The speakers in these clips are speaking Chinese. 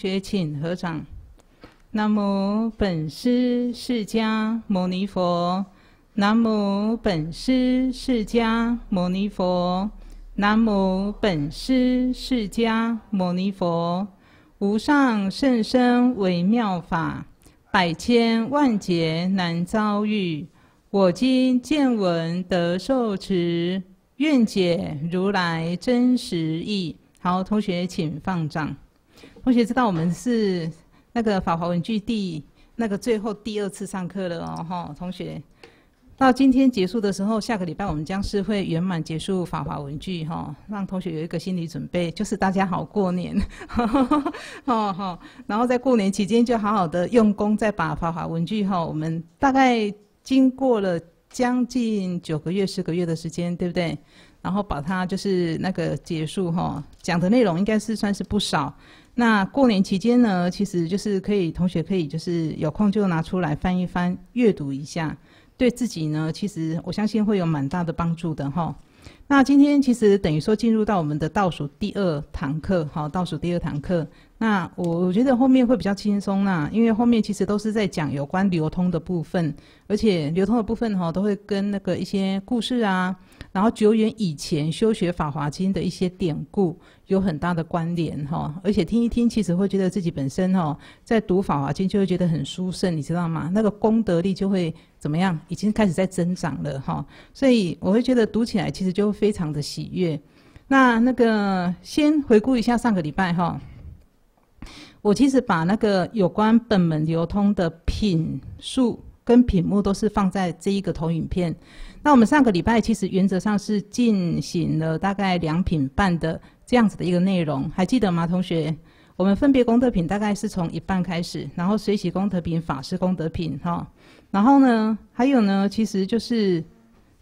学请合掌。南无本师释迦牟尼佛。南无本师释迦牟尼佛。南无本师释迦牟尼佛。无上甚深微妙法，百千万劫难遭遇。我今见闻得受持，愿解如来真实义。好，同学请放掌。同学知道我们是那个法华文具第那个最后第二次上课了哦，哈，同学。到今天结束的时候，下个礼拜我们将是会圆满结束法华文具哈，让同学有一个心理准备，就是大家好过年，哦哈，然后在过年期间就好好的用功，再把法华文具哈，我们大概经过了将近九个月、十个月的时间，对不对？然后把它就是那个结束哈，讲的内容应该是算是不少。那过年期间呢，其实就是可以同学可以就是有空就拿出来翻一翻，阅读一下。对自己呢，其实我相信会有蛮大的帮助的哈。那今天其实等于说进入到我们的倒数第二堂课，好，倒数第二堂课。那我我觉得后面会比较轻松啦，因为后面其实都是在讲有关流通的部分，而且流通的部分哈，都会跟那个一些故事啊。然后久远以前修学《法华经》的一些典故有很大的关联哈，而且听一听，其实会觉得自己本身哈，在读《法华经》就会觉得很殊胜，你知道吗？那个功德力就会怎么样？已经开始在增长了哈，所以我会觉得读起来其实就非常的喜悦。那那个先回顾一下上个礼拜哈，我其实把那个有关本门流通的品数跟品目都是放在这一个投影片。那我们上个礼拜其实原则上是进行了大概两品半的这样子的一个内容，还记得吗，同学？我们分别功德品大概是从一半开始，然后水洗功德品、法师功德品，哈，然后呢，还有呢，其实就是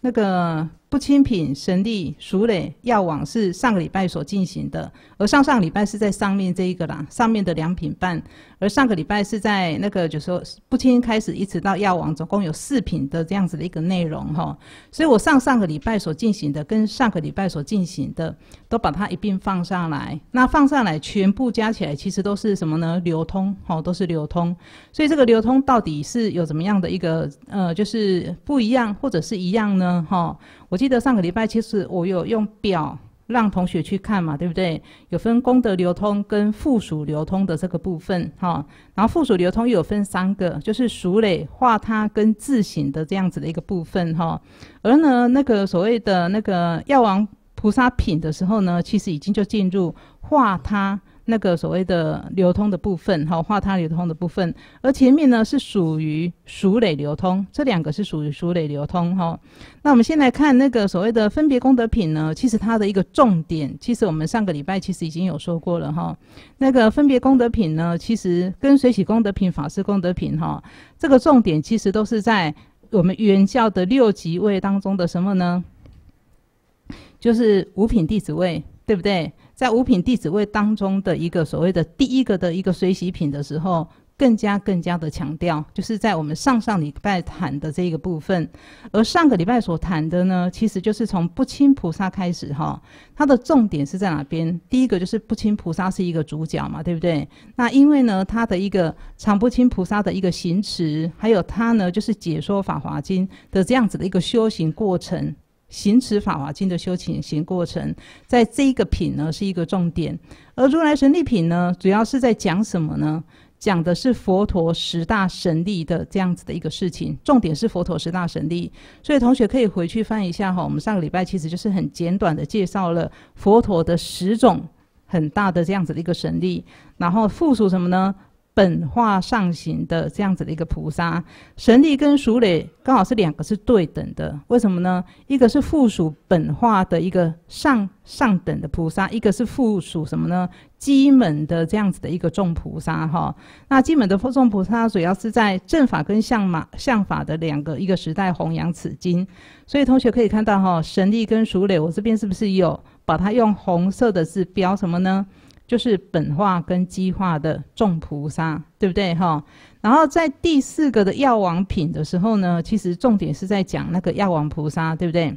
那个。不清品、神力、熟累、药王是上个礼拜所进行的，而上上礼拜是在上面这一个啦，上面的两品半，而上个礼拜是在那个就说不清开始一直到药王，总共有四品的这样子的一个内容哈。所以我上上个礼拜所进行的跟上个礼拜所进行的，都把它一并放上来。那放上来全部加起来，其实都是什么呢？流通，哈，都是流通。所以这个流通到底是有怎么样的一个呃，就是不一样或者是一样呢？哈。我记得上个礼拜其实我有用表让同学去看嘛，对不对？有分功德流通跟附属流通的这个部分，哈。然后附属流通又有分三个，就是熟累、化他跟自省的这样子的一个部分，哈。而呢，那个所谓的那个药王菩萨品的时候呢，其实已经就进入化他。那个所谓的流通的部分，哈，化它流通的部分，而前面呢是属于熟累流通，这两个是属于熟累流通，哈。那我们先来看那个所谓的分别功德品呢，其实它的一个重点，其实我们上个礼拜其实已经有说过了，哈。那个分别功德品呢，其实跟随喜功德品、法师功德品，哈，这个重点其实都是在我们原教的六级位当中的什么呢？就是五品弟子位，对不对？在五品弟子位当中的一个所谓的第一个的一个随喜品的时候，更加更加的强调，就是在我们上上礼拜谈的这个部分，而上个礼拜所谈的呢，其实就是从不清菩萨开始哈，它的重点是在哪边？第一个就是不清菩萨是一个主角嘛，对不对？那因为呢，他的一个常不清菩萨的一个行持，还有他呢，就是解说法华经的这样子的一个修行过程。行持法华经的修行行过程，在这一个品呢是一个重点，而如来神力品呢，主要是在讲什么呢？讲的是佛陀十大神力的这样子的一个事情，重点是佛陀十大神力。所以同学可以回去翻一下哈，我们上个礼拜其实就是很简短的介绍了佛陀的十种很大的这样子的一个神力，然后附属什么呢？本化上行的这样子的一个菩萨神力跟熟累刚好是两个是对等的，为什么呢？一个是附属本化的一个上上等的菩萨，一个是附属什么呢？基门的这样子的一个众菩萨哈。那基本的众菩萨主要是在正法跟相马相法的两个一个时代弘扬此经，所以同学可以看到哈，神力跟熟累，我这边是不是有把它用红色的字标什么呢？就是本化跟基化的众菩萨，对不对哈？然后在第四个的药王品的时候呢，其实重点是在讲那个药王菩萨，对不对？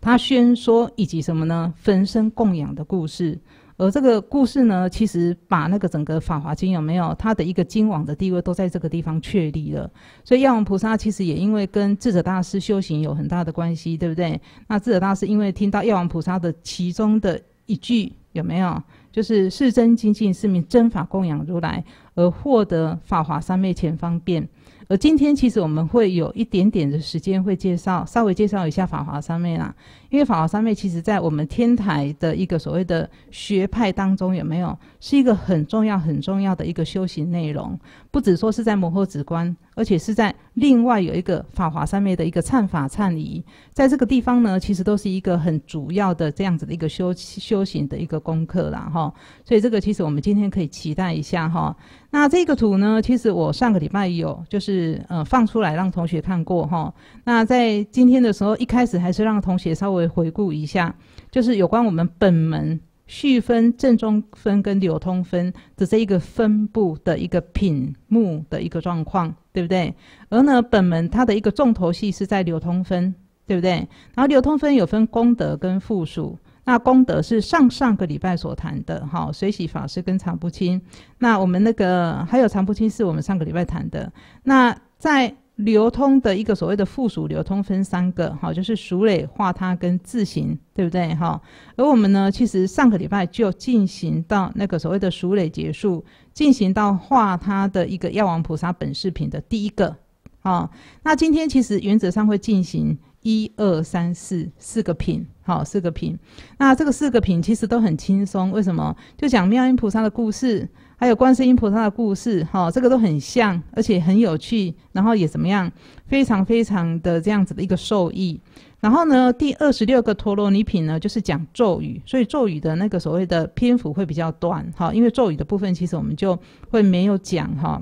他宣说以及什么呢？分身供养的故事。而这个故事呢，其实把那个整个《法华经》有没有它的一个经网的地位都在这个地方确立了。所以药王菩萨其实也因为跟智者大师修行有很大的关系，对不对？那智者大师因为听到药王菩萨的其中的一句有没有，就是是真精进是名真法供养如来，而获得法华三昧前方便。而今天其实我们会有一点点的时间会介绍，稍微介绍一下法华三昧啦。因为法华三昧其实在我们天台的一个所谓的学派当中有没有，是一个很重要很重要的一个修行内容。不只说是在摩诃止观，而且是在另外有一个法华三昧的一个忏法忏仪，在这个地方呢，其实都是一个很主要的这样子的一个修修行的一个功课啦，哈。所以这个其实我们今天可以期待一下哈。那这个图呢，其实我上个礼拜有就是呃放出来让同学看过哈。那在今天的时候，一开始还是让同学稍微回回顾一下，就是有关我们本门。序分、正中分跟流通分的这一个分布的一个品目的一个状况，对不对？而呢，本门它的一个重头戏是在流通分，对不对？然后流通分有分功德跟附属，那功德是上上个礼拜所谈的，哈，水洗法师跟常不清。那我们那个还有常不清是我们上个礼拜谈的。那在流通的一个所谓的附属流通分三个，哈，就是熟累、化他跟自行，对不对？哈，而我们呢，其实上个礼拜就进行到那个所谓的熟累结束，进行到化他的一个药王菩萨本视频的第一个，啊，那今天其实原则上会进行一二三四四个品，好，四个品。那这个四个品其实都很轻松，为什么？就讲妙音菩萨的故事。还有观世音菩萨的故事，哈，这个都很像，而且很有趣，然后也怎么样，非常非常的这样子的一个受益。然后呢，第二十六个陀罗尼品呢，就是讲咒语，所以咒语的那个所谓的篇幅会比较短，哈，因为咒语的部分其实我们就会没有讲，哈。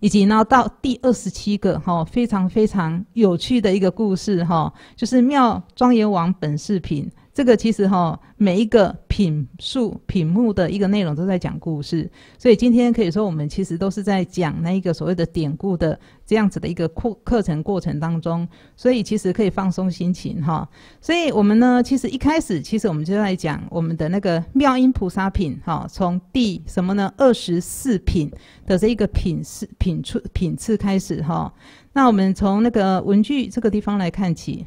以及呢，到第二十七个，哈，非常非常有趣的一个故事，哈，就是妙庄严王本视频。这个其实哈，每一个品数品目的一个内容都在讲故事，所以今天可以说我们其实都是在讲那一个所谓的典故的这样子的一个课课程过程当中，所以其实可以放松心情哈。所以我们呢，其实一开始其实我们就在讲我们的那个妙音菩萨品哈，从第什么呢？二十四品的这一个品次品次品次开始哈。那我们从那个文具这个地方来看起。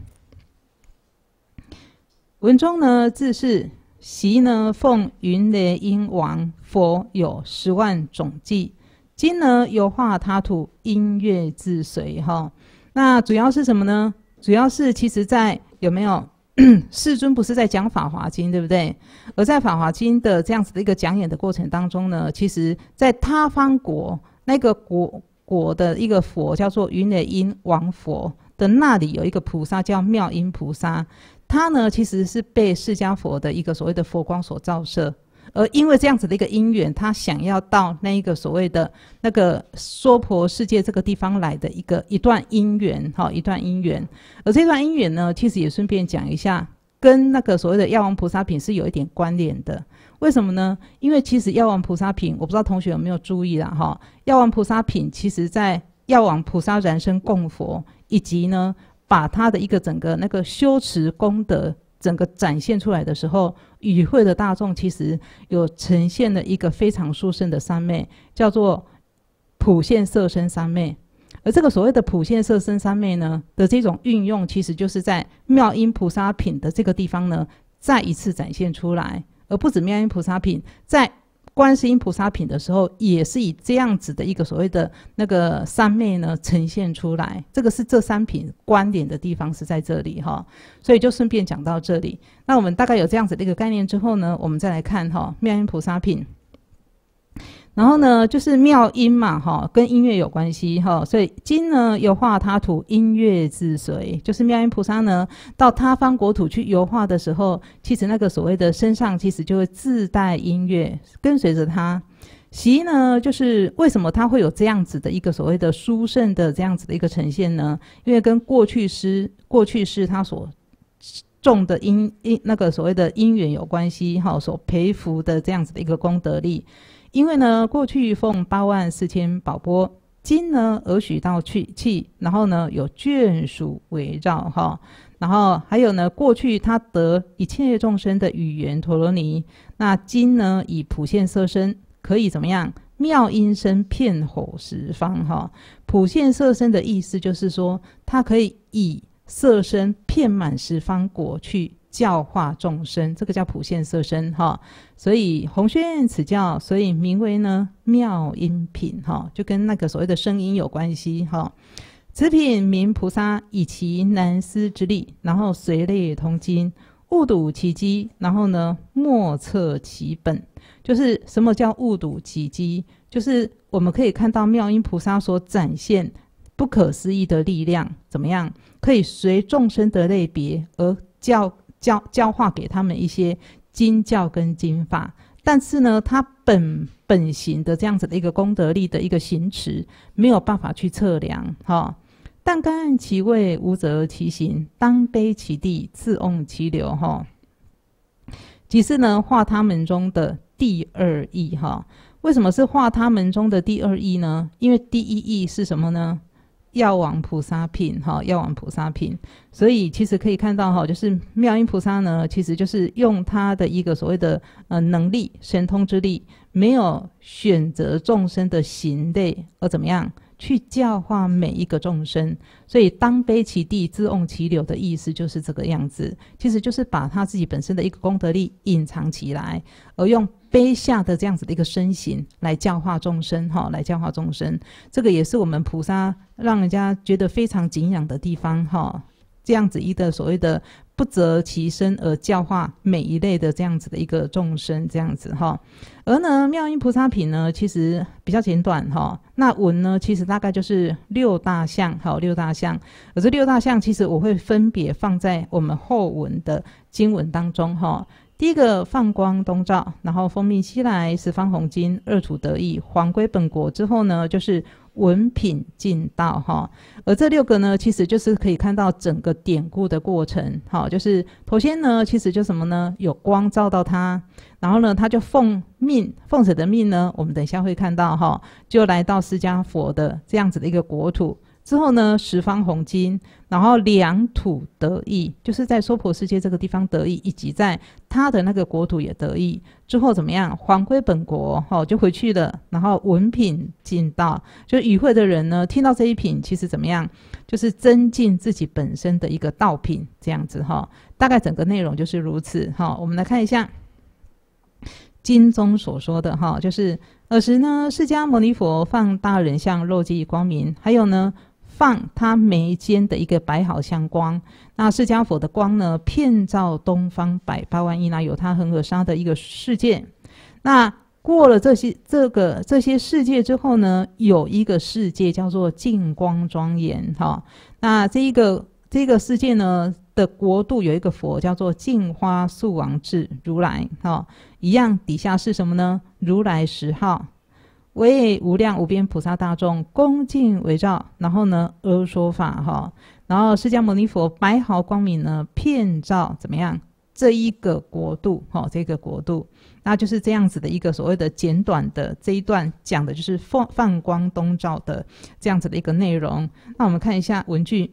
文中呢，自是习呢，奉云雷音王佛有十万种记，今呢有化他土音乐自随哈。那主要是什么呢？主要是其实在有没有 世尊不是在讲法华经，对不对？而在法华经的这样子的一个讲演的过程当中呢，其实在他方国那个国国的一个佛叫做云雷音王佛的那里有一个菩萨叫妙音菩萨。他呢，其实是被释迦佛的一个所谓的佛光所照射，而因为这样子的一个因缘，他想要到那一个所谓的那个娑婆世界这个地方来的一个一段因缘，哈，一段因缘。而这段因缘呢，其实也顺便讲一下，跟那个所谓的药王菩萨品是有一点关联的。为什么呢？因为其实药王菩萨品，我不知道同学有没有注意啦，哈，药王菩萨品其实在药王菩萨燃身供佛，以及呢。把他的一个整个那个修持功德整个展现出来的时候，与会的大众其实有呈现了一个非常殊胜的三昧，叫做普现色身三昧。而这个所谓的普现色身三昧呢的这种运用，其实就是在妙音菩萨品的这个地方呢，再一次展现出来，而不止妙音菩萨品在。观世音菩萨品的时候，也是以这样子的一个所谓的那个三昧呢呈现出来。这个是这三品关联的地方是在这里哈，所以就顺便讲到这里。那我们大概有这样子的一个概念之后呢，我们再来看哈妙音菩萨品。然后呢，就是妙音嘛，哈，跟音乐有关系哈，所以金呢油画他土，音乐自随，就是妙音菩萨呢到他方国土去油画的时候，其实那个所谓的身上其实就会自带音乐，跟随着他。习呢，就是为什么他会有这样子的一个所谓的殊胜的这样子的一个呈现呢？因为跟过去师过去师他所种的因因那个所谓的因缘有关系哈，所培福的这样子的一个功德力。因为呢，过去奉八万四千宝钵今呢而许到去气，然后呢有眷属围绕哈，然后还有呢过去他得一切众生的语言陀罗尼，那今呢以普现色身可以怎么样？妙音声遍吼十方哈，普现色身的意思就是说，它可以以色身遍满十方国去教化众生，这个叫普现色身哈。所以弘宣此教，所以名为呢妙音品哈，就跟那个所谓的声音有关系哈。此品名菩萨以其难思之力，然后随类通经，悟睹其机，然后呢莫测其本。就是什么叫悟睹其机？就是我们可以看到妙音菩萨所展现不可思议的力量，怎么样？可以随众生的类别而教教教化给他们一些经教跟经法。但是呢，他本本行的这样子的一个功德力的一个行持，没有办法去测量。哈，但甘其位，无则其行，当悲其地，自忘其流。哈，即是呢，化他们中的。第二义哈，为什么是化他们中的第二义呢？因为第一义是什么呢？药王菩萨品哈，药王菩萨品。所以其实可以看到哈，就是妙音菩萨呢，其实就是用他的一个所谓的呃能力、神通之力，没有选择众生的行类而怎么样？去教化每一个众生，所以当悲其地，自翁其流的意思就是这个样子。其实就是把他自己本身的一个功德力隐藏起来，而用卑下的这样子的一个身形来教化众生，哈，来教化众生。这个也是我们菩萨让人家觉得非常敬仰的地方，哈。这样子一个所谓的。不择其身而教化每一类的这样子的一个众生，这样子哈。而呢，妙音菩萨品呢，其实比较简短哈。那文呢，其实大概就是六大项，好，六大项。而这六大项，其实我会分别放在我们后文的经文当中哈。第一个放光东照，然后风命西来，十方红金，二土得意，还归本国之后呢，就是。文品进道哈，而这六个呢，其实就是可以看到整个典故的过程。好，就是头先呢，其实就什么呢？有光照到他，然后呢，他就奉命，奉谁的命呢？我们等一下会看到哈，就来到释迦佛的这样子的一个国土。之后呢，十方红金，然后两土得意，就是在娑婆世界这个地方得意，以及在他的那个国土也得意。之后怎么样？还归本国，哈，就回去了。然后文品尽到，就与会的人呢，听到这一品，其实怎么样？就是增进自己本身的一个道品，这样子哈。大概整个内容就是如此哈。我们来看一下经中所说的哈，就是尔时呢，释迦牟尼佛放大人像，肉髻光明，还有呢。放他眉间的一个白毫相光，那释迦佛的光呢，遍照东方百八万亿那有他恒河沙的一个世界。那过了这些这个这些世界之后呢，有一个世界叫做净光庄严哈。那这一个这个世界呢的国度有一个佛叫做净花素王智如来哈，一样底下是什么呢？如来十号。为无量无边菩萨大众恭敬围绕，然后呢而说法哈，然后释迦牟尼佛白毫光明呢遍照怎么样这一个国度哈，这个国度，那就是这样子的一个所谓的简短的这一段讲的就是放放光东照的这样子的一个内容。那我们看一下文句，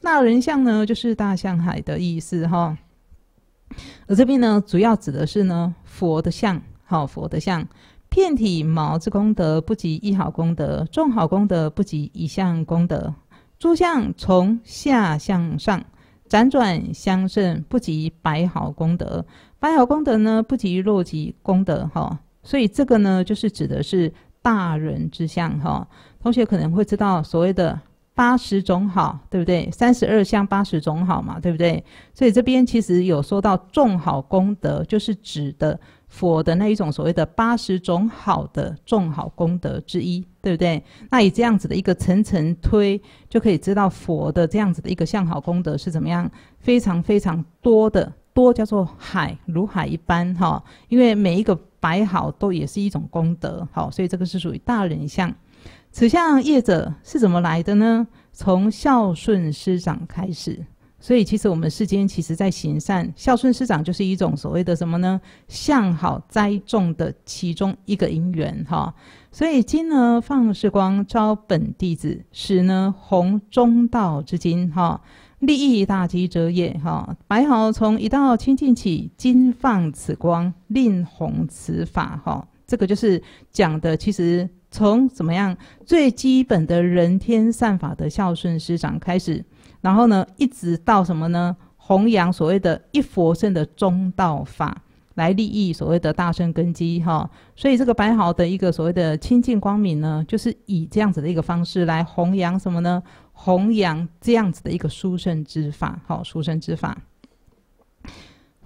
大人像呢就是大象海的意思哈，而这边呢主要指的是呢佛的像，好佛的像。遍体毛之功德不及一好功德，众好功德不及一项功德。诸相从下向上辗转相胜，不及百好功德。百好功德呢，不及若及功德。哈，所以这个呢，就是指的是大人之相。哈，同学可能会知道所谓的八十种好，对不对？三十二相八十种好嘛，对不对？所以这边其实有说到众好功德，就是指的。佛的那一种所谓的八十种好的众好功德之一，对不对？那以这样子的一个层层推，就可以知道佛的这样子的一个向好功德是怎么样，非常非常多的，多叫做海如海一般哈。因为每一个摆好都也是一种功德，好，所以这个是属于大人相。此相业者是怎么来的呢？从孝顺师长开始。所以其实我们世间其实在行善，孝顺师长就是一种所谓的什么呢？向好栽种的其中一个因缘哈。所以今呢放世光招本弟子，使呢弘中道之经哈，利益大吉者也哈。白毫从一道清净起，今放此光，令弘此法哈。这个就是讲的，其实从怎么样最基本的人天善法的孝顺师长开始。然后呢，一直到什么呢？弘扬所谓的一佛圣的中道法，来利益所谓的大圣根基哈。所以这个白毫的一个所谓的清净光明呢，就是以这样子的一个方式来弘扬什么呢？弘扬这样子的一个殊胜之法，好，殊胜之法。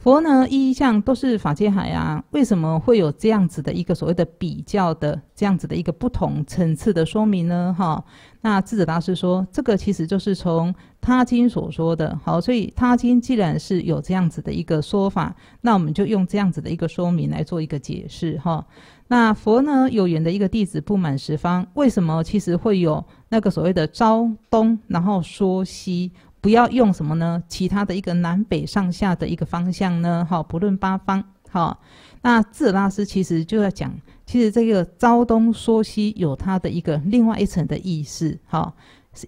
佛呢，一向都是法界海啊，为什么会有这样子的一个所谓的比较的这样子的一个不同层次的说明呢？哈，那智者大师说，这个其实就是从他经所说的，好，所以他经既然是有这样子的一个说法，那我们就用这样子的一个说明来做一个解释，哈。那佛呢，有缘的一个弟子不满十方，为什么其实会有那个所谓的朝东，然后说西？不要用什么呢？其他的一个南北上下的一个方向呢？哈，不论八方。哈，那智拉斯其实就要讲，其实这个朝东说西有它的一个另外一层的意思。哈，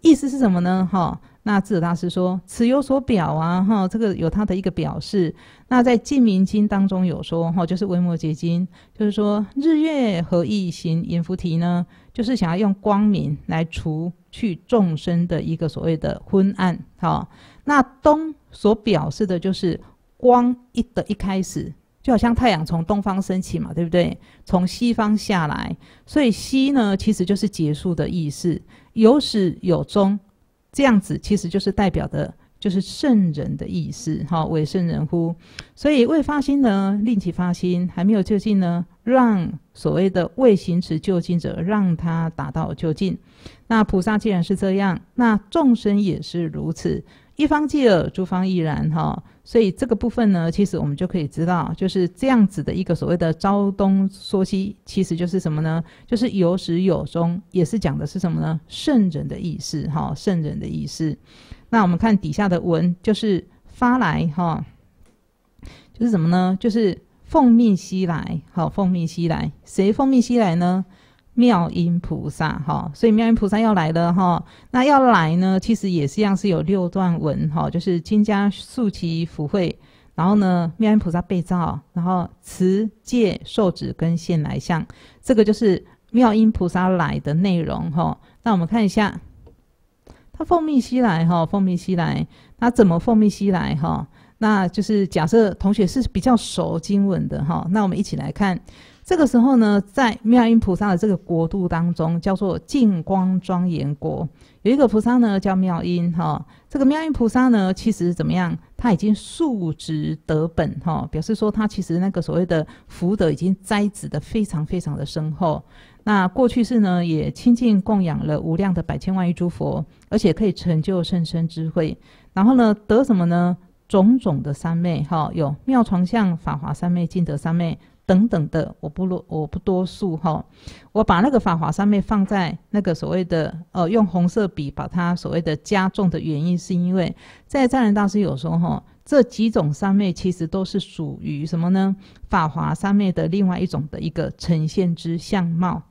意思是什么呢？哈。那智者大师说：“此有所表啊，哈，这个有他的一个表示。那在《净明经》当中有说，哈，就是《维摩诘经》，就是说日月合一行阎浮提呢，就是想要用光明来除去众生的一个所谓的昏暗。哈，那东所表示的就是光一的一开始，就好像太阳从东方升起嘛，对不对？从西方下来，所以西呢，其实就是结束的意思，有始有终。”这样子其实就是代表的，就是圣人的意思，哈，为圣人乎？所以未发心呢，令其发心；还没有就近呢，让所谓的未行持就近者，让他达到就近。那菩萨既然是这样，那众生也是如此。一方既尔，诸方亦然，哈。所以这个部分呢，其实我们就可以知道，就是这样子的一个所谓的朝东缩西，其实就是什么呢？就是有始有终，也是讲的是什么呢？圣人的意思，哈，圣人的意思。那我们看底下的文，就是发来，哈，就是什么呢？就是奉命西来，好，奉命西来，谁奉命西来呢？妙音菩萨哈，所以妙音菩萨要来了哈。那要来呢，其实也是一样，是有六段文哈，就是金家素其福慧，然后呢，妙音菩萨被造，然后持戒受止跟现来相，这个就是妙音菩萨来的内容哈。那我们看一下，他奉命西来哈，奉命西来，他怎么奉命西来哈？那就是假设同学是比较熟经文的哈，那我们一起来看。这个时候呢，在妙音菩萨的这个国度当中，叫做净光庄严国，有一个菩萨呢叫妙音哈。这个妙音菩萨呢，其实怎么样？他已经素质得本哈，表示说他其实那个所谓的福德已经栽植的非常非常的深厚。那过去世呢，也亲近供养了无量的百千万亿诸佛，而且可以成就甚深智慧。然后呢，得什么呢？种种的三昧哈，有妙床相、法华三昧、净德三昧。等等的，我不多我不多述哈，我把那个法华三昧放在那个所谓的呃，用红色笔把它所谓的加重的原因，是因为在藏人大师有说哈，这几种三昧其实都是属于什么呢？法华三昧的另外一种的一个呈现之相貌。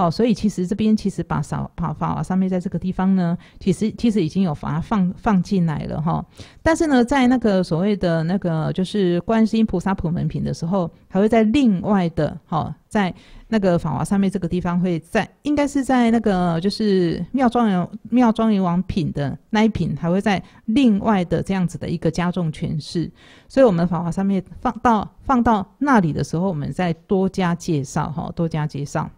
哦，所以其实这边其实把法法法上面在这个地方呢，其实其实已经有把它放放进来了哈。但是呢，在那个所谓的那个就是观世音菩萨普门品的时候，还会在另外的哈，在那个法华上面这个地方会在，应该是在那个就是妙庄严妙庄严王品的那一品，还会在另外的这样子的一个加重诠释。所以我们法华上面放到放到那里的时候，我们再多加介绍哈，多加介绍。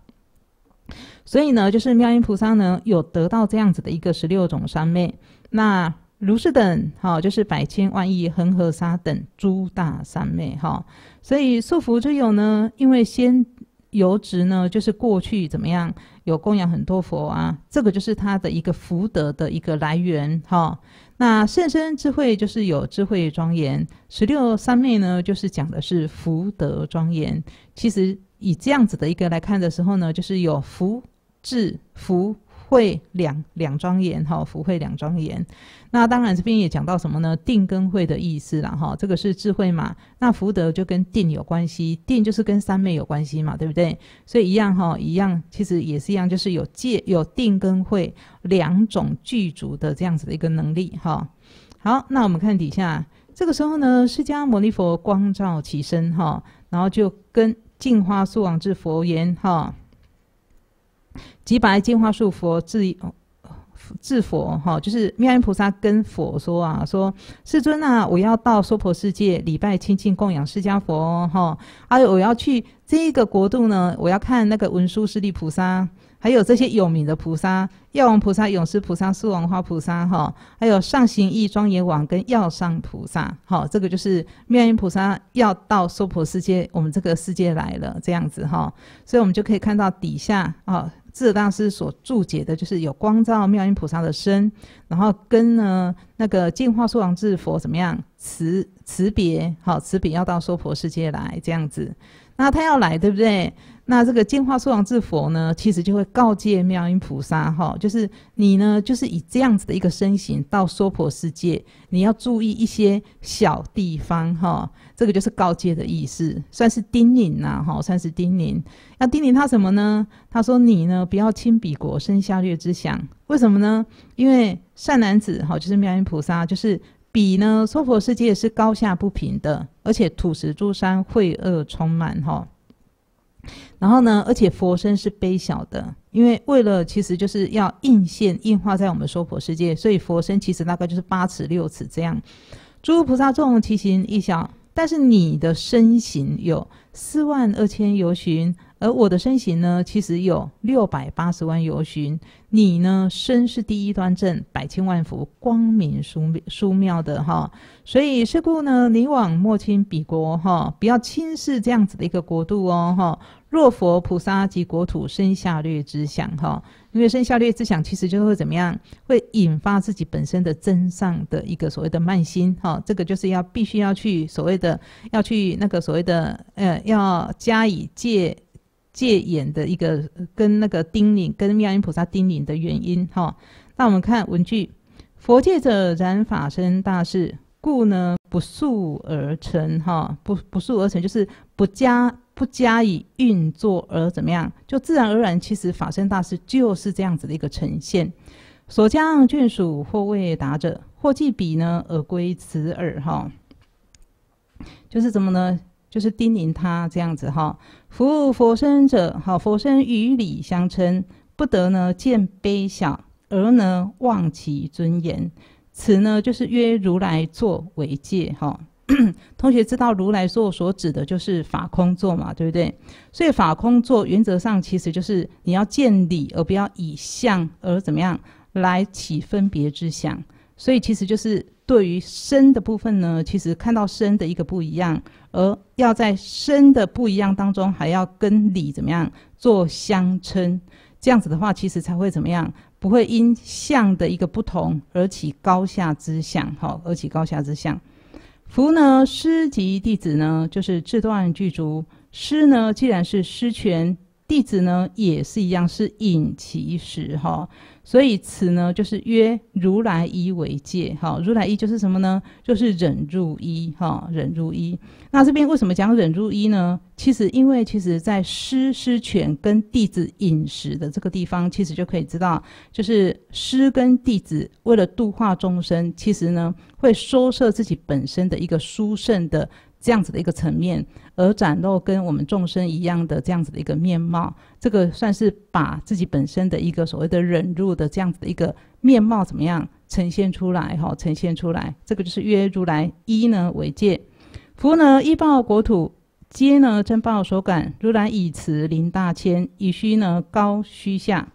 所以呢，就是妙音菩萨呢，有得到这样子的一个十六种三昧。那如是等，哈，就是百千万亿恒河沙等诸大三昧，哈。所以束缚之有呢，因为先由值呢，就是过去怎么样有供养很多佛啊，这个就是他的一个福德的一个来源，哈。那甚深智慧就是有智慧庄严，十六三昧呢，就是讲的是福德庄严。其实以这样子的一个来看的时候呢，就是有福。智福慧两两庄严哈，福慧两庄严。那当然这边也讲到什么呢？定跟慧的意思了哈，这个是智慧嘛。那福德就跟定有关系，定就是跟三昧有关系嘛，对不对？所以一样哈，一样其实也是一样，就是有戒有定跟慧两种具足的这样子的一个能力哈。好，那我们看底下，这个时候呢，释迦牟尼佛光照其身哈，然后就跟净花树王智佛言哈。即白净化树佛智智佛哈，就是妙音菩萨跟佛说啊，说世尊啊，我要到娑婆世界礼拜亲近供养释迦佛哈，还有我要去这个国度呢，我要看那个文殊师利菩萨，还有这些有名的菩萨，药王菩萨、勇士菩萨、树王花菩萨哈，还有上行义庄严王跟药上菩萨，好，这个就是妙音菩萨要到娑婆世界，我们这个世界来了这样子哈，所以我们就可以看到底下啊。智大师所注解的，就是有光照妙音菩萨的身，然后跟呢那个净化说王智佛怎么样辞辞别，好辞别要到娑婆世界来这样子，那他要来对不对？那这个净化说王智佛呢，其实就会告诫妙音菩萨哈，就是你呢，就是以这样子的一个身形到娑婆世界，你要注意一些小地方哈。这个就是告诫的意思，算是叮咛呐，哈，算是叮咛。要叮咛他什么呢？他说：“你呢，不要轻鄙国生下劣之想。为什么呢？因为善男子，哈，就是妙音菩萨，就是彼呢，娑婆世界是高下不平的，而且土石诸山秽恶充满，哈。然后呢，而且佛身是卑小的，因为为了其实就是要印现印化在我们娑婆世界，所以佛身其实大概就是八尺六尺这样。诸菩萨众其形亦小。”但是你的身形有四万二千由旬，而我的身形呢，其实有六百八十万由旬。你呢，身是第一端正，百千万福，光明殊殊妙的哈。所以是故呢，你往莫轻彼国哈，不要轻视这样子的一个国度哦哈。若佛菩萨及国土生下劣之想哈。因为生下劣之想，其实就会怎么样？会引发自己本身的真上的一个所谓的慢心，哈，这个就是要必须要去所谓的要去那个所谓的呃，要加以戒戒眼的一个跟那个叮咛，跟妙音菩萨叮咛的原因，哈。那我们看文句：佛界者然法身大事，故呢不速而成，哈，不不速而成就是不加。不加以运作而怎么样，就自然而然，其实法身大事就是这样子的一个呈现。所将眷属或未达者，或既彼呢而归此耳哈，就是怎么呢？就是叮咛他这样子哈。服务佛身者，好佛身与理相称，不得呢见卑小而呢忘其尊严。此呢就是约如来作为戒哈。同学知道如来座所指的就是法空座嘛，对不对？所以法空座原则上其实就是你要见理，而不要以相而怎么样来起分别之想。所以其实就是对于身的部分呢，其实看到身的一个不一样，而要在身的不一样当中，还要跟理怎么样做相称。这样子的话，其实才会怎么样？不会因相的一个不同而起高下之相，好，而起高下之相。福呢，师及弟子呢，就是智断具足。师呢，既然是师权，弟子呢，也是一样，是引其实哈。所以此呢，就是曰如来一为戒，哈，如来一就是什么呢？就是忍入一，哈，忍入一。那这边为什么讲忍入一呢？其实因为其实在师师权跟弟子饮食的这个地方，其实就可以知道，就是师跟弟子为了度化众生，其实呢会收摄自己本身的一个殊胜的。这样子的一个层面，而展露跟我们众生一样的这样子的一个面貌，这个算是把自己本身的一个所谓的忍辱的这样子的一个面貌怎么样呈现出来？哈，呈现出来，这个就是约如来一呢为戒，福呢依报国土，皆呢真报所感，如来以慈临大千，以虚呢高虚下。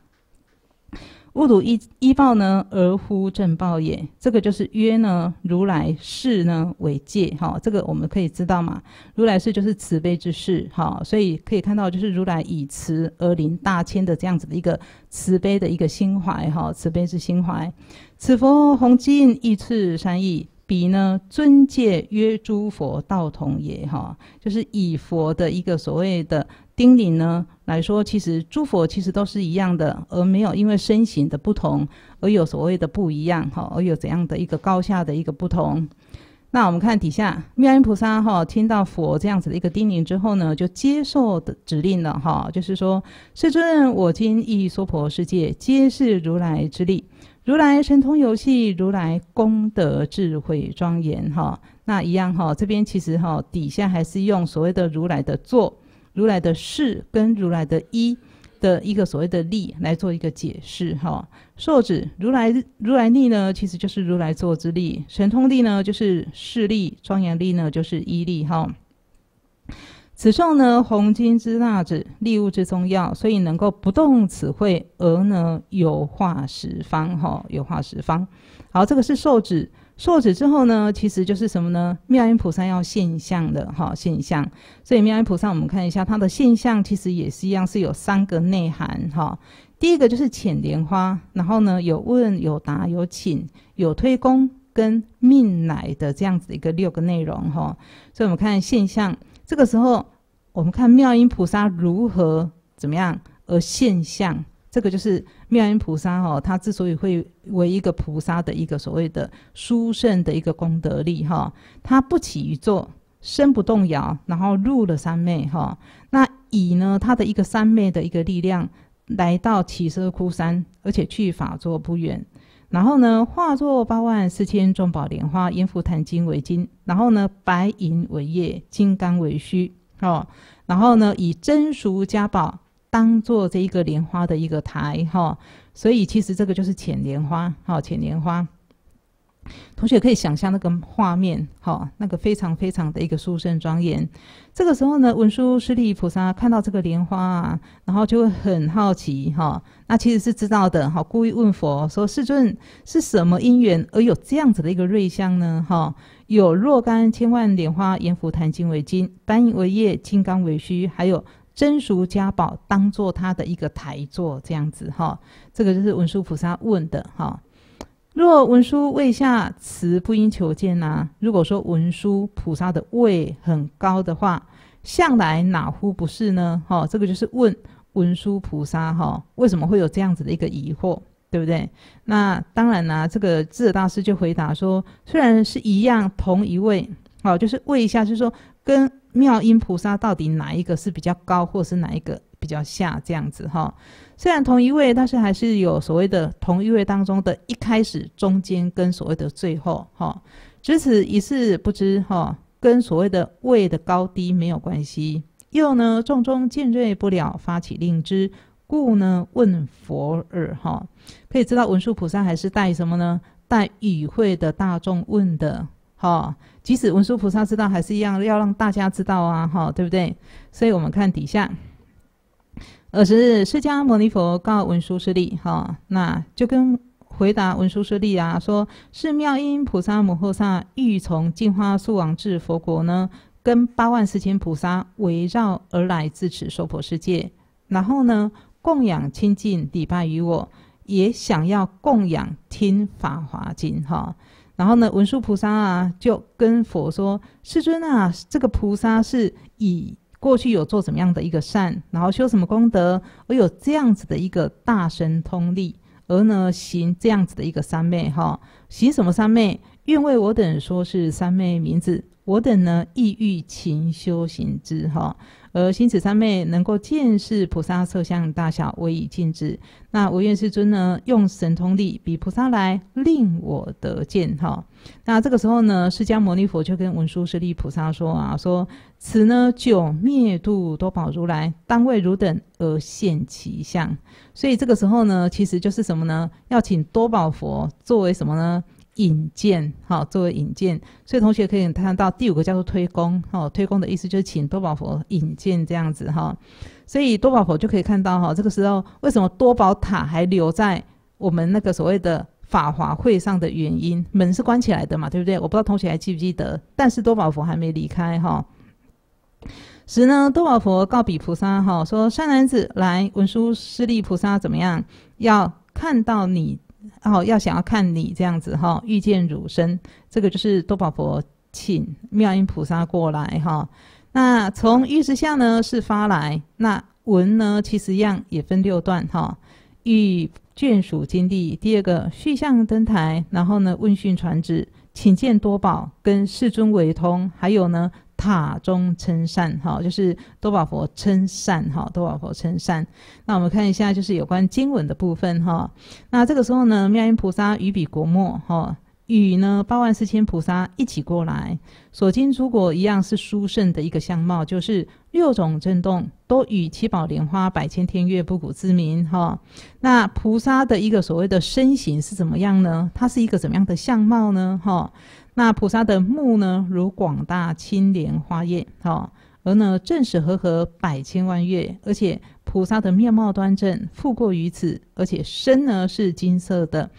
误睹依依报呢，而乎正报也。这个就是曰呢，如来世呢为戒哈。这个我们可以知道嘛，如来世就是慈悲之事哈，所以可以看到就是如来以慈而临大千的这样子的一个慈悲的一个心怀哈，慈悲之心怀。此佛弘经义次三义，彼呢尊戒曰诸佛道同也哈，就是以佛的一个所谓的叮咛呢来说，其实诸佛其实都是一样的，而没有因为身形的不同而有所谓的不一样哈，而有怎样的一个高下的一个不同。那我们看底下，妙音菩萨哈听到佛这样子的一个叮咛之后呢，就接受的指令了哈，就是说，世尊，我今亦娑婆世界，皆是如来之力，如来神通游戏，如来功德智慧庄严哈。那一样哈，这边其实哈底下还是用所谓的如来的作、如来的事跟如来的一。的一个所谓的力来做一个解释哈，受指如来如来力呢，其实就是如来作之力；神通力呢，就是势力；庄严力呢，就是一力哈。此受呢，红金之蜡指，利物之宗要，所以能够不动此会，而呢有化十方哈，有化十方。好，这个是受指。受指之后呢，其实就是什么呢？妙音菩萨要现象的哈，现象。所以妙音菩萨，我们看一下它的现象，其实也是一样，是有三个内涵哈。第一个就是浅莲花，然后呢有问有答有请有推功跟命乃的这样子一个六个内容哈。所以我们看现象，这个时候我们看妙音菩萨如何怎么样而现象。这个就是妙音菩萨哈，他之所以会为一个菩萨的一个所谓的殊胜的一个功德力哈，他不起于坐，身不动摇，然后入了三昧哈。那以呢他的一个三昧的一个力量，来到起色窟山，而且去法座不远，然后呢化作八万四千众宝莲花，烟覆檀金为金，然后呢白银为叶，金刚为须哦，然后呢以真俗家宝。当做这一个莲花的一个台哈，所以其实这个就是浅莲花哈，浅莲花。同学可以想象那个画面哈，那个非常非常的一个殊胜庄严。这个时候呢，文殊师利菩萨看到这个莲花啊，然后就会很好奇哈。那其实是知道的哈，故意问佛说：“世尊是什么因缘而有这样子的一个瑞相呢？哈，有若干千万莲花，阎浮檀金为金，白银为叶，金刚为须，还有。”真俗家宝当做他的一个台座，这样子哈，这个就是文殊菩萨问的哈。若文殊位下，慈不应求见呐。如果说文殊菩萨的位很高的话，向来哪乎不是呢？哈，这个就是问文殊菩萨哈，为什么会有这样子的一个疑惑，对不对？那当然啦，这个智者大师就回答说，虽然是一样同一位，好，就是问一下，就是说跟。妙音菩萨到底哪一个是比较高，或是哪一个比较下？这样子哈，虽然同一位，但是还是有所谓的同一位当中的一开始、中间跟所谓的最后哈。只此一事不知哈，跟所谓的位的高低没有关系。又呢，众中见锐不了，发起令之，故呢问佛耳哈。可以知道文殊菩萨还是带什么呢？带与会的大众问的。哈，即使文殊菩萨知道，还是一样要让大家知道啊，哈，对不对？所以我们看底下，二十日，释迦牟尼佛告文殊师利，哈，那就跟回答文殊师利啊，说是妙音菩萨摩诃萨欲从净花树往至佛国呢，跟八万四千菩萨围绕而来自此娑婆世界，然后呢，供养清净礼拜于我，也想要供养听法华经，哈。然后呢，文殊菩萨啊，就跟佛说：“世尊啊，这个菩萨是以过去有做怎么样的一个善，然后修什么功德，而有这样子的一个大神通力，而呢行这样子的一个三昧哈，行什么三昧？愿为我等说是三昧名字。”我等呢，意欲勤修行之哈，而心此三昧能够见识菩萨色相大小，为以尽之。那我愿世尊呢，用神通力比菩萨来，令我得见哈。那这个时候呢，释迦牟尼佛就跟文殊师利菩萨说啊，说此呢，九灭度多宝如来，当为汝等而现其相。所以这个时候呢，其实就是什么呢？要请多宝佛作为什么呢？引荐，好，作为引荐，所以同学可以看到第五个叫做推功，哈，推功的意思就是请多宝佛引荐这样子，哈，所以多宝佛就可以看到，哈，这个时候为什么多宝塔还留在我们那个所谓的法华会上的原因，门是关起来的嘛，对不对？我不知道同学还记不记得，但是多宝佛还没离开，哈。时呢，多宝佛告比菩萨，哈，说善男子来文殊师利菩萨怎么样？要看到你。哦，要想要看你这样子哈，遇见汝身，这个就是多宝佛请妙音菩萨过来哈。那从玉石相呢是发来，那文呢其实样也分六段哈。遇眷属金地，第二个续相登台，然后呢问讯传旨，请见多宝，跟世尊为通，还有呢。塔中称善，哈，就是多宝佛称善，哈，多宝佛称善。那我们看一下，就是有关经文的部分，哈。那这个时候呢，妙音菩萨与彼国末，哈，与呢八万四千菩萨一起过来，所经诸国一样是殊胜的一个相貌，就是六种震动都与七宝莲花百千天月不古之名，哈。那菩萨的一个所谓的身形是怎么样呢？它是一个怎么样的相貌呢？哈。那菩萨的目呢，如广大青莲花叶，哈，而呢正是和合百千万月，而且菩萨的面貌端正，富过于此，而且身呢是金色的，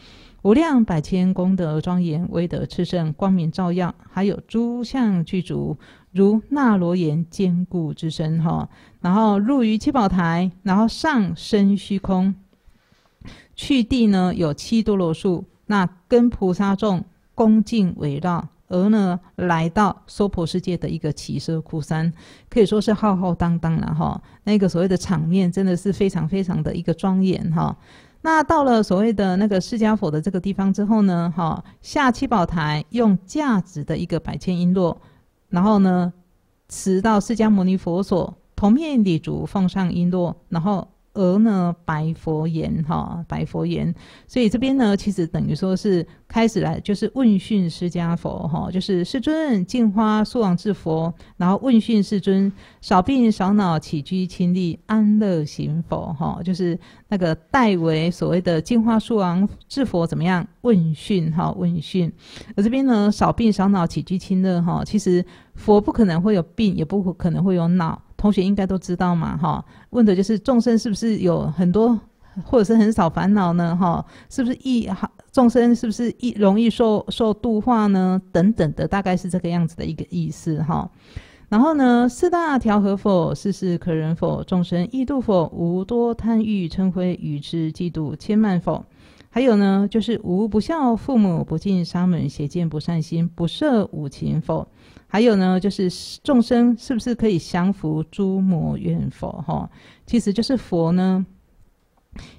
无量百千功德庄严，威德炽盛，光明照耀，还有诸相具足，如那罗延坚固之身，哈，然后入于七宝台，然后上升虚空，去地呢有七多罗树，那跟菩萨众。恭敬围绕，而呢来到娑婆世界的一个奇色窟山，可以说是浩浩荡荡了哈。那个所谓的场面真的是非常非常的一个庄严哈。那到了所谓的那个释迦佛的这个地方之后呢，哈下七宝台用价值的一个百千璎珞，然后呢持到释迦牟尼佛所，头面礼足奉上璎珞，然后。而呢，白佛言哈，白佛言，所以这边呢，其实等于说是开始来，就是问讯释迦佛哈，就是世尊净花树王智佛，然后问讯世尊少病少恼起居清利安乐行佛哈，就是那个代为所谓的净花树王智佛怎么样？问讯哈问讯，而这边呢少病少恼起居清乐哈，其实佛不可能会有病，也不可能会有恼。同学应该都知道嘛，哈，问的就是众生是不是有很多或者是很少烦恼呢，哈，是不是易众生是不是易容易受受度化呢？等等的，大概是这个样子的一个意思，哈。然后呢，四大调和否？事事可忍否？众生易度否？无多贪欲嗔恚与之嫉妒千慢否？还有呢，就是无不孝父母，不敬沙门，邪见不善心，不摄五情否？还有呢，就是众生是不是可以降服诸魔怨佛？哈，其实就是佛呢，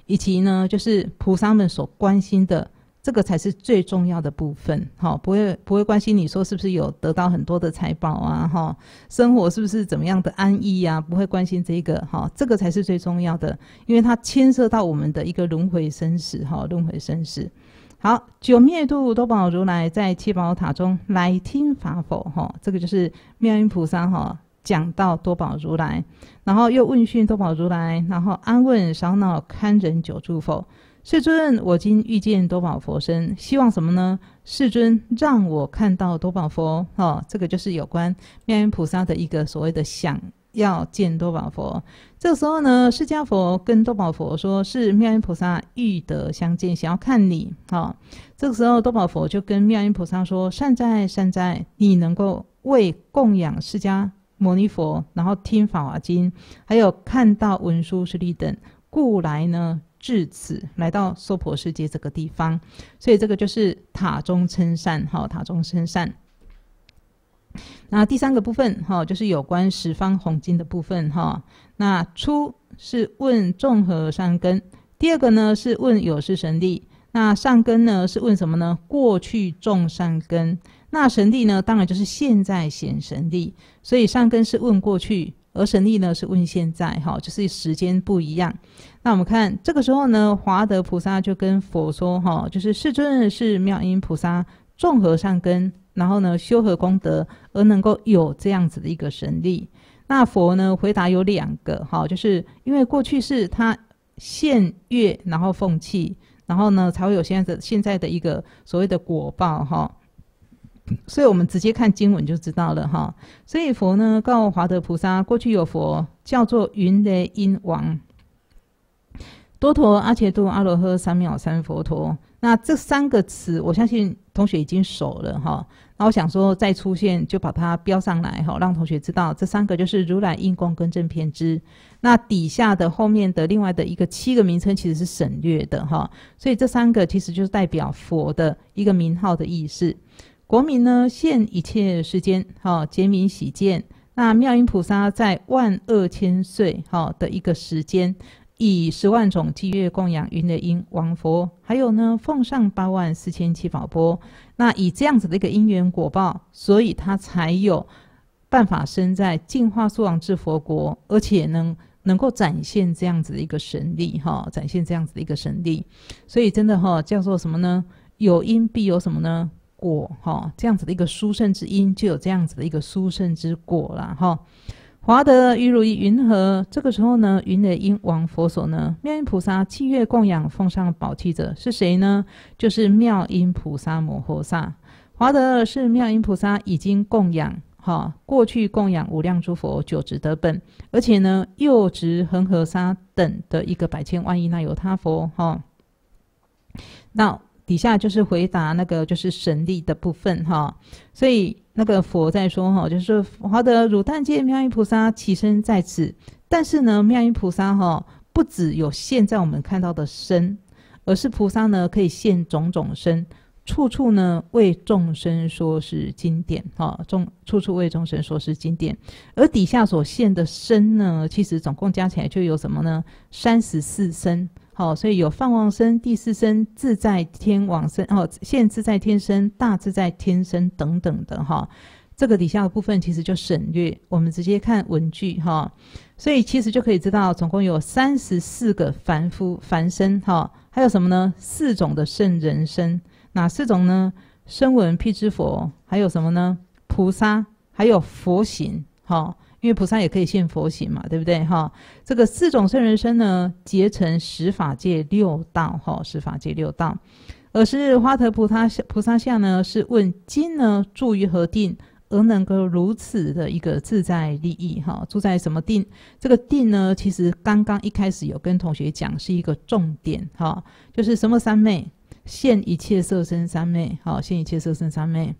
以及呢，就是菩萨们所关心的，这个才是最重要的部分。哈，不会不会关心你说是不是有得到很多的财宝啊？哈，生活是不是怎么样的安逸呀？不会关心这个。哈，这个才是最重要的，因为它牵涉到我们的一个轮回生死。哈，轮回生死。好，九灭度多宝如来在七宝塔中来听法否？哈，这个就是妙音菩萨哈讲到多宝如来，然后又问讯多宝如来，然后安问少脑堪忍久住否？世尊，我今遇见多宝佛身，希望什么呢？世尊让我看到多宝佛。哈，这个就是有关妙音菩萨的一个所谓的想。要见多宝佛，这个时候呢，释迦佛跟多宝佛说：“是妙音菩萨欲得相见，想要看你。”好，这个时候多宝佛就跟妙音菩萨说：“善哉善哉，你能够为供养释迦牟尼佛，然后听法华经，还有看到文殊师利等，故来呢至此，来到娑婆世界这个地方。所以这个就是塔中称善，好，塔中称善。”那第三个部分哈，就是有关十方红经的部分哈。那初是问众和善根，第二个呢是问有是神力。那善根呢是问什么呢？过去众善根。那神力呢，当然就是现在显神力。所以善根是问过去，而神力呢是问现在哈，就是时间不一样。那我们看这个时候呢，华德菩萨就跟佛说哈，就是世尊是妙音菩萨众和善根。然后呢，修和功德而能够有这样子的一个神力。那佛呢回答有两个，哈，就是因为过去是他现月，然后奉气，然后呢才会有现在的现在的一个所谓的果报，哈。所以我们直接看经文就知道了，哈。所以佛呢告华德菩萨，过去有佛叫做云雷音王多陀阿伽多阿罗诃三藐三佛陀。那这三个词，我相信同学已经熟了哈。那我想说，再出现就把它标上来哈，让同学知道这三个就是如来应供跟正偏知。那底下的后面的另外的一个七个名称其实是省略的哈，所以这三个其实就是代表佛的一个名号的意思。国民呢，现一切世间哈，皆名喜见。那妙音菩萨在万二千岁哈的一个时间。以十万种祭月供养云的因王佛，还有呢，奉上八万四千七宝钵。那以这样子的一个因缘果报，所以他才有办法生在净化速王至佛国，而且能能够展现这样子的一个神力哈，展现这样子的一个神力。所以真的哈，叫做什么呢？有因必有什么呢？果哈，这样子的一个殊胜之因，就有这样子的一个殊胜之果了哈。华德于如意云何？这个时候呢，云的因王佛所呢，妙音菩萨七月供养奉上宝器者是谁呢？就是妙音菩萨摩诃萨。华德是妙音菩萨已经供养哈，过去供养无量诸佛九值得本，而且呢，又值恒河沙等的一个百千万亿那由他佛哈。那底下就是回答那个就是神力的部分哈，所以。那个佛在说哈，就是华德汝但见妙音菩萨起身在此，但是呢，妙音菩萨哈不只有现在我们看到的身，而是菩萨呢可以现种种身，处处呢为众生说是经典哈，众处处为众生说是经典，而底下所现的身呢，其实总共加起来就有什么呢？三十四身。好，所以有放望身、第四身、自在天往生、哦，现自在天身、大自在天身等等的哈。这个底下的部分其实就省略，我们直接看文句哈。所以其实就可以知道，总共有三十四个凡夫凡身哈。还有什么呢？四种的圣人身，哪四种呢？声闻辟支佛，还有什么呢？菩萨，还有佛行哈。因为菩萨也可以现佛行嘛，对不对？哈，这个四种圣人身呢，结成十法界六道，哈，十法界六道。而是花头菩萨菩萨像呢，是问今呢住于何定，而能够如此的一个自在利益？哈，住在什么定？这个定呢，其实刚刚一开始有跟同学讲，是一个重点，哈，就是什么三昧，现一切色身三昧，好，现一切色身三昧。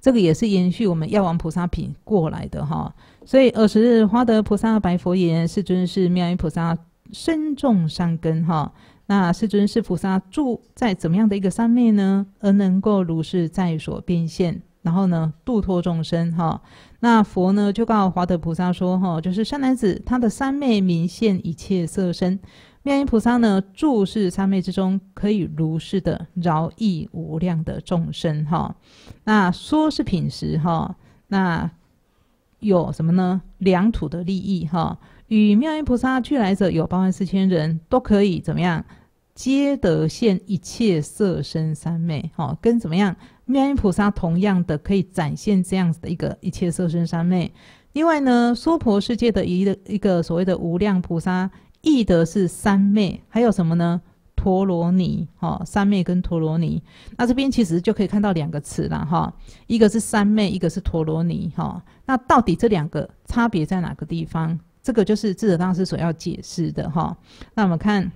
这个也是延续我们药王菩萨品过来的哈，所以二十日花德菩萨白佛言：“世尊是妙音菩萨身重善根哈，那世尊是菩萨住在怎么样的一个三昧呢？而能够如是在所变现，然后呢度脱众生哈。那佛呢就告华德菩萨说哈，就是善男子，他的三昧明现一切色身。”妙音菩萨呢，住是三昧之中，可以如是的饶益无量的众生哈。那说是品时哈，那有什么呢？良土的利益哈，与妙音菩萨俱来者有八万四千人，都可以怎么样？皆得现一切色身三昧哈，跟怎么样？妙音菩萨同样的可以展现这样子的一个一切色身三昧。另外呢，娑婆世界的一个一个所谓的无量菩萨。意的是三昧，还有什么呢？陀罗尼，哈，三昧跟陀罗尼。那这边其实就可以看到两个词了，哈，一个是三昧，一个是陀罗尼，哈。那到底这两个差别在哪个地方？这个就是智者大师所要解释的，哈。那我们看，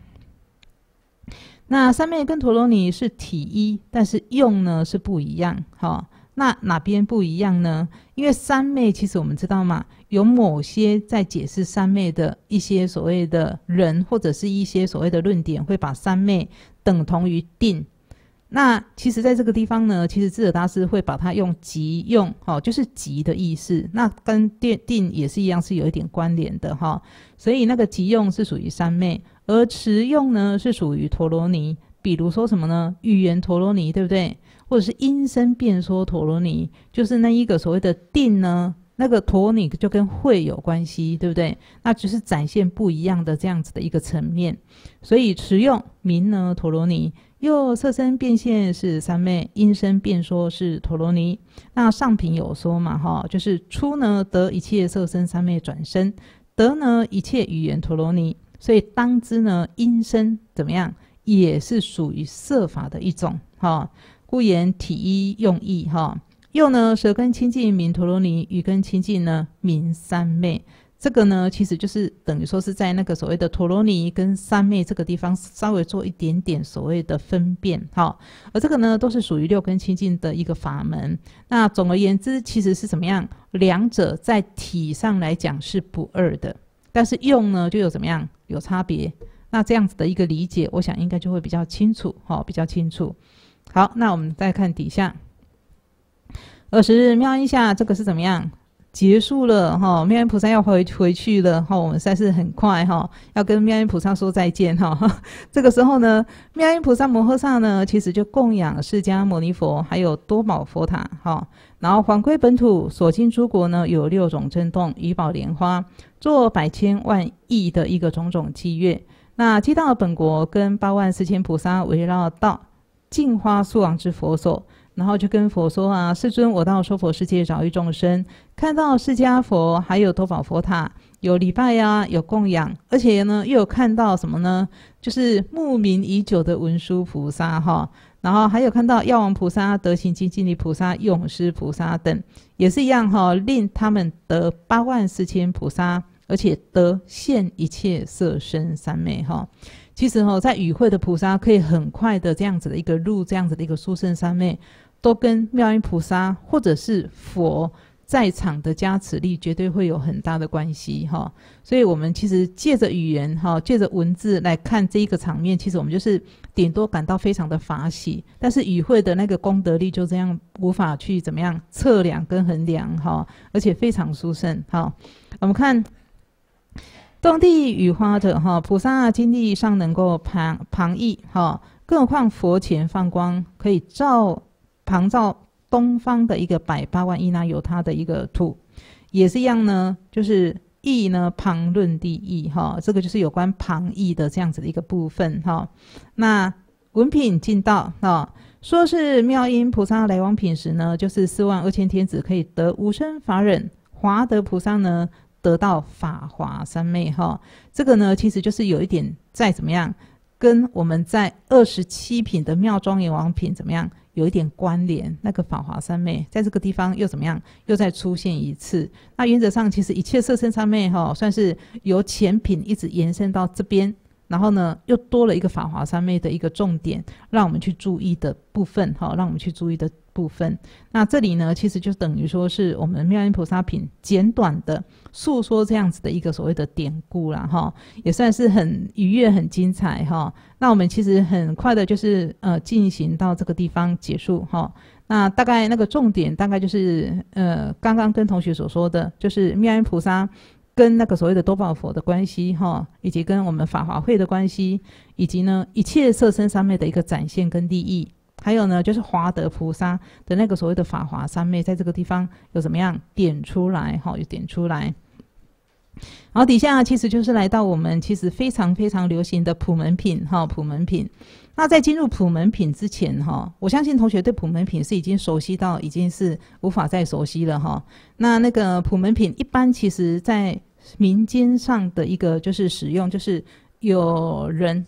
那三昧跟陀罗尼是体一，但是用呢是不一样，哈。那哪边不一样呢？因为三昧其实我们知道嘛，有某些在解释三昧的一些所谓的人，或者是一些所谓的论点，会把三昧等同于定。那其实在这个地方呢，其实智者大师会把它用即用，哦，就是即的意思。那跟定定也是一样，是有一点关联的哈。所以那个即用是属于三昧，而持用呢是属于陀罗尼。比如说什么呢？语言陀罗尼，对不对？或者是音声变说陀罗尼，就是那一个所谓的定呢，那个陀尼就跟会有关系，对不对？那只是展现不一样的这样子的一个层面。所以持用名呢陀罗尼，又色身变现是三昧，音声变说是陀罗尼。那上品有说嘛，哈，就是初呢得一切色身三昧转身，得呢一切语言陀罗尼。所以当知呢音声怎么样，也是属于色法的一种，哈。故言体一用意哈，又呢舌根清净名陀罗尼，语根清净呢名三昧。这个呢，其实就是等于说是在那个所谓的陀罗尼跟三昧这个地方稍微做一点点所谓的分辨，哈。而这个呢，都是属于六根清净的一个法门。那总而言之，其实是怎么样？两者在体上来讲是不二的，但是用呢就有怎么样有差别。那这样子的一个理解，我想应该就会比较清楚，哈，比较清楚。好，那我们再看底下二十日妙音下，这个是怎么样？结束了哈，妙音菩萨要回回去了哈，我们算是很快哈，要跟妙音菩萨说再见哈。这个时候呢，妙音菩萨摩诃萨呢，其实就供养释迦牟尼佛，还有多宝佛塔哈。然后返归本土，所经诸国呢，有六种震动，以宝莲花，做百千万亿的一个种种伎乐。那接到本国跟八万四千菩萨围绕到净花素王之佛所。然后就跟佛说啊，世尊，我到娑婆世界找一众生，看到释迦佛还有多宝佛塔，有礼拜呀，有供养，而且呢又有看到什么呢？就是慕名已久的文殊菩萨哈，然后还有看到药王菩萨、德行精进力菩萨、勇施菩萨等，也是一样哈，令他们得八万四千菩萨，而且得现一切色身三昧哈。其实哈，在与会的菩萨可以很快的这样子的一个入这样子的一个殊胜三昧。都跟妙音菩萨或者是佛在场的加持力绝对会有很大的关系哈，所以我们其实借着语言哈，借着文字来看这一个场面，其实我们就是顶多感到非常的法喜，但是与会的那个功德力就这样无法去怎么样测量跟衡量哈，而且非常殊胜哈。我们看动地雨花的哈，菩萨经历上能够旁旁逸哈，更何况佛前放光可以照。旁照东方的一个百八万亿那有它的一个土，也是一样呢，就是义呢旁论地义哈，这个就是有关旁义的这样子的一个部分哈。那文品进道啊，说是妙音菩萨来往品时呢，就是四万二千天子可以得无生法忍，华德菩萨呢得到法华三昧哈。这个呢，其实就是有一点再怎么样，跟我们在二十七品的妙庄严王品怎么样？有一点关联，那个法华三昧在这个地方又怎么样？又再出现一次。那原则上，其实一切色身三昧哈，算是由前品一直延伸到这边，然后呢，又多了一个法华三昧的一个重点，让我们去注意的部分哈，让我们去注意的。部分，那这里呢，其实就等于说是我们妙音菩萨品简短的诉说这样子的一个所谓的典故了哈，也算是很愉悦、很精彩哈。那我们其实很快的就是呃进行到这个地方结束哈。那大概那个重点大概就是呃刚刚跟同学所说的，就是妙音菩萨跟那个所谓的多宝佛的关系哈，以及跟我们法华会的关系，以及呢一切色身上面的一个展现跟利益。还有呢，就是华德菩萨的那个所谓的法华三昧，在这个地方有怎么样点出来？哈，有点出来。然后底下其实就是来到我们其实非常非常流行的普门品，哈，普门品。那在进入普门品之前，哈，我相信同学对普门品是已经熟悉到已经是无法再熟悉了，哈。那那个普门品一般其实在民间上的一个就是使用，就是有人，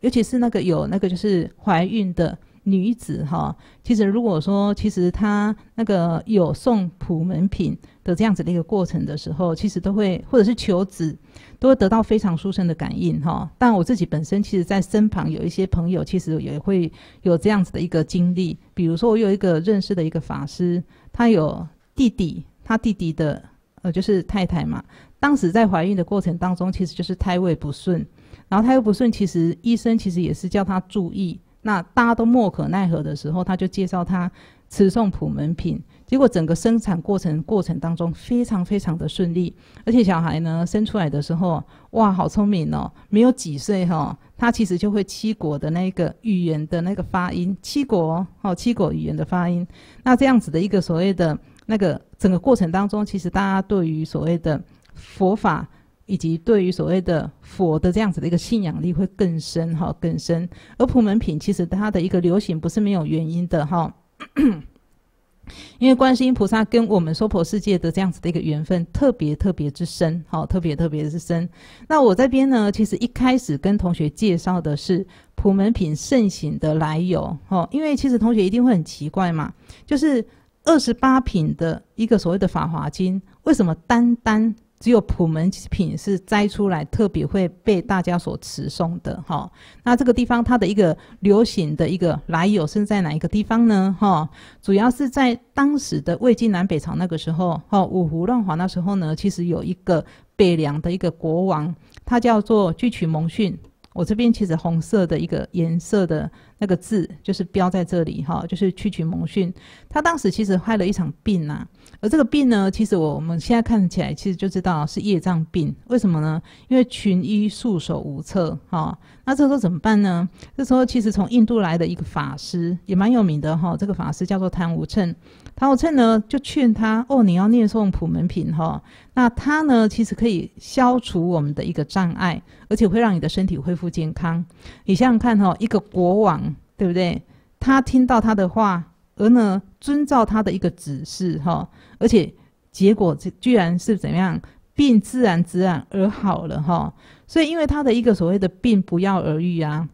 尤其是那个有那个就是怀孕的。女子哈，其实如果说其实她那个有送普门品的这样子的一个过程的时候，其实都会或者是求子，都会得到非常殊胜的感应哈。但我自己本身其实，在身旁有一些朋友，其实也会有这样子的一个经历。比如说，我有一个认识的一个法师，他有弟弟，他弟弟的呃就是太太嘛，当时在怀孕的过程当中，其实就是胎位不顺，然后胎位不顺，其实医生其实也是叫他注意。那大家都莫可奈何的时候，他就介绍他持诵普门品，结果整个生产过程过程当中非常非常的顺利，而且小孩呢生出来的时候，哇，好聪明哦，没有几岁哈，他其实就会七国的那个语言的那个发音，七国哦，七国语言的发音，那这样子的一个所谓的那个整个过程当中，其实大家对于所谓的佛法。以及对于所谓的佛的这样子的一个信仰力会更深哈，更深。而普门品其实它的一个流行不是没有原因的哈，因为观世音菩萨跟我们娑婆世界的这样子的一个缘分特别特别之深，好，特别特别之深。那我这边呢，其实一开始跟同学介绍的是普门品盛行的来由，哈，因为其实同学一定会很奇怪嘛，就是二十八品的一个所谓的法华经，为什么单单只有普门品是摘出来，特别会被大家所持诵的哈。那这个地方它的一个流行的一个来由是在哪一个地方呢？哈，主要是在当时的魏晋南北朝那个时候，哈五胡乱华那时候呢，其实有一个北凉的一个国王，他叫做巨曲蒙逊。我这边其实红色的一个颜色的那个字，就是标在这里哈，就是屈曲蒙逊。他当时其实害了一场病呐，而这个病呢，其实我我们现在看起来其实就知道是业障病。为什么呢？因为群医束手无策哈。那这时候怎么办呢？这时候其实从印度来的一个法师也蛮有名的哈，这个法师叫做谭无称。谭无称呢就劝他哦，你要念诵普门品哈。那他呢，其实可以消除我们的一个障碍，而且会让你的身体恢复健康。你想想看哈，一个国王，对不对？他听到他的话，而呢遵照他的一个指示哈，而且结果居然是怎样？病自然自然而好了哈。所以因为他的一个所谓的病不药而愈啊，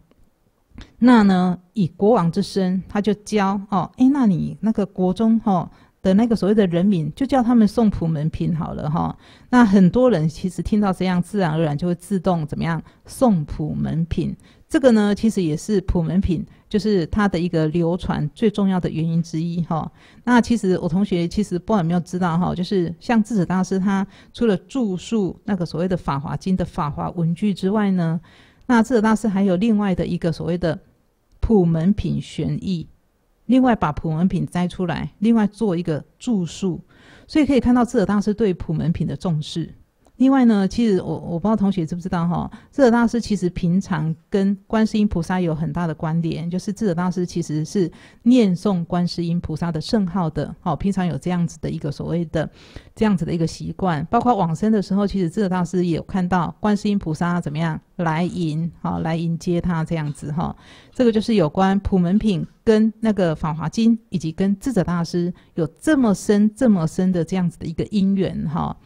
那呢以国王之身，他就教哦，哎，那你那个国中哈。的那个所谓的人民，就叫他们送普门品好了哈。那很多人其实听到这样，自然而然就会自动怎么样送普门品。这个呢，其实也是普门品，就是它的一个流传最重要的原因之一哈。那其实我同学其实不知道有没有知道哈，就是像智者大师他除了著述那个所谓的《法华经》的法华文句之外呢，那智者大师还有另外的一个所谓的普门品玄义。另外把普门品摘出来，另外做一个著述，所以可以看到智者大师对普门品的重视。另外呢，其实我我不知道同学知不知道哈，智者大师其实平常跟观世音菩萨有很大的关联，就是智者大师其实是念诵观世音菩萨的圣号的，好，平常有这样子的一个所谓的这样子的一个习惯，包括往生的时候，其实智者大师也有看到观世音菩萨怎么样来迎，好来迎接他这样子哈，这个就是有关普门品跟那个法华经以及跟智者大师有这么深这么深的这样子的一个因缘哈。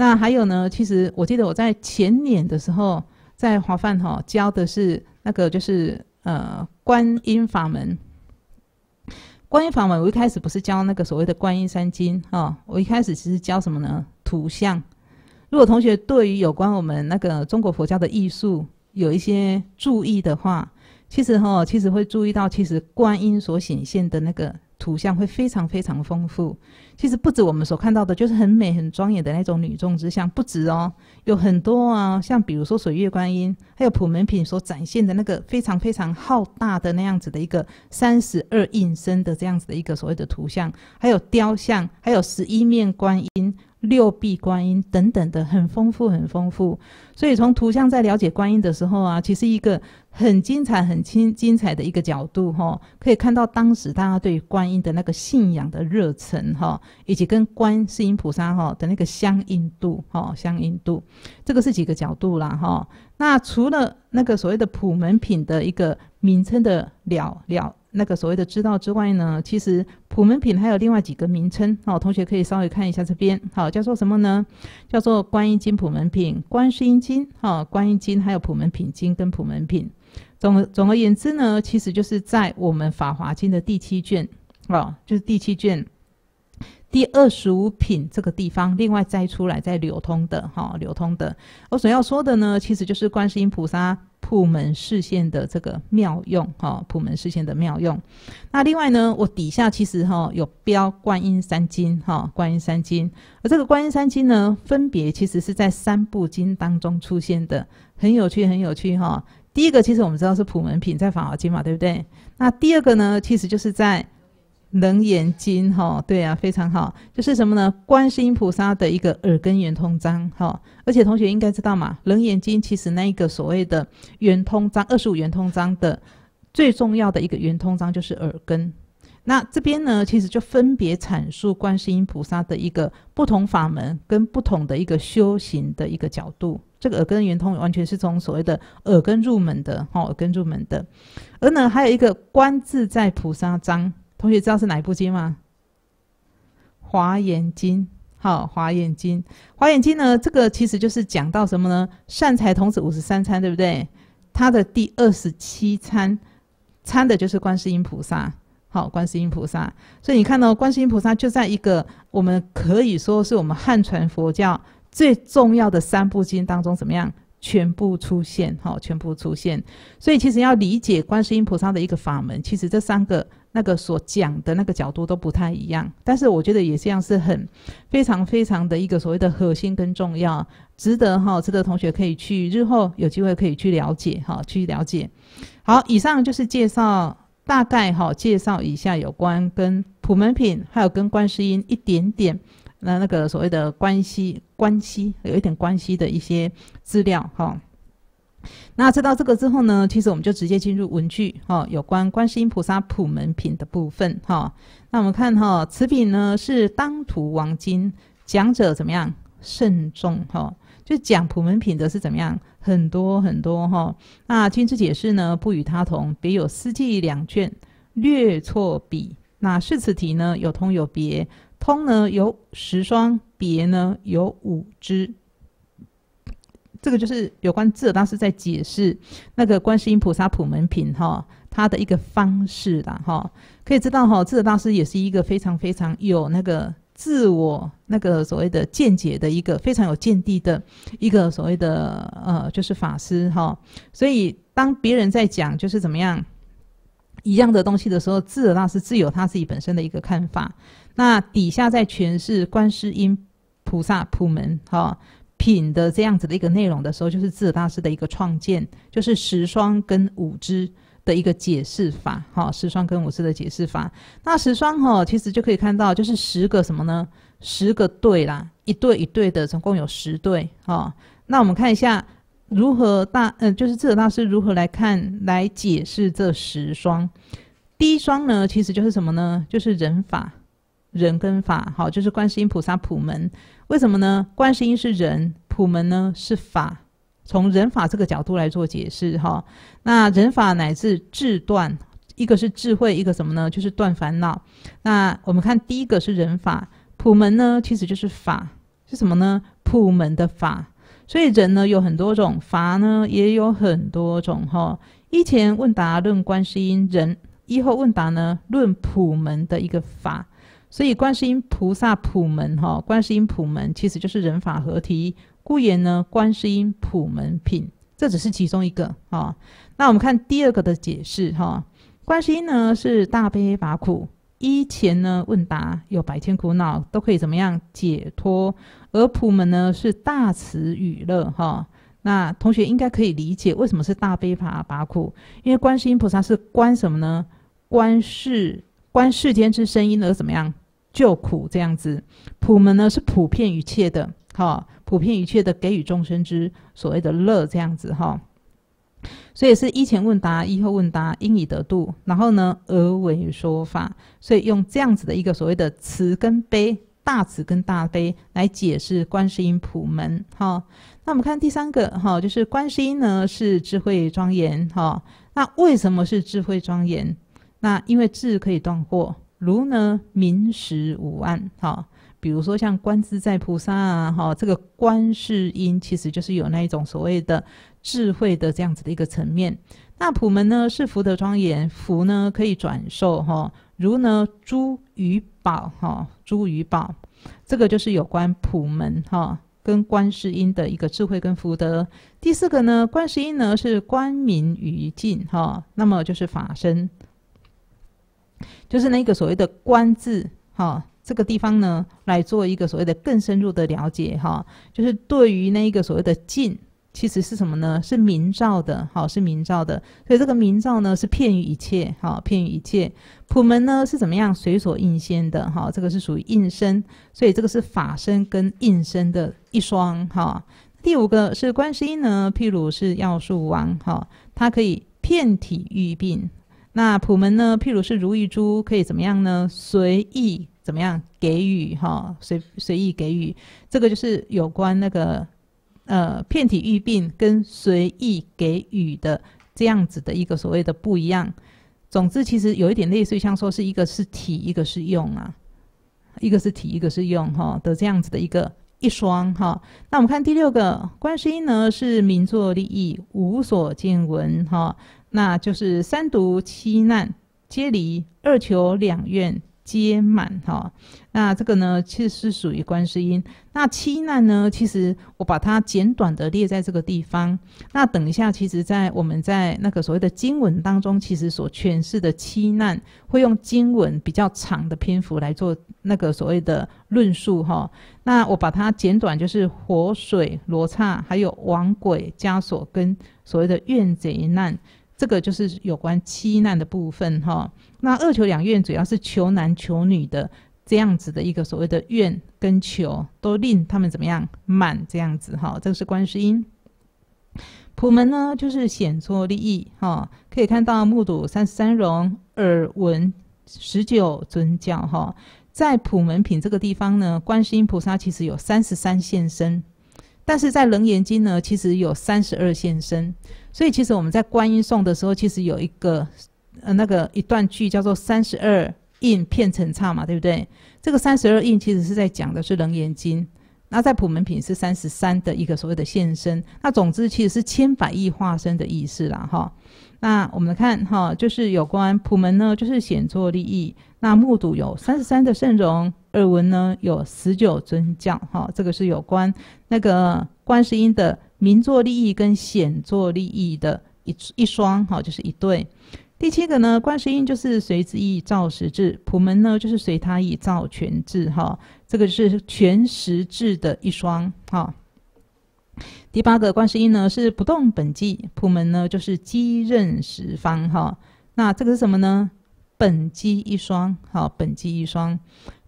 那还有呢？其实我记得我在前年的时候，在华范哈教的是那个就是呃观音法门。观音法门，我一开始不是教那个所谓的观音三经哈，我一开始其实教什么呢？图像。如果同学对于有关我们那个中国佛教的艺术有一些注意的话，其实哈，其实会注意到，其实观音所显现的那个。图像会非常非常丰富，其实不止我们所看到的，就是很美很庄严的那种女众之像，不止哦，有很多啊，像比如说水月观音，还有普门品所展现的那个非常非常浩大的那样子的一个三十二应身的这样子的一个所谓的图像，还有雕像，还有十一面观音。六臂观音等等的很丰富，很丰富。所以从图像在了解观音的时候啊，其实一个很精彩、很精精彩的一个角度哈，可以看到当时大家对观音的那个信仰的热忱哈，以及跟观世音菩萨哈的那个相应度哈，相应度。这个是几个角度啦哈。那除了那个所谓的普门品的一个名称的了了。那个所谓的知道之外呢，其实普门品还有另外几个名称，好，同学可以稍微看一下这边，好，叫做什么呢？叫做观音经普门品、观世音经，哈，观音经还有普门品经跟普门品。总总而言之呢，其实就是在我们法华经的第七卷，哦，就是第七卷第二十五品这个地方，另外摘出来再流通的，哈，流通的。我所要说的呢，其实就是观世音菩萨。普门视线的这个妙用哈，普门视线的妙用。那另外呢，我底下其实哈有标观音三经哈，观音三经。而这个观音三经呢，分别其实是在三部经当中出现的，很有趣，很有趣哈。第一个其实我们知道是普门品在法华经嘛，对不对？那第二个呢，其实就是在。楞严经，哈，对啊，非常好，就是什么呢？观世音菩萨的一个耳根圆通章，哈，而且同学应该知道嘛，楞严经其实那一个所谓的圆通章，二十五圆通章的最重要的一个圆通章就是耳根。那这边呢，其实就分别阐述观世音菩萨的一个不同法门跟不同的一个修行的一个角度。这个耳根圆通完全是从所谓的耳根入门的，哈，耳根入门的。而呢，还有一个观自在菩萨章。同学知道是哪一部经吗？华严经，好，华严经，华严经呢？这个其实就是讲到什么呢？善财童子五十三参，对不对？它的第二十七参，参的就是观世音菩萨，好，观世音菩萨。所以你看到观世音菩萨就在一个我们可以说是我们汉传佛教最重要的三部经当中怎么样？全部出现，哈，全部出现。所以其实要理解观世音菩萨的一个法门，其实这三个那个所讲的那个角度都不太一样。但是我觉得也这样是很非常非常的一个所谓的核心跟重要，值得哈，值得同学可以去日后有机会可以去了解，哈，去了解。好，以上就是介绍大概哈，介绍一下有关跟普门品还有跟观世音一点点。那那个所谓的关系关系有一点关系的一些资料哈，那知道这个之后呢，其实我们就直接进入文句哈，有关观世音菩萨普门品的部分哈。那我们看哈，此品呢是当涂王经，讲者怎么样慎重哈，就讲普门品的是怎么样很多很多哈。那经之解释呢不与他同，别有四记两卷，略错笔。那是此题呢有通有别。通呢有十双，别呢有五支。这个就是有关智者大师在解释那个观世音菩萨普门品哈，他的一个方式啦哈。可以知道哈，智者大师也是一个非常非常有那个自我那个所谓的见解的一个非常有见地的一个所谓的呃就是法师哈。所以当别人在讲就是怎么样一样的东西的时候，智者大师自有他自己本身的一个看法。那底下在诠释观世音菩萨普门哈品的这样子的一个内容的时候，就是智者大师的一个创建，就是十双跟五支的一个解释法哈，十双跟五支的解释法。那十双哈，其实就可以看到，就是十个什么呢？十个对啦，一对一对的，总共有十对哈。那我们看一下如何大嗯，就是智者大师如何来看来解释这十双。第一双呢，其实就是什么呢？就是人法。人跟法，好，就是观世音菩萨普门。为什么呢？观世音是人，普门呢是法。从人法这个角度来做解释，哈。那人法乃至智断，一个是智慧，一个什么呢？就是断烦恼。那我们看第一个是人法，普门呢其实就是法，是什么呢？普门的法。所以人呢有很多种，法呢也有很多种，哈。一前问答论观世音人，一后问答呢论普门的一个法。所以，观世音菩萨普门，哈，观世音普门其实就是人法合体，故言呢，观世音普门品，这只是其中一个，哈。那我们看第二个的解释，哈，观世音呢是大悲拔苦，一前呢问答有百千苦恼都可以怎么样解脱，而普门呢是大慈与乐，哈。那同学应该可以理解为什么是大悲法拔苦，因为观世音菩萨是观什么呢？观世。观世间之声音而怎么样？救苦这样子，普门呢是普遍一切的，哈，普遍一切的给予众生之所谓的乐这样子哈，所以是依前问答，依后问答，因以得度，然后呢而为说法，所以用这样子的一个所谓的慈跟悲，大慈跟大悲来解释观世音普门哈。那我们看第三个哈，就是观世音呢是智慧庄严哈，那为什么是智慧庄严？那因为智可以断惑，如呢明实无暗，哈，比如说像观自在菩萨啊，哈，这个观世音其实就是有那一种所谓的智慧的这样子的一个层面。那普门呢是福德庄严，福呢可以转受，哈，如呢珠与宝，哈，珠与宝，这个就是有关普门，哈，跟观世音的一个智慧跟福德。第四个呢，观世音呢是观明于尽，哈，那么就是法身。就是那个所谓的“观”字，哈，这个地方呢，来做一个所谓的更深入的了解，哈，就是对于那一个所谓的“境”，其实是什么呢？是明照的，好，是明照的。所以这个明照呢，是遍于一切，好，遍于一切。普门呢是怎么样？随所应现的，哈，这个是属于应身，所以这个是法身跟应身的一双，哈。第五个是观世音呢，譬如是药树王，哈，它可以遍体愈病。那普门呢？譬如是如意珠，可以怎么样呢？随意怎么样给予哈？随随意给予，这个就是有关那个呃片体愈病跟随意给予的这样子的一个所谓的不一样。总之，其实有一点类似像说是一个是体，一个是用啊，一个是体，一个是用哈的这样子的一个一双哈。那我们看第六个观世音呢，是名作利益，无所见闻哈。那就是三毒七难皆离，二求两愿皆满哈。那这个呢，其实是属于观世音。那七难呢，其实我把它简短的列在这个地方。那等一下，其实在我们在那个所谓的经文当中，其实所诠释的七难，会用经文比较长的篇幅来做那个所谓的论述哈。那我把它简短，就是火水罗刹，还有亡鬼枷锁跟所谓的怨贼难。这个就是有关七难的部分哈。那二求两愿主要是求男求女的这样子的一个所谓的愿跟求，都令他们怎么样满这样子哈。这个是观世音。普门呢，就是显作利益哈。可以看到目睹三十三容，耳闻十九尊教哈。在普门品这个地方呢，观世音菩萨其实有三十三现身。但是在《楞严经》呢，其实有三十二现身，所以其实我们在观音颂的时候，其实有一个呃那个一段句叫做“三十二印片成刹”嘛，对不对？这个三十二印其实是在讲的是《楞严经》，那在普门品是三十三的一个所谓的现身。那总之其实是千百亿化身的意思啦，哈。那我们看哈，就是有关普门呢，就是显作利益。那目睹有三十三的圣容，耳闻呢有十九尊教，哈，这个是有关那个观世音的名作利益跟显作利益的一一双，哈，就是一对。第七个呢，观世音就是随之意造实质，普门呢就是随他意造全智，哈，这个是全实质的一双，哈。第八个观世音呢是不动本际，普门呢就是机任十方，哈。那这个是什么呢？本机一双，好，本机一双。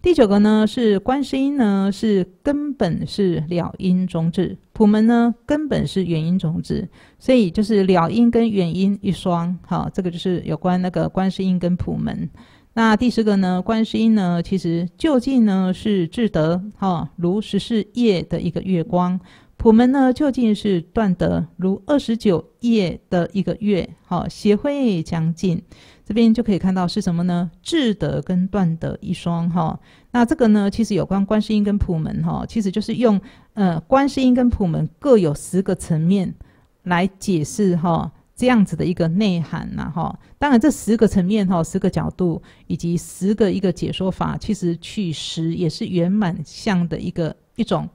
第九个呢是观世音呢，是根本是了因种子，普门呢根本是原因种子，所以就是了因跟原因一双，好，这个就是有关那个观世音跟普门。那第十个呢，观世音呢，其实究竟呢是智德，哈，如十四夜的一个月光。普门呢，究竟是断得如二十九夜的一个月，好协会将近，这边就可以看到是什么呢？智德跟断德一双哈。那这个呢，其实有关观世音跟普门哈，其实就是用呃观世音跟普门各有十个层面来解释哈这样子的一个内涵呐哈。当然这十个层面哈，十个角度以及十个一个解说法，其实去十也是圆满相的一个一种。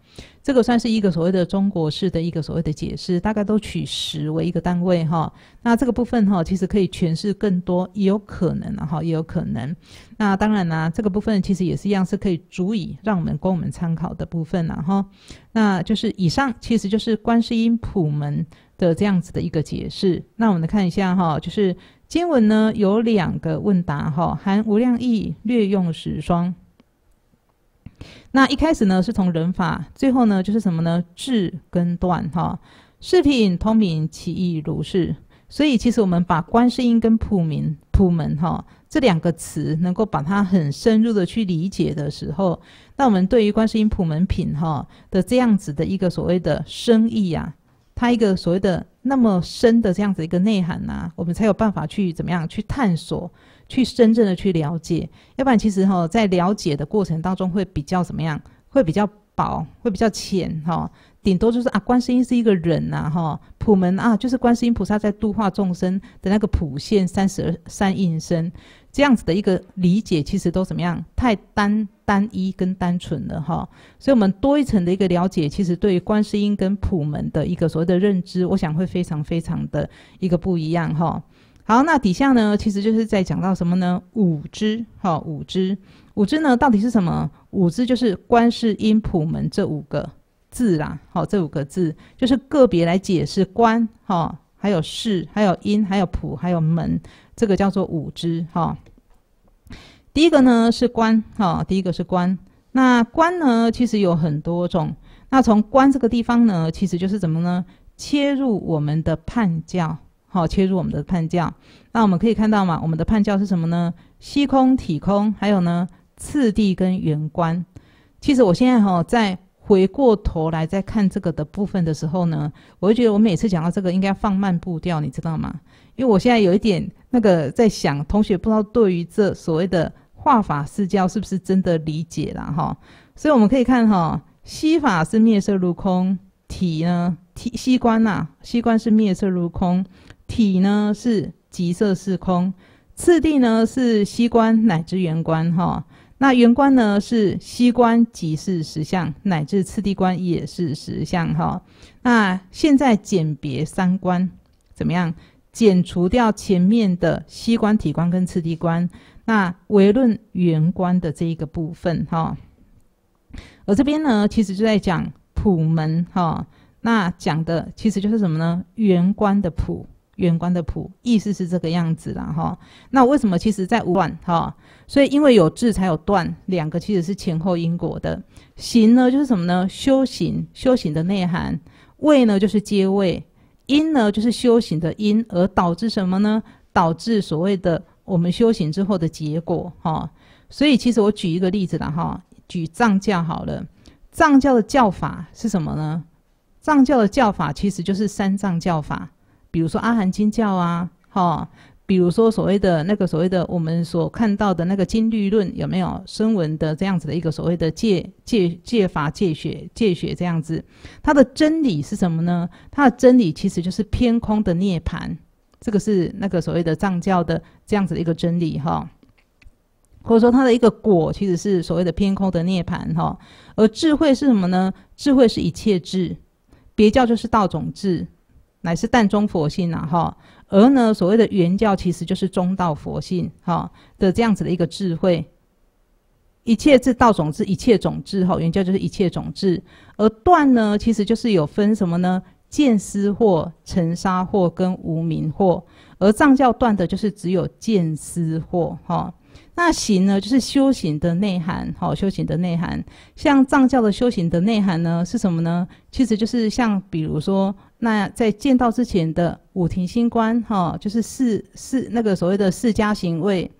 这个算是一个所谓的中国式的一个所谓的解释，大概都取十为一个单位哈。那这个部分哈，其实可以诠释更多，也有可能哈，也有可能。那当然呢，这个部分其实也是一样，是可以足以让我们供我们参考的部分了哈。那就是以上其实就是观世音普门的这样子的一个解释。那我们来看一下哈，就是经文呢有两个问答哈，含无量义，略用十双。那一开始呢，是从人法，最后呢就是什么呢？智跟断哈，视频通明，其意如是。所以其实我们把观世音跟普明、普门哈这两个词，能够把它很深入的去理解的时候，那我们对于观世音普门品哈的这样子的一个所谓的深意呀，它一个所谓的那么深的这样子一个内涵呐，我们才有办法去怎么样去探索。去真正的去了解，要不然其实哈，在了解的过程当中会比较怎么样？会比较薄，会比较浅哈。顶多就是啊，观世音是一个人呐哈。普门啊，就是观世音菩萨在度化众生的那个普现三十三应身，这样子的一个理解，其实都怎么样？太单单一跟单纯了哈。所以，我们多一层的一个了解，其实对于观世音跟普门的一个所谓的认知，我想会非常非常的一个不一样哈。好，那底下呢，其实就是在讲到什么呢？五支，哈，五支，五支呢，到底是什么？五支就是观世音普门这五个字啦，好，这五个字就是个别来解释观，哈，还有世，还有音，还有普，还有门，这个叫做五支，哈。第一个呢是观，哈，第一个是观。那观呢，其实有很多种。那从观这个地方呢，其实就是怎么呢？切入我们的判教。好，切入我们的判教。那我们可以看到嘛，我们的判教是什么呢？息空、体空，还有呢，次第跟圆观。其实我现在哈，在回过头来再看这个的部分的时候呢，我就觉得我每次讲到这个应该放慢步调，你知道吗？因为我现在有一点那个在想，同学不知道对于这所谓的化法释教是不是真的理解了哈？所以我们可以看哈，息法是灭色入空，体呢，体息观呐，息观是灭色入空。体呢是极色是空，次第呢是息观乃至圆观哈。那圆观呢是息观即是实相，乃至次第观也是实相哈。那现在简别三观怎么样？减除掉前面的息观、体观跟次第观，那唯论圆观的这一个部分哈。而这边呢，其实就在讲普门哈。那讲的其实就是什么呢？圆观的普。远观的普意思是这个样子啦，哈。那为什么其实在无断哈？所以因为有智才有断，两个其实是前后因果的。行呢就是什么呢？修行，修行的内涵。位呢就是阶位，因呢就是修行的因，而导致什么呢？导致所谓的我们修行之后的结果哈。所以其实我举一个例子了哈，举藏教好了。藏教的教法是什么呢？藏教的教法其实就是三藏教法。比如说阿含经教啊，哈，比如说所谓的那个所谓的我们所看到的那个经律论，有没有声闻的这样子的一个所谓的戒戒戒法戒学戒学这样子？它的真理是什么呢？它的真理其实就是偏空的涅盘，这个是那个所谓的藏教的这样子的一个真理哈，或者说它的一个果其实是所谓的偏空的涅盘哈。而智慧是什么呢？智慧是一切智，别教就是道种智。乃是淡中佛性呐，哈，而呢，所谓的原教其实就是中道佛性，哈的这样子的一个智慧。一切智道种智，一切种智，哈，原教就是一切种智。而断呢，其实就是有分什么呢？见思惑、尘沙惑跟无明惑。而藏教断的就是只有见思惑，哈。那行呢，就是修行的内涵，好，修行的内涵。像藏教的修行的内涵呢，是什么呢？其实就是像，比如说，那在见道之前的五庭心观，哈，就是四四那个所谓的四家行位。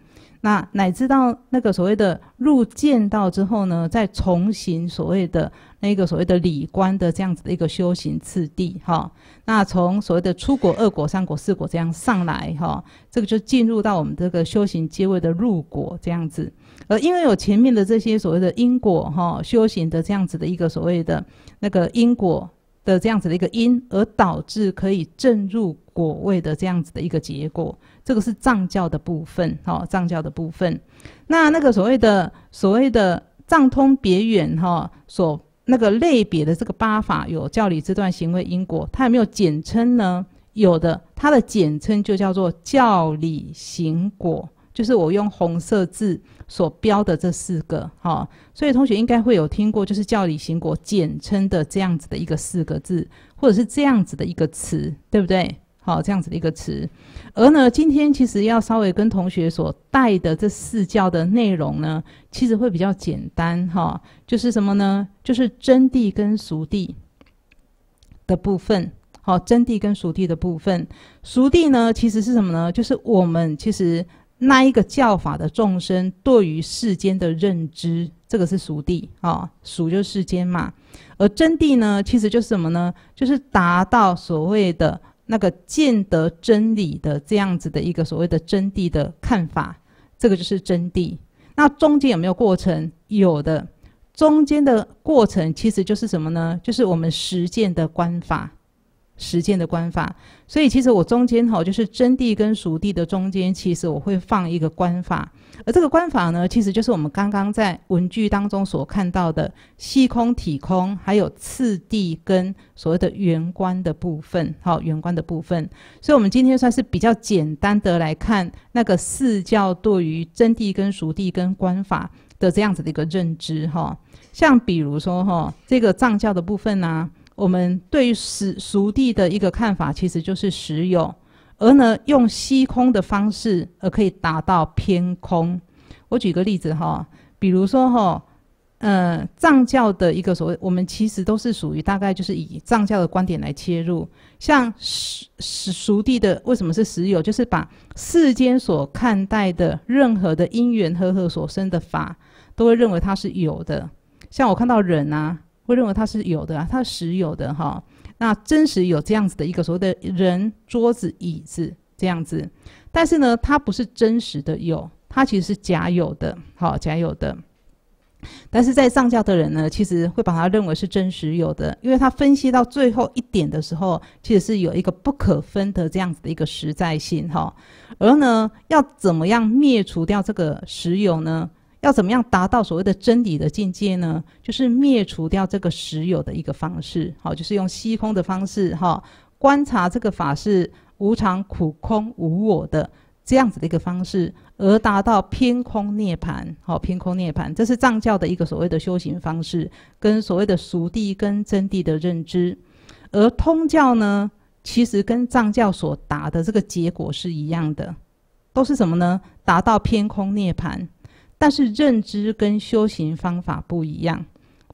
那乃至到那个所谓的入见道之后呢，再重行所谓的那个所谓的理观的这样子的一个修行次第，哈。那从所谓的出果、二果、三果、四果这样上来，哈，这个就进入到我们这个修行阶位的入果这样子。而因为有前面的这些所谓的因果，哈，修行的这样子的一个所谓的那个因果。的这样子的一个因，而导致可以正入果位的这样子的一个结果，这个是藏教的部分，哈，藏教的部分。那那个所谓的所谓的藏通别远，哈，所那个类别的这个八法有教理之段行为因果，它有没有简称呢？有的，它的简称就叫做教理行果。就是我用红色字所标的这四个，哈，所以同学应该会有听过，就是教理行国简称的这样子的一个四个字，或者是这样子的一个词，对不对？好，这样子的一个词。而呢，今天其实要稍微跟同学所带的这四教的内容呢，其实会比较简单，哈，就是什么呢？就是真谛跟俗谛的部分，好，真谛跟俗谛的部分。俗谛呢，其实是什么呢？就是我们其实。那一个教法的众生对于世间的认知，这个是俗谛啊，俗就是世间嘛。而真谛呢，其实就是什么呢？就是达到所谓的那个见得真理的这样子的一个所谓的真谛的看法，这个就是真谛。那中间有没有过程？有的，中间的过程其实就是什么呢？就是我们实践的观法。实践的观法，所以其实我中间哈，就是真谛跟熟谛的中间，其实我会放一个观法，而这个观法呢，其实就是我们刚刚在文句当中所看到的细空体空，还有次第跟所谓的圆观的部分，好，圆观的部分。所以我们今天算是比较简单的来看那个四教对于真谛跟熟谛跟观法的这样子的一个认知哈，像比如说哈，这个藏教的部分呢。我们对于实熟地的一个看法，其实就是实有，而呢用虚空的方式，而可以达到偏空。我举个例子哈，比如说哈，呃，藏教的一个所谓，我们其实都是属于大概就是以藏教的观点来切入。像实实熟地的为什么是实有，就是把世间所看待的任何的因缘和合所生的法，都会认为它是有的。像我看到人啊。会认为它是有的啊，它是实有的哈。那真实有这样子的一个所谓的人、桌子、椅子这样子，但是呢，它不是真实的有，它其实是假有的，好假有的。但是在藏教的人呢，其实会把它认为是真实有的，因为他分析到最后一点的时候，其实是有一个不可分的这样子的一个实在性哈。而呢，要怎么样灭除掉这个实有呢？要怎么样达到所谓的真理的境界呢？就是灭除掉这个实有的一个方式，好，就是用虚空的方式，哈，观察这个法是无常、苦、空、无我的这样子的一个方式，而达到偏空涅盘，好，偏空涅盘，这是藏教的一个所谓的修行方式，跟所谓的熟地跟真谛的认知，而通教呢，其实跟藏教所达的这个结果是一样的，都是什么呢？达到偏空涅盘。但是认知跟修行方法不一样，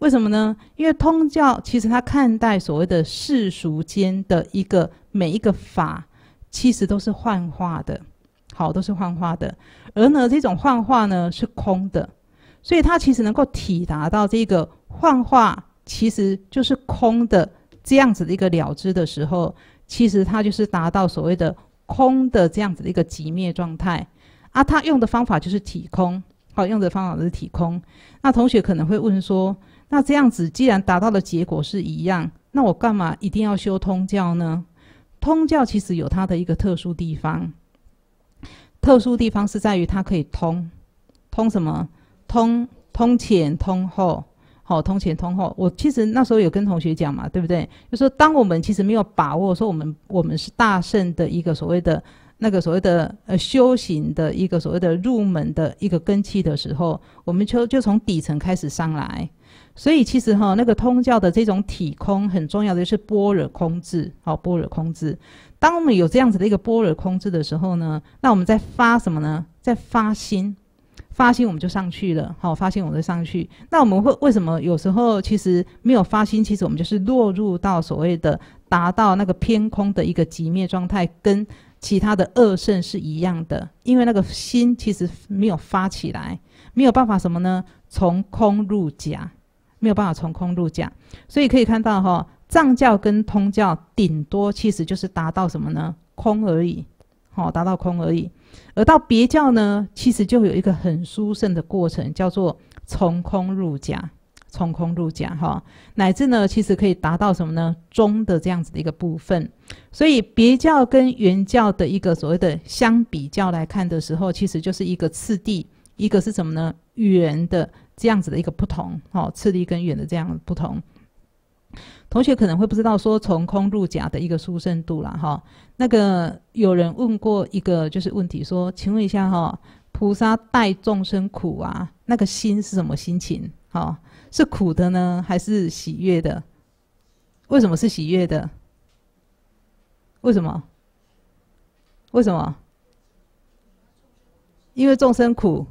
为什么呢？因为通教其实他看待所谓的世俗间的一个每一个法，其实都是幻化的，好，都是幻化的。而呢，这种幻化呢是空的，所以他其实能够体达到这个幻化其实就是空的这样子的一个了知的时候，其实他就是达到所谓的空的这样子的一个极灭状态。啊，他用的方法就是体空。好，用的方法是体空。那同学可能会问说：那这样子，既然达到的结果是一样，那我干嘛一定要修通教呢？通教其实有它的一个特殊地方，特殊地方是在于它可以通，通什么？通通前通后，好，通前通后。我其实那时候有跟同学讲嘛，对不对？就说当我们其实没有把握，说我们我们是大圣的一个所谓的。那个所谓的呃修行的一个所谓的入门的一个根基的时候，我们就就从底层开始上来。所以其实哈，那个通教的这种体空很重要的是般若空智，好般若空智。当我们有这样子的一个般若空智的时候呢，那我们在发什么呢？在发心，发心我们就上去了，好发心我们就上去。那我们会为什么有时候其实没有发心？其实我们就是落入到所谓的达到那个偏空的一个极灭状态，跟。其他的恶圣是一样的，因为那个心其实没有发起来，没有办法什么呢？从空入假，没有办法从空入假，所以可以看到哈，藏教跟通教顶多其实就是达到什么呢？空而已，好，达到空而已。而到别教呢，其实就有一个很殊胜的过程，叫做从空入假。从空入假，哈，乃至呢，其实可以达到什么呢？中的这样子的一个部分。所以别教跟原教的一个所谓的相比较来看的时候，其实就是一个次第，一个是什么呢？圆的这样子的一个不同，哈，次第跟圆的这样不同。同学可能会不知道说从空入假的一个殊胜度了，哈。那个有人问过一个就是问题说，请问一下哈，菩萨带众生苦啊，那个心是什么心情？哈？是苦的呢，还是喜悦的？为什么是喜悦的？为什么？为什么？因为众生苦，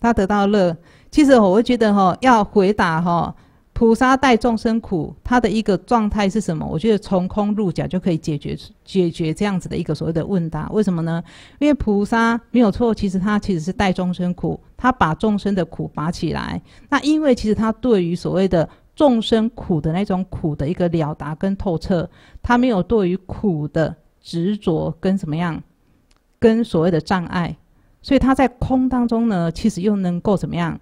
他得到乐。其实我会觉得哈，要回答哈。菩萨带众生苦，他的一个状态是什么？我觉得从空入假就可以解决解决这样子的一个所谓的问答。为什么呢？因为菩萨没有错，其实他其实是带众生苦，他把众生的苦拔起来。那因为其实他对于所谓的众生苦的那种苦的一个了达跟透彻，他没有对于苦的执着跟怎么样，跟所谓的障碍，所以他在空当中呢，其实又能够怎么样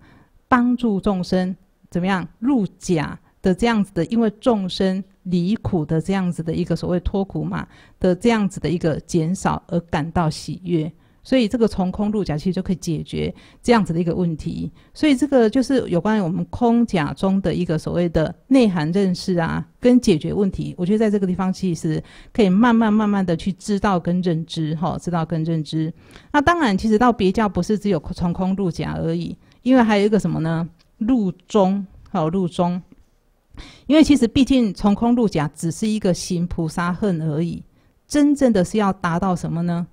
帮助众生。怎么样入假的这样子的，因为众生离苦的这样子的一个所谓脱苦嘛的这样子的一个减少而感到喜悦，所以这个从空入假其实就可以解决这样子的一个问题。所以这个就是有关于我们空假中的一个所谓的内涵认识啊，跟解决问题。我觉得在这个地方其实可以慢慢慢慢的去知道跟认知，哈，知道跟认知。那当然，其实到别教不是只有从空入假而已，因为还有一个什么呢？入中，好入中，因为其实毕竟从空入假只是一个行菩萨恨而已，真正的是要达到什么呢？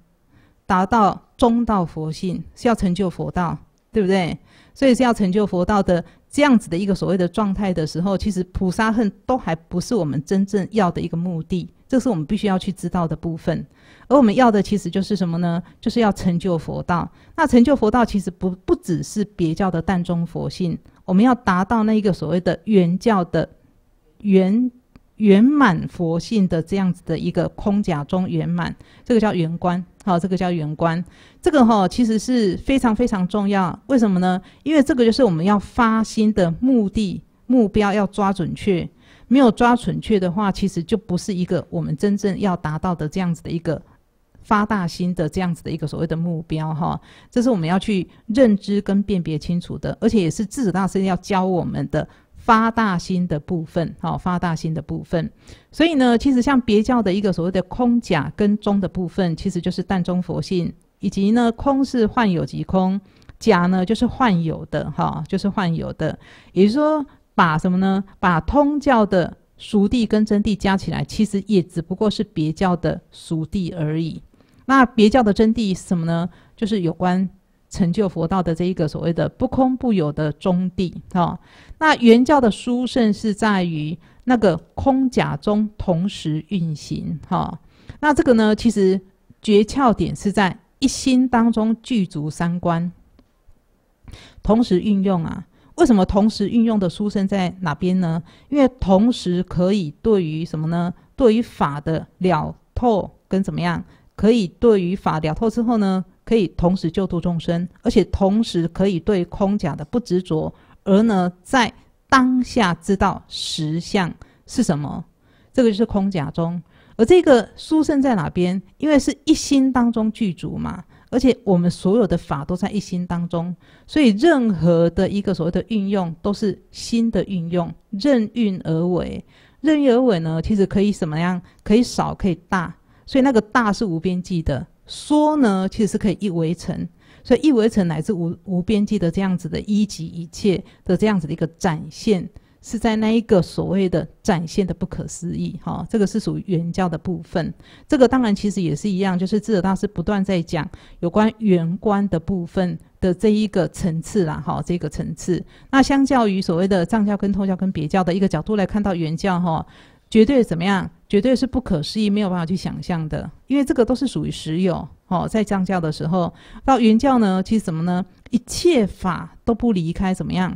达到中道佛性，是要成就佛道，对不对？所以是要成就佛道的这样子的一个所谓的状态的时候，其实菩萨恨都还不是我们真正要的一个目的，这是我们必须要去知道的部分。而我们要的其实就是什么呢？就是要成就佛道。那成就佛道其实不不只是别教的淡中佛性。我们要达到那一个所谓的原教的圆圆满佛性的这样子的一个空假中圆满，这个叫圆观，好，这个叫圆观，这个哈其实是非常非常重要。为什么呢？因为这个就是我们要发心的目的目标要抓准确，没有抓准确的话，其实就不是一个我们真正要达到的这样子的一个发大心的这样子的一个所谓的目标哈，这是我们要去认知跟辨别清楚的，而且也是智者大师要教我们的发大心的部分好，发大心的部分。所以呢，其实像别教的一个所谓的空假跟中的部分，其实就是淡中佛性，以及呢空是幻有即空，假呢就是幻有的哈，就是幻有的，也就是说把什么呢？把通教的。熟地跟真谛加起来，其实也只不过是别教的熟地而已。那别教的真谛是什么呢？就是有关成就佛道的这一个所谓的不空不有的中谛哈。那原教的殊胜是在于那个空假中同时运行哈。那这个呢，其实诀窍点是在一心当中具足三观，同时运用啊。为什么同时运用的书生在哪边呢？因为同时可以对于什么呢？对于法的了透跟怎么样？可以对于法了透之后呢，可以同时救度众生，而且同时可以对空假的不执着，而呢在当下知道实相是什么。这个就是空假中，而这个书生在哪边？因为是一心当中具足嘛。而且我们所有的法都在一心当中，所以任何的一个所谓的运用都是心的运用，任运而为。任运而为呢，其实可以什么样？可以少，可以大。所以那个大是无边际的，说呢，其实是可以一围成。所以一围成乃至无无边际的这样子的一即一切的这样子的一个展现。是在那一个所谓的展现的不可思议，哈，这个是属于原教的部分。这个当然其实也是一样，就是智者大师不断在讲有关圆观的部分的这一个层次啦，哈，这个层次。那相较于所谓的藏教跟通教跟别教的一个角度来看到原教，哈，绝对怎么样？绝对是不可思议，没有办法去想象的。因为这个都是属于实有，哦，在藏教的时候，到原教呢，其实什么呢？一切法都不离开怎么样？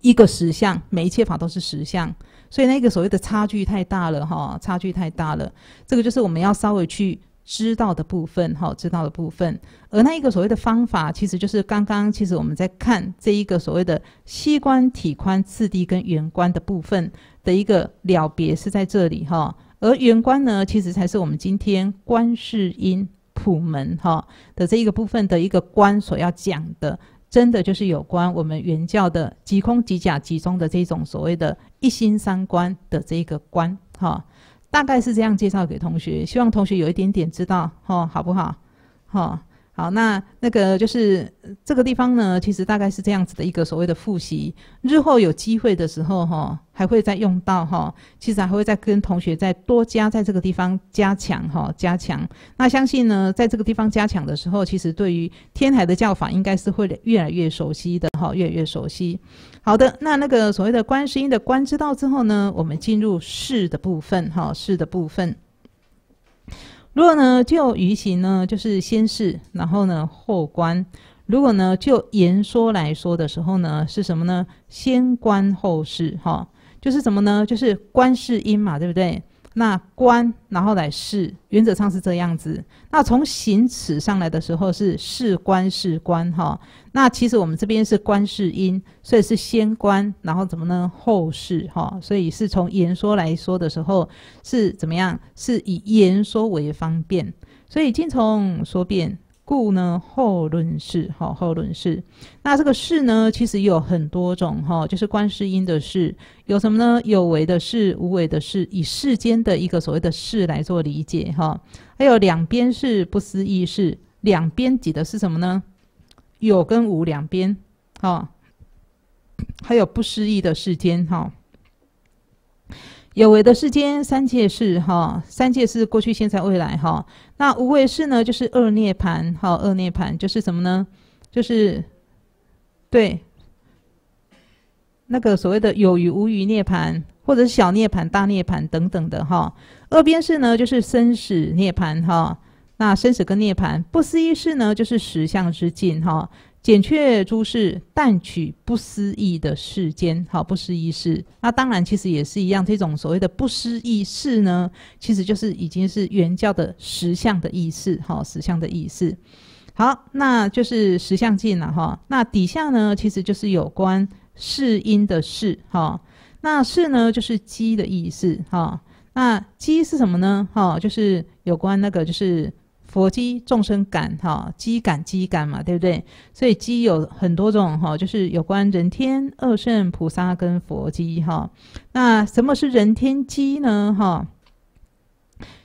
一个实相，每一切法都是实相，所以那个所谓的差距太大了哈，差距太大了。这个就是我们要稍微去知道的部分哈，知道的部分。而那一个所谓的方法，其实就是刚刚其实我们在看这一个所谓的息观、体观、次第跟圆观的部分的一个了别是在这里哈。而圆观呢，其实才是我们今天观世音普门哈的这一个部分的一个观所要讲的。真的就是有关我们原教的即空即假即中的这种所谓的一心三观的这一个观，哈，大概是这样介绍给同学，希望同学有一点点知道，哦，好不好？哦。好，那那个就是这个地方呢，其实大概是这样子的一个所谓的复习。日后有机会的时候，哈，还会再用到哈。其实还会再跟同学再多加在这个地方加强哈，加强。那相信呢，在这个地方加强的时候，其实对于天台的教法，应该是会越来越熟悉的哈，越来越熟悉。好的，那那个所谓的观世音的观知道之后呢，我们进入事的部分哈，事的部分。如果呢，就余行呢，就是先试，然后呢后观。如果呢，就言说来说的时候呢，是什么呢？先观后事，哈，就是什么呢？就是观世音嘛，对不对？那观，然后来视，原则上是这样子。那从行此上来的时候是事观事观哈。那其实我们这边是观世音，所以是先观，然后怎么呢？后视哈。所以是从言说来说的时候是怎么样？是以言说为方便，所以经从说变。故呢后论事，哈后论事。那这个事呢，其实有很多种哈，就是观世音的事，有什么呢？有为的事，无为的事，以世间的一个所谓的事来做理解哈。还有两边是不思议事，两边指的是什么呢？有跟无两边哈。还有不思议的世间哈。有为的世间三界事哈，三界是过去、现在、未来哈。那无为事呢，就是二涅盘哈，二涅盘就是什么呢？就是对那个所谓的有余无余涅盘，或者是小涅盘、大涅盘等等的哈。二边事呢，就是生死涅盘哈。那生死跟涅盘，不思议事呢，就是实相之境哈。减却诸事，但取不思议的世间，好不思议事。那当然，其实也是一样。这种所谓的不思议事呢，其实就是已经是原教的实相的意思，哈，实相的意思。好，那就是实相境了，哈。那底下呢，其实就是有关世因的事，哈。那事呢，就是机的意思，哈。那机是什么呢？哈，就是有关那个就是佛机众生感哈，机感机感嘛，对不对？所以机有很多种哈，就是有关人天、二圣菩萨跟佛机哈。那什么是人天机呢？哈？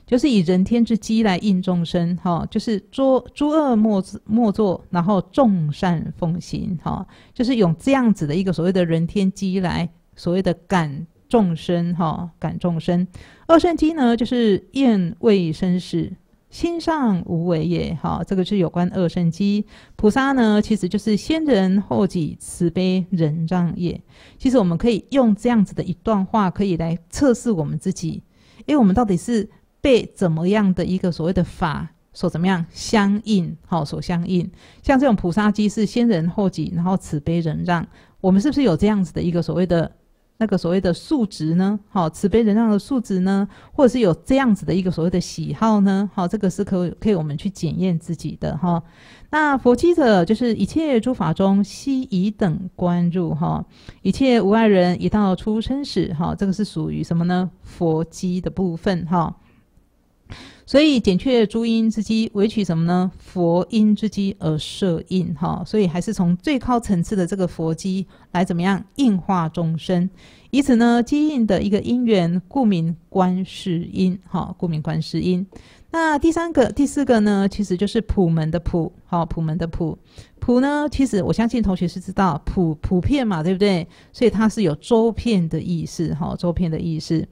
就是以人天之机来应众生，哈，就是诸诸恶莫莫作，然后众善奉行，哈，就是用这样子的一个所谓的人天机来所谓的感众生，哈，感众生。二圣机呢，就是厌畏生死，心上无为也，哈，这个是有关二圣机。菩萨呢，其实就是先人后己，慈悲忍让也。其实我们可以用这样子的一段话，可以来测试我们自己，因为我们到底是。被怎么样的一个所谓的法所怎么样相应？好，所相应。像这种菩萨机是先人后己，然后慈悲忍让。我们是不是有这样子的一个所谓的那个所谓的素质呢？好，慈悲忍让的素质呢？或者是有这样子的一个所谓的喜好呢？好，这个是可可以我们去检验自己的哈。那佛机者就是一切诸法中悉以等观入哈，一切无碍人一道出生时哈，这个是属于什么呢？佛机的部分哈。所以减却诸因之机，唯取什么呢？佛因之机而摄应，哈。所以还是从最高层次的这个佛机来怎么样应化众生，以此呢接应的一个因缘，故名观世音，哈，故名观世音。那第三个、第四个呢，其实就是普门的普，好，普门的普，普呢，其实我相信同学是知道普普遍嘛，对不对？所以它是有周遍的意思，哈，周遍的意思。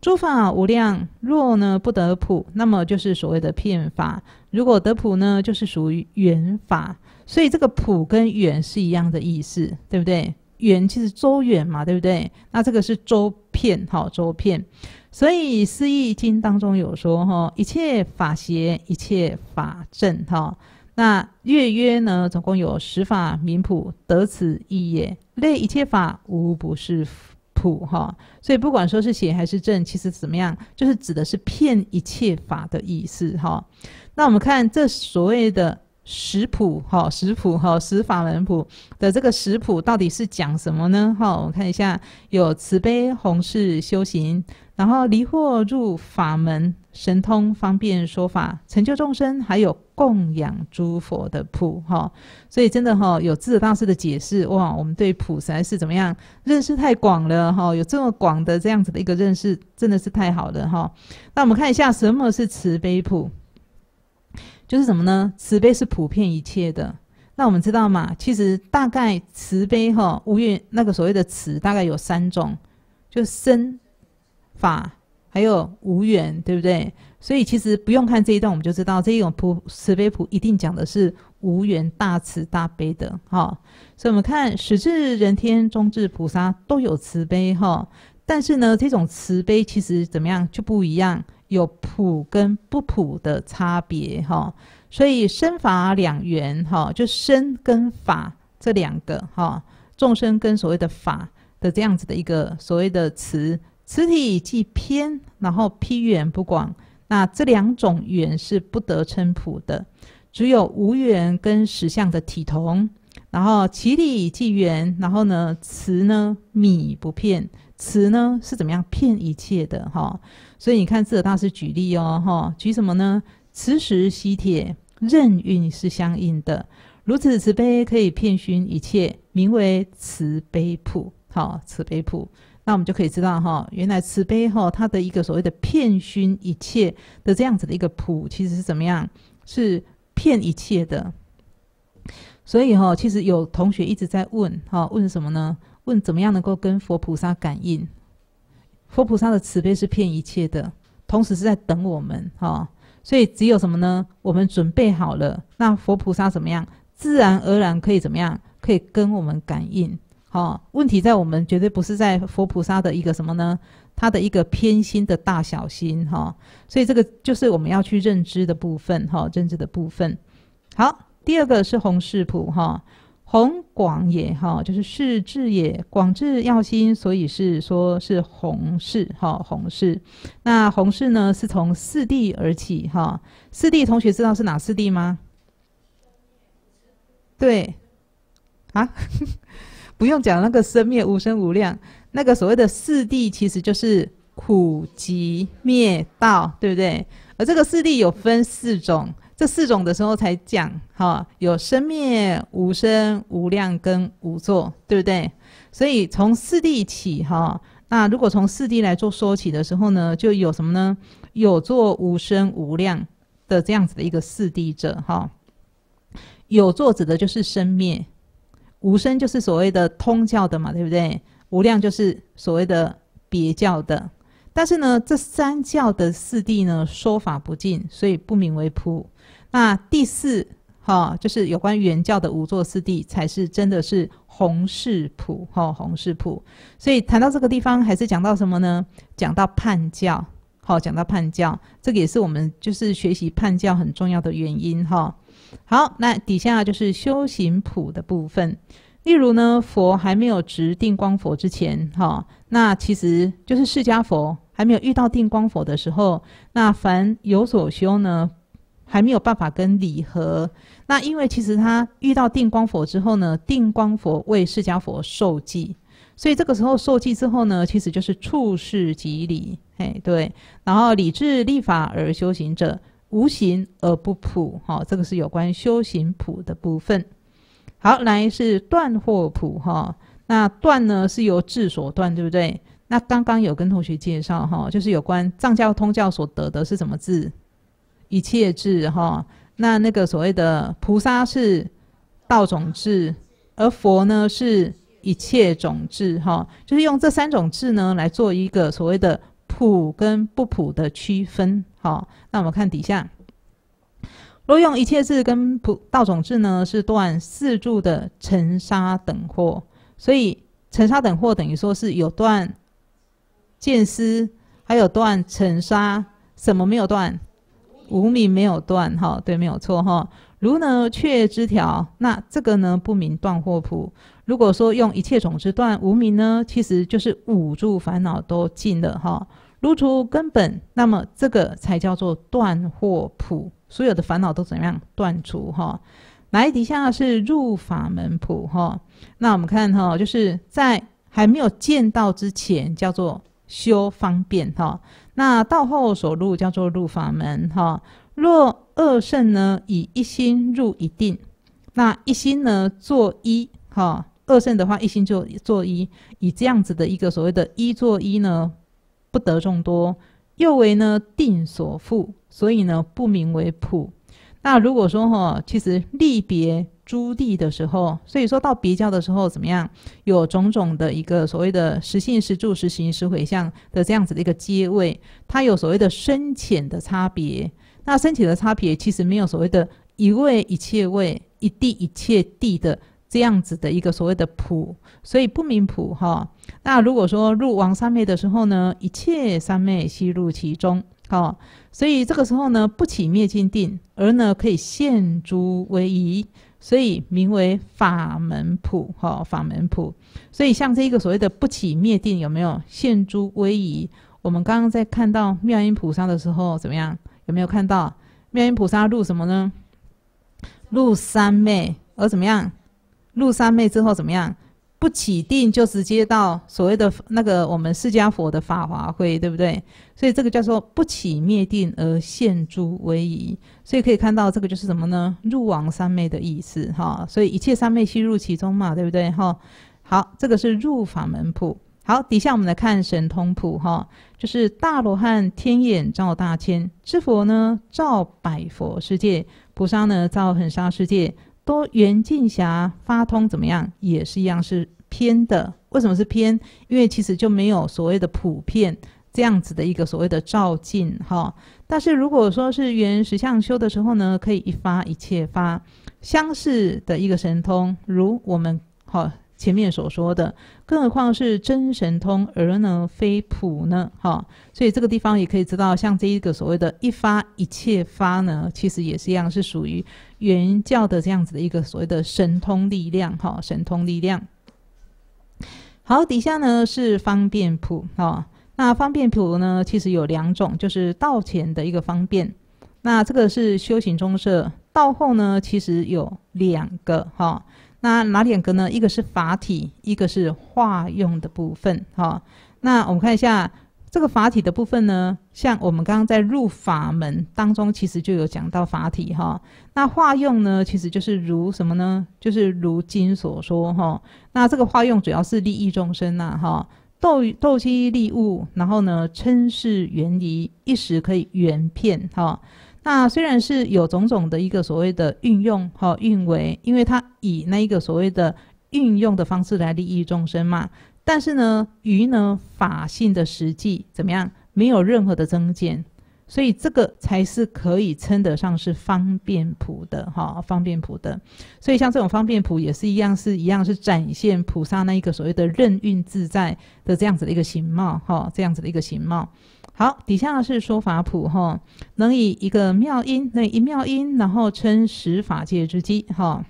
诸法无量，若呢不得普，那么就是所谓的片法；如果得普呢，就是属于圆法。所以这个普跟圆是一样的意思，对不对？圆其实周远嘛，对不对？那这个是周遍，哈，周遍。所以《四义经》当中有说，哈，一切法邪，一切法正，哈。那月约呢，总共有十法名普，得此意也。类一切法，无不是。普哈，所以不管说是邪还是正，其实怎么样，就是指的是骗一切法的意思哈。那我们看这所谓的十谱哈，十谱哈，十法门谱的这个十谱到底是讲什么呢？哈，我们看一下，有慈悲弘誓修行。然后离惑入法门，神通方便说法，成就众生，还有供养诸佛的普哈，所以真的哈，有智者大师的解释哇，我们对普实在是怎么样认识太广了哈，有这么广的这样子的一个认识，真的是太好了哈。那我们看一下什么是慈悲普，就是什么呢？慈悲是普遍一切的。那我们知道嘛，其实大概慈悲哈，无缘那个所谓的慈，大概有三种，就身。法还有无缘，对不对？所以其实不用看这一段，我们就知道这一种普慈悲普一定讲的是无缘大慈大悲的，哈。所以我们看始至人天，终至菩萨都有慈悲，哈。但是呢，这种慈悲其实怎么样就不一样，有普跟不普的差别，哈。所以身法两缘，哈，就身跟法这两个，哈，众生跟所谓的法的这样子的一个所谓的慈。此体既偏，然后披远不广，那这两种缘是不得称普的。只有无缘跟实相的体同，然后其体既圆，然后呢，慈呢米不骗，慈呢是怎么样骗一切的哈？所以你看智者大师举例哦哈，举什么呢？磁石吸铁，任运是相应的，如此慈悲可以骗熏一切，名为慈悲普。好，慈悲普。那我们就可以知道哈，原来慈悲哈，它的一个所谓的骗熏一切的这样子的一个普，其实是怎么样？是骗一切的。所以哈，其实有同学一直在问哈，问什么呢？问怎么样能够跟佛菩萨感应？佛菩萨的慈悲是骗一切的，同时是在等我们哈。所以只有什么呢？我们准备好了，那佛菩萨怎么样？自然而然可以怎么样？可以跟我们感应。好，问题在我们绝对不是在佛菩萨的一个什么呢？他的一个偏心的大小心哈，所以这个就是我们要去认知的部分哈，认知的部分。好，第二个是弘誓普哈，弘广也哈，就是示智也，广智要心，所以是说是弘誓哈，弘誓。那弘誓呢，是从四谛而起哈，四谛同学知道是哪四谛吗？对，啊。不用讲那个生灭无生无量，那个所谓的四谛其实就是苦集灭道，对不对？而这个四谛有分四种，这四种的时候才讲哈，有生灭、无生、无量跟无作，对不对？所以从四谛起哈，那如果从四谛来做说起的时候呢，就有什么呢？有作、无生、无量的这样子的一个四谛者哈。有作指的就是生灭，无生就是所谓的通教的嘛，对不对？无量就是所谓的别教的。但是呢，这三教的四谛呢，说法不尽，所以不名为普。那第四哈，就是有关原教的五座四谛，才是真的是弘誓普哈，弘誓普。所以谈到这个地方，还是讲到什么呢？讲到判教，好，讲到判教，这个也是我们就是学习判教很重要的原因哈。好，那底下就是修行谱的部分。例如呢，佛还没有执定光佛之前，哈，那其实就是释迦佛还没有遇到定光佛的时候，那凡有所修呢，还没有办法跟理合。那因为其实他遇到定光佛之后呢，定光佛为释迦佛受记，所以这个时候受记之后呢，其实就是处事即理，哎，对，然后理智立法而修行者。无形而不普，哈，这个是有关修行普的部分。好，来是断惑普，哈，那断呢是由智所断，对不对？那刚刚有跟同学介绍，哈，就是有关藏教通教所得的是什么智？一切智，哈。那那个所谓的菩萨是道种智，而佛呢是一切种智，哈，就是用这三种智呢来做一个所谓的。普跟不普的区分，好，那我们看底下，若用一切智跟普道种智呢，是断四柱的尘沙等惑，所以尘沙等惑等于说是有断见思，还有断尘沙，什么没有断？无名没有断，哈，对，没有错，哈。如呢却枝条，那这个呢不明断惑普。如果说用一切种子断无名呢，其实就是五住烦恼都尽了，哈。如除根本，那么这个才叫做断惑普，所有的烦恼都怎么样断除哈？来底下是入法门普哈。那我们看哈，就是在还没有见到之前叫做修方便哈。那到后所入叫做入法门哈。若二圣呢，以一心入一定，那一心呢做一哈。二圣的话，一心就做一，以这样子的一个所谓的一做一呢。不得众多，又为呢定所缚，所以呢不名为普。那如果说哈，其实立别诸地的时候，所以说到别教的时候怎么样？有种种的一个所谓的实性、实住、实行、实回向的这样子的一个阶位，它有所谓的深浅的差别。那深浅的差别，其实没有所谓的一位一切位、一地一切地的。这样子的一个所谓的普，所以不明普哈。那如果说入王三昧的时候呢，一切三昧悉入其中，哈。所以这个时候呢，不起灭尽定，而呢可以现诸为仪，所以名为法门普，哈，法门普。所以像这一个所谓的不起灭定，有没有现诸为仪？我们刚刚在看到妙音菩萨的时候，怎么样？有没有看到妙音菩萨入什么呢？入三昧，而怎么样？入三昧之后怎么样？不起定就直接到所谓的那个我们释迦佛的法华会，对不对？所以这个叫做不起灭定而现诸威仪。所以可以看到这个就是什么呢？入王三昧的意思哈。所以一切三昧悉入其中嘛，对不对？哈。好，这个是入法门谱。好，底下我们来看神通谱哈，就是大罗汉天眼照大千，知佛呢照百佛世界，菩萨呢照恒沙世界。多元镜匣发通怎么样？也是一样是偏的。为什么是偏？因为其实就没有所谓的普遍这样子的一个所谓的照镜哈。但是如果说是原实相修的时候呢，可以一发一切发相似的一个神通，如我们哈。前面所说的，更何况是真神通，而呢非普呢？哈，所以这个地方也可以知道，像这一个所谓的一发一切发呢，其实也是一样，是属于原教的这样子的一个所谓的神通力量。哈，神通力量。好，底下呢是方便普。哈，那方便普呢，其实有两种，就是道前的一个方便，那这个是修行中设；道后呢，其实有两个。哈。那哪两个呢？一个是法体，一个是化用的部分。哈，那我们看一下这个法体的部分呢，像我们刚刚在入法门当中，其实就有讲到法体哈。那化用呢，其实就是如什么呢？就是如经所说哈。那这个化用主要是利益众生呐哈，斗斗机利物，然后呢称是缘离，一时可以圆片哈。那虽然是有种种的一个所谓的运用哈运为，因为它以那一个所谓的运用的方式来利益众生嘛。但是呢，于呢法性的实际怎么样？没有任何的增减，所以这个才是可以称得上是方便普的哈，方便普的。所以像这种方便普也是一样，是一样是展现菩萨那一个所谓的任运自在的这样子的一个形貌哈，这样子的一个形貌。好，底下是说法普哈，能以一个妙音，那一妙音，然后称十法界之机哈，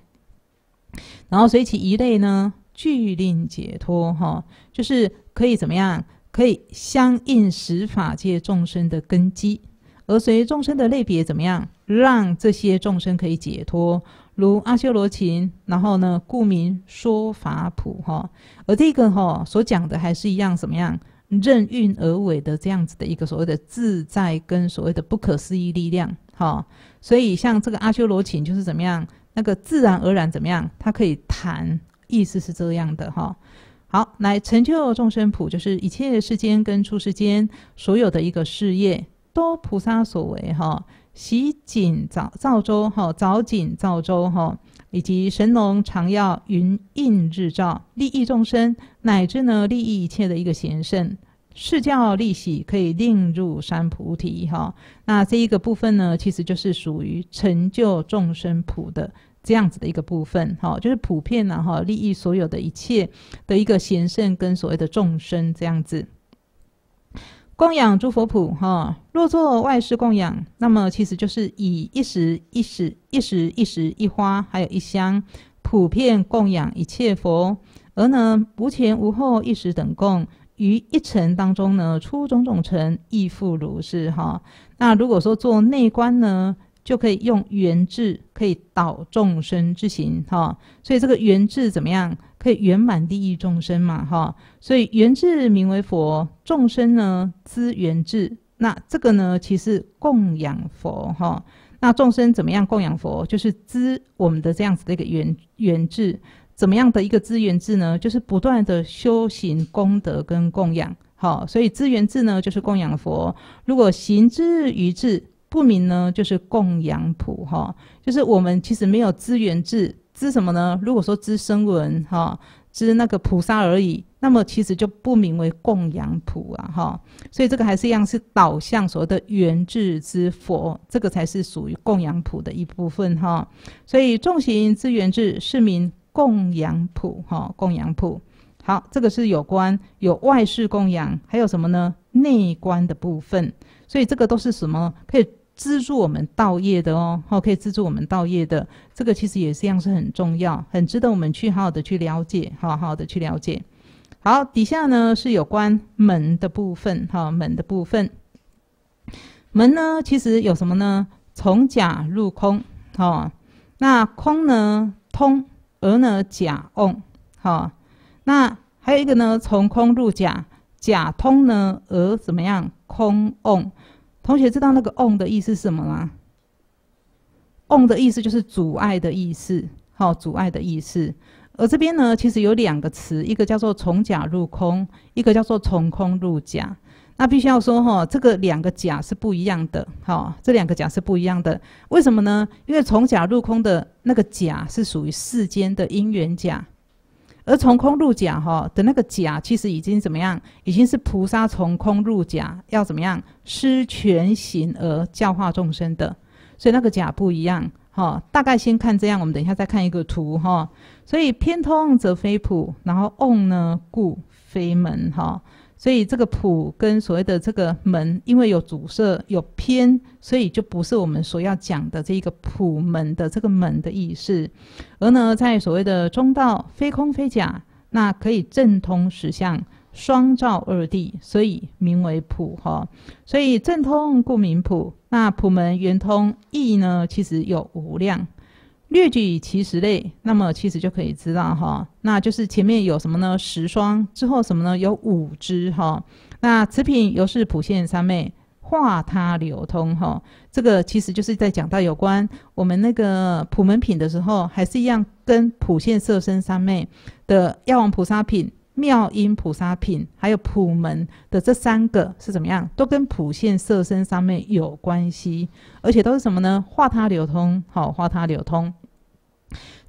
然后随其一类呢。具令解脱，哈，就是可以怎么样？可以相应十法界众生的根基，而随众生的类别怎么样？让这些众生可以解脱，如阿修罗琴，然后呢，故名说法普，哈。而这个哈所讲的还是一样，怎么样？任运而为的这样子的一个所谓的自在跟所谓的不可思议力量，哈。所以像这个阿修罗琴就是怎么样？那个自然而然怎么样？它可以弹。意思是这样的哈，好，来成就众生普，就是一切世间跟出世间所有的一个事业，都菩萨所为哈。洗井造造舟哈，凿井造舟哈，以及神农常要云印日照，利益众生，乃至呢利益一切的一个贤圣，是教利喜，可以令入三菩提哈。那这一个部分呢，其实就是属于成就众生普的。这样子的一个部分，哈，就是普遍呢，哈，利益所有的一切的一个贤圣跟所谓的众生这样子，供养诸佛普，哈，若作外事供养，那么其实就是以一时一时一时一时一花，还有一香，普遍供养一切佛，而呢无前无后一时等供，于一尘当中呢出种种尘，亦复如是，哈。那如果说做内观呢？就可以用圆智，可以导众生之行，哈，所以这个圆智怎么样？可以圆满利益众生嘛，哈，所以圆智名为佛，众生呢资圆智，那这个呢其实供养佛，哈，那众生怎么样供养佛？就是资我们的这样子的一个圆圆智，怎么样的一个资源智呢？就是不断的修行功德跟供养，好，所以资源智呢就是供养佛，如果行之于智。不明呢，就是供养普哈，就是我们其实没有资源智，知什么呢？如果说知声闻哈，知那个菩萨而已，那么其实就不名为供养普啊哈。所以这个还是一样是导向所谓的缘智之佛，这个才是属于供养普的一部分哈。所以众行资源智是名供养普哈，供养普。好，这个是有关有外事供养，还有什么呢？内观的部分。所以这个都是什么？可以。资助我们道业的哦，好，可以资助我们道业的，这个其实也是一样，是很重要，很值得我们去好好的去了解，好好的去了解。好，底下呢是有关门的部分，哈，门的部分。门呢，其实有什么呢？从甲入空，哈，那空呢通，而呢甲瓮，哈，那还有一个呢，从空入假，假通呢而怎么样？空瓮。同学知道那个 “on” 的意思是什么吗？“on” 的意思就是阻碍的意思，好，阻碍的意思。而这边呢，其实有两个词，一个叫做从假入空，一个叫做从空入假。那必须要说哈，这个两个假是不一样的，好，这两个假是不一样的。为什么呢？因为从假入空的那个假是属于世间的因缘假。而从空入假哈的那个假，其实已经怎么样？已经是菩萨从空入假，要怎么样施全行而教化众生的，所以那个假不一样哈。大概先看这样，我们等一下再看一个图哈。所以偏通则非普，然后瓮呢故非门哈。所以这个普跟所谓的这个门，因为有阻塞有偏，所以就不是我们所要讲的这一个普门的这个门的意思。而呢，在所谓的中道非空非假，那可以正通实相，双照二谛，所以名为普哈。所以正通故名普。那普门圆通意呢，其实有无量。略举其实类，那么其实就可以知道哈，那就是前面有什么呢？十双之后什么呢？有五支哈。那此品由是普现三昧，化他流通哈。这个其实就是在讲到有关我们那个普门品的时候，还是一样跟普现色身三昧的药王菩萨品。妙音菩萨品，还有普门的这三个是怎么样？都跟普现色身三昧有关系，而且都是什么呢？化它流通，好，化它流通。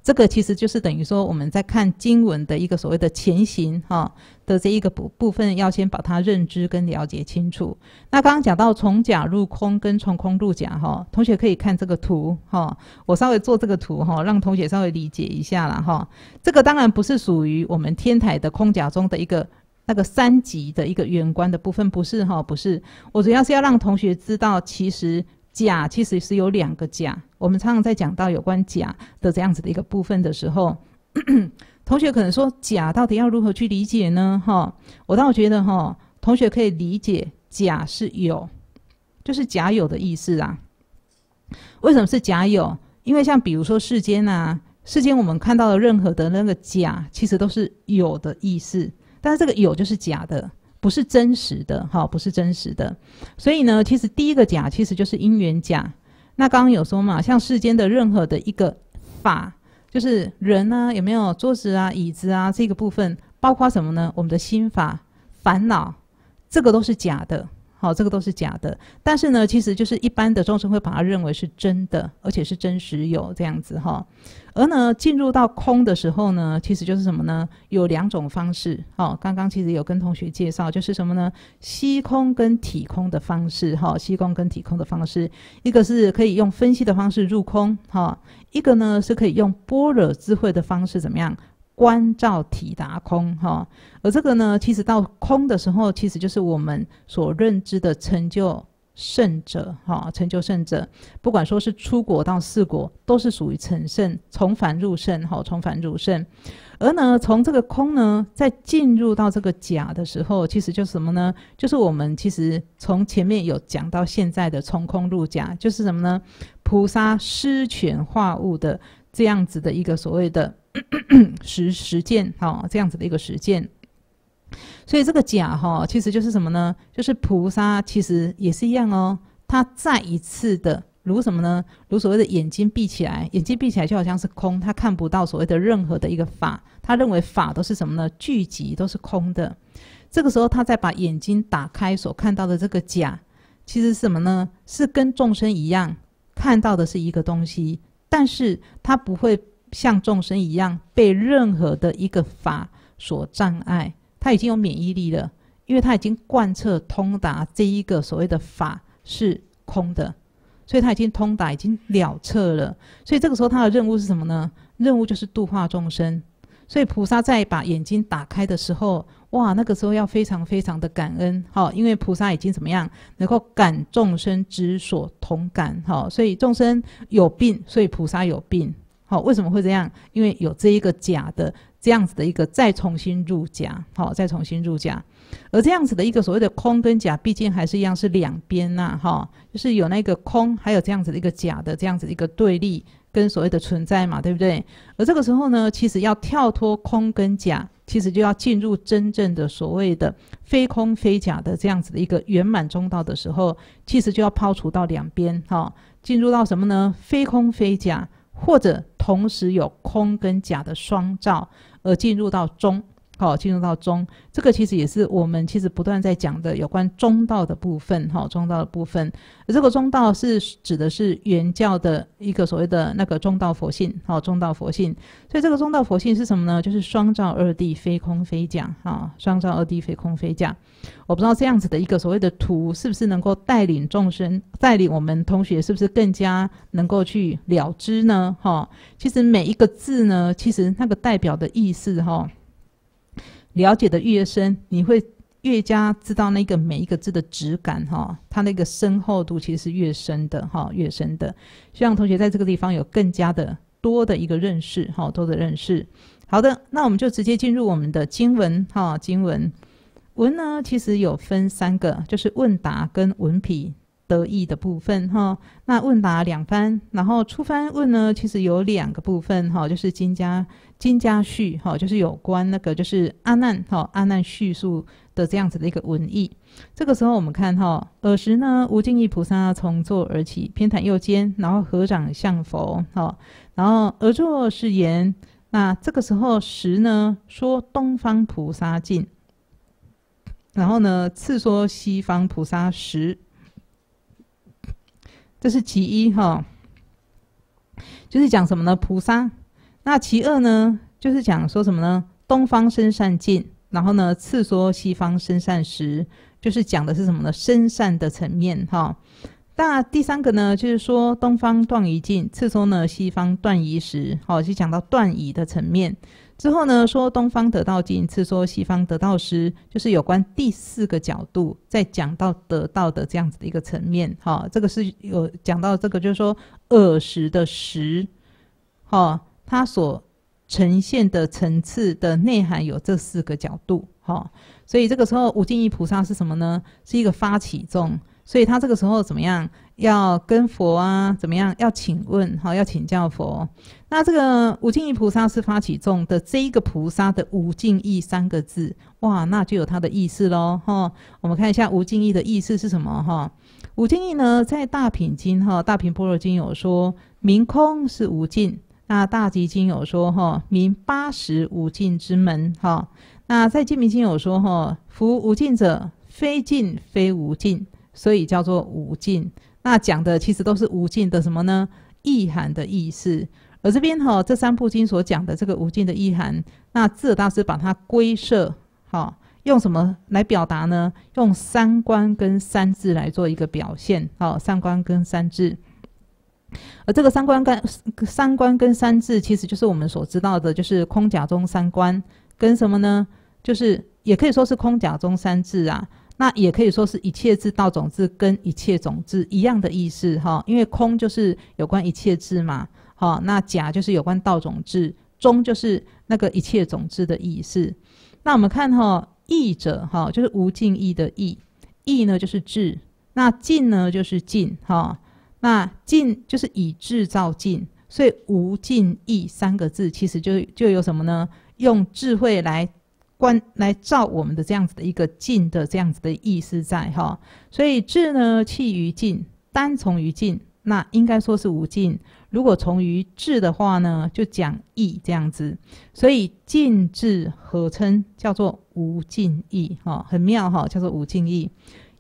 这个其实就是等于说，我们在看经文的一个所谓的前行哈的这一个部部分，要先把它认知跟了解清楚。那刚刚讲到从假入空跟从空入假哈，同学可以看这个图哈，我稍微做这个图哈，让同学稍微理解一下了哈。这个当然不是属于我们天台的空假中的一个那个三级的一个圆观的部分，不是哈，不是。我主要是要让同学知道，其实。甲其实是有两个甲，我们常常在讲到有关甲的这样子的一个部分的时候，同学可能说甲到底要如何去理解呢？哈，我倒觉得哈，同学可以理解甲是有，就是甲有的意思啊。为什么是甲有？因为像比如说世间啊，世间我们看到的任何的那个甲，其实都是有的意思，但是这个有就是假的。不是真实的，哈，不是真实的，所以呢，其实第一个假其实就是因缘假。那刚刚有说嘛，像世间的任何的一个法，就是人呢，有没有桌子啊、椅子啊这个部分，包括什么呢？我们的心法、烦恼，这个都是假的。好，这个都是假的，但是呢，其实就是一般的众生会把它认为是真的，而且是真实有这样子哈。而呢，进入到空的时候呢，其实就是什么呢？有两种方式。好，刚刚其实有跟同学介绍，就是什么呢？吸空跟体空的方式。哈，吸空跟体空的方式，一个是可以用分析的方式入空，哈，一个呢是可以用般若智慧的方式怎么样？观照体达空哈，而这个呢，其实到空的时候，其实就是我们所认知的成就圣者哈，成就圣者，不管说是出国到四国，都是属于成圣，从凡入圣哈，从凡入圣。而呢，从这个空呢，在进入到这个假的时候，其实就是什么呢？就是我们其实从前面有讲到现在的从空入假，就是什么呢？菩萨施权化物的这样子的一个所谓的。实实践哈，这样子的一个实践，所以这个假哈，其实就是什么呢？就是菩萨其实也是一样哦。他再一次的如什么呢？如所谓的眼睛闭起来，眼睛闭起来就好像是空，他看不到所谓的任何的一个法，他认为法都是什么呢？聚集都是空的。这个时候，他再把眼睛打开，所看到的这个假，其实是什么呢？是跟众生一样看到的是一个东西，但是他不会。像众生一样被任何的一个法所障碍，他已经有免疫力了，因为他已经贯彻通达这一个所谓的法是空的，所以他已经通达，已经了彻了。所以这个时候他的任务是什么呢？任务就是度化众生。所以菩萨在把眼睛打开的时候，哇，那个时候要非常非常的感恩，好，因为菩萨已经怎么样，能够感众生之所同感，好，所以众生有病，所以菩萨有病。好，为什么会这样？因为有这一个假的这样子的一个再重新入假，好，再重新入假，而这样子的一个所谓的空跟假，毕竟还是一样是两边呐，哈，就是有那个空，还有这样子的一个假的这样子的一个对立跟所谓的存在嘛，对不对？而这个时候呢，其实要跳脱空跟假，其实就要进入真正的所谓的非空非假的这样子的一个圆满中道的时候，其实就要抛除到两边，哈，进入到什么呢？非空非假。或者同时有空跟假的双照，而进入到中。好，进入到中，这个其实也是我们其实不断在讲的有关中道的部分。哈，中道的部分，这个中道是指的是原教的一个所谓的那个中道佛性。好，中道佛性，所以这个中道佛性是什么呢？就是双照二谛，非空非假。哈，双照二谛，非空非假。我不知道这样子的一个所谓的图，是不是能够带领众生，带领我们同学，是不是更加能够去了知呢？哈，其实每一个字呢，其实那个代表的意思，哈。了解的越深，你会越加知道那个每一个字的质感哈，它那个深厚度其实是越深的哈，越深的。希望同学在这个地方有更加的多的一个认识哈，多的认识。好的，那我们就直接进入我们的经文哈，经文文呢其实有分三个，就是问答跟文皮得意的部分哈。那问答两番，然后出番问呢，其实有两个部分哈，就是金家金家序哈，就是有关那个就是阿难哈阿难叙述的这样子的一个文义。这个时候我们看哈，尔时呢，无尽意菩萨从座而起，偏袒右肩，然后合掌向佛哈，然后而作是言。那这个时候时呢，说东方菩萨进。然后呢，次说西方菩萨时，这是其一哈，就是讲什么呢？菩萨。那其二呢，就是讲说什么呢？东方生善境，然后呢，次说西方生善时，就是讲的是什么呢？生善的层面哈。那第三个呢，就是说东方断疑境，次说呢西方断疑时，好，就讲到断疑的层面。之后呢，说东方得道境，次说西方得道时，就是有关第四个角度，在讲到得道的这样子的一个层面。哈，这个是有讲到这个，就是说耳识的识，哈，它所呈现的层次的内涵有这四个角度。哈，所以这个时候无尽意菩萨是什么呢？是一个发起众。所以他这个时候怎么样？要跟佛啊，怎么样？要请问，哈，要请教佛。那这个无尽意菩萨是发起众的这一个菩萨的无尽意三个字，哇，那就有它的意思喽，哈。我们看一下无尽意的意思是什么，哈。无尽意呢，在大品经，哈，大品般若经有说，明空是无尽。那大集经有说，哈，明八十无尽之门，哈。那在净明经有说，哈，夫无尽者，非尽非无尽。所以叫做无尽，那讲的其实都是无尽的什么呢？意涵的意思。而这边哈，这三部经所讲的这个无尽的意涵，那智者大师把它归设，哈，用什么来表达呢？用三观跟三智来做一个表现，好，三观跟三智。而这个三观跟三观跟三智，其实就是我们所知道的，就是空假中三观跟什么呢？就是也可以说是空假中三智啊。那也可以说是一切智道种智跟一切种智一样的意思哈，因为空就是有关一切智嘛，好，那假就是有关道种智，中就是那个一切种智的意思。那我们看哈，意者哈就是无尽意的意，意呢就是智，那尽呢就是尽哈，那尽就是以智造尽，所以无尽意三个字其实就就有什么呢？用智慧来。观来照我们的这样子的一个静的这样子的意思在哈，所以智呢气于静，单从于静，那应该说是无尽。如果从于智的话呢，就讲意这样子。所以静智合称叫做无尽意哈，很妙哈，叫做无尽意。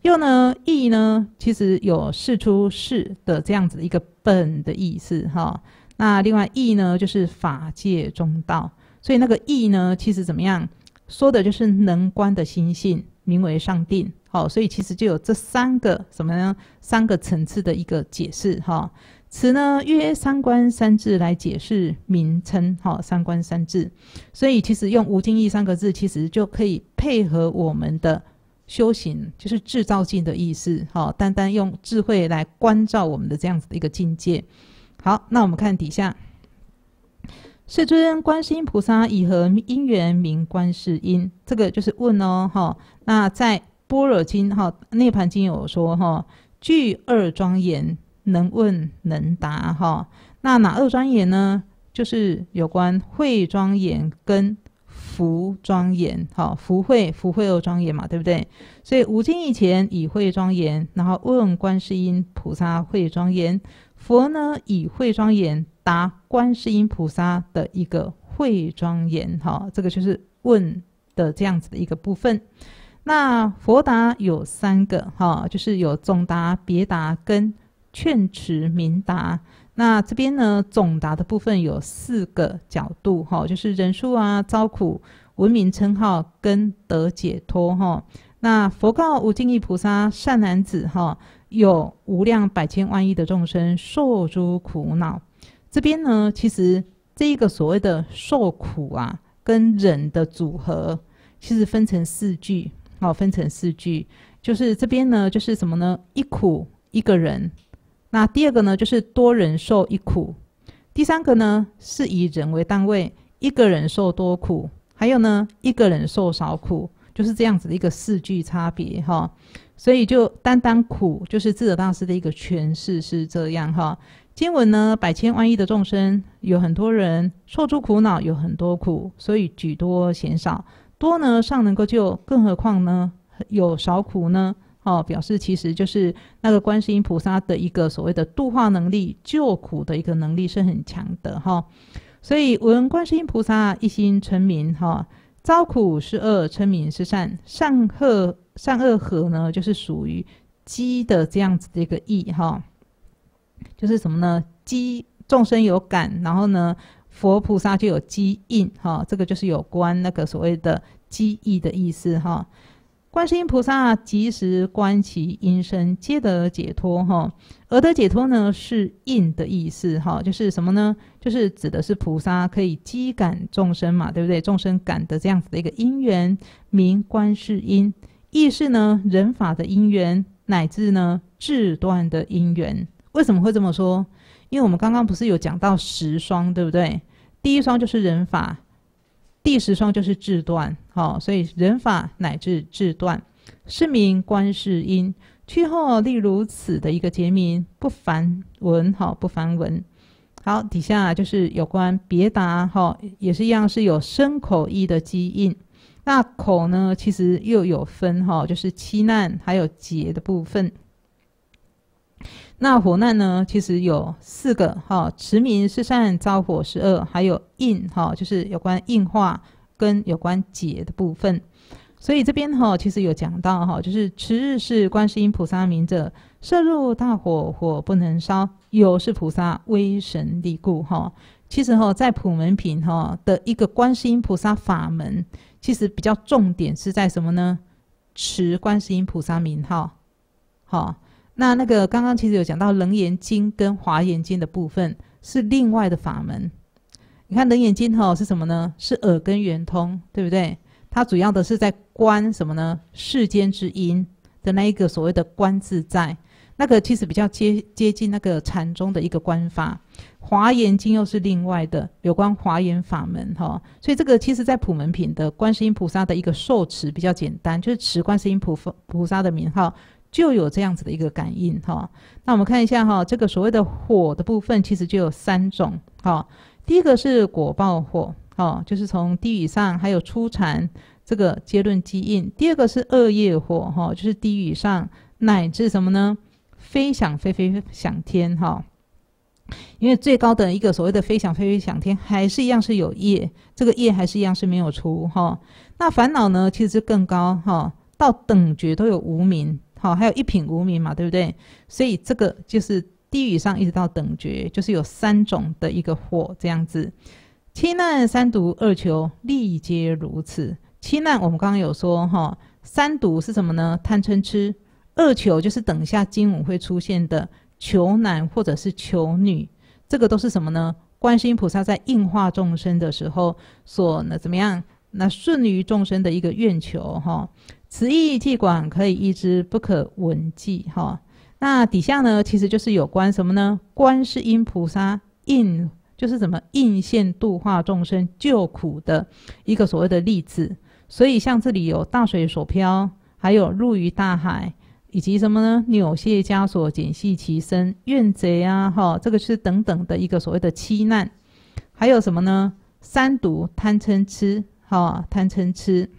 又呢意呢，其实有事出事的这样子一个本的意思哈。那另外意呢，就是法界中道。所以那个意呢，其实怎么样？说的就是能观的心性，名为上定。好，所以其实就有这三个什么呢？三个层次的一个解释。哈，此呢约三观三智来解释名称。哈，三观三智。所以其实用无尽意三个字，其实就可以配合我们的修行，就是制造境的意思。好，单单用智慧来关照我们的这样子的一个境界。好，那我们看底下。世尊，观世音菩萨以何因缘名观世音？这个就是问哦，哈。那在般若经哈涅盘经有说哈，具二庄严，能问能答哈。那哪二庄严呢？就是有关慧庄严跟福庄严，哈，福慧福慧二庄严嘛，对不对？所以五经以前以慧庄严，然后问观世音菩萨慧庄严，佛呢以慧庄严。答观世音菩萨的一个慧庄严，哈，这个就是问的这样子的一个部分。那佛答有三个，哈，就是有总答、别答跟劝持明答。那这边呢，总答的部分有四个角度，哈，就是人数啊、遭苦、文明称号跟得解脱，哈。那佛告无尽意菩萨善男子，哈，有无量百千万亿的众生受诸苦恼。这边呢，其实这一个所谓的受苦啊，跟忍的组合，其实分成四句，好，分成四句，就是这边呢，就是什么呢？一苦一个人，那第二个呢，就是多人受一苦，第三个呢，是以人为单位，一个人受多苦，还有呢，一个人受少苦。就是这样子的一个四句差别哈。所以就单单苦，就是智者大师的一个诠释是这样哈。经文呢，百千万亿的众生，有很多人受诸苦恼，有很多苦，所以举多嫌少，多呢尚能够救，更何况呢有少苦呢？哦，表示其实就是那个观世音菩萨的一个所谓的度化能力、救苦的一个能力是很强的哈。所以闻观世音菩萨一心称名哈，遭苦是恶，称名是善，善恶善恶合呢，就是属于机的这样子的一个意哈。就是什么呢？机众生有感，然后呢，佛菩萨就有机应哈。这个就是有关那个所谓的机意的意思哈。观世音菩萨即时观其音声，皆得解脱哈。而得解脱呢，是应的意思哈。就是什么呢？就是指的是菩萨可以机感众生嘛，对不对？众生感的这样子的一个因缘，名观世音。意是呢，人法的因缘，乃至呢，智断的因缘。为什么会这么说？因为我们刚刚不是有讲到十双，对不对？第一双就是人法，第十双就是智断，好，所以人法乃至智断，是名观世音。去后例如此的一个节名，不凡文，好，不凡文。好，底下就是有关别答，哈，也是一样，是有声口意的基印。那口呢，其实又有分，哈，就是七难还有劫的部分。那火难呢？其实有四个哈，持名是善，招火是恶，还有应哈，就是有关应化跟有关劫的部分。所以这边哈，其实有讲到哈，就是持日是观世音菩萨名者，摄入大火，火不能烧；有是菩萨威神力故哈。其实哈，在普门品哈的一个观世音菩萨法门，其实比较重点是在什么呢？持观世音菩萨名号，好。那那个刚刚其实有讲到《楞严经》跟《华严经》的部分是另外的法门。你看《楞严经》哈是什么呢？是耳根圆通，对不对？它主要的是在观什么呢？世间之音的那一个所谓的观自在，那个其实比较接接近那个禅宗的一个观法。《华严经》又是另外的有关华严法门哈，所以这个其实在普门品的观世音菩萨的一个受持比较简单，就是持观世音菩菩萨的名号。就有这样子的一个感应哈，那我们看一下哈，这个所谓的火的部分其实就有三种哈。第一个是果报火哈，就是从地狱上还有初禅这个结论基印；第二个是恶业火哈，就是地狱上乃至什么呢？飞翔飞飞想天哈，因为最高的一个所谓的飞翔飞飞想天，还是一样是有业，这个业还是一样是没有除哈。那烦恼呢，其实是更高哈，到等觉都有无名。好，还有一品无名嘛，对不对？所以这个就是地狱上一直到等觉，就是有三种的一个火这样子。七难三毒二求，历皆如此。七难我们刚刚有说哈，三毒是什么呢？贪嗔痴。二求就是等下经文会出现的求男或者是求女，这个都是什么呢？观世音菩萨在应化众生的时候所那怎么样？那顺于众生的一个愿求哈。此意既广，可以一之，不可闻记。哈，那底下呢，其实就是有关什么呢？观世音菩萨应，就是怎么应现度化众生救苦的一个所谓的例子。所以像这里有大水所漂，还有入于大海，以及什么呢？扭卸枷锁，减系其身，怨贼啊，哈，这个是等等的一个所谓的七难。还有什么呢？三毒贪嗔痴，哈，贪嗔痴。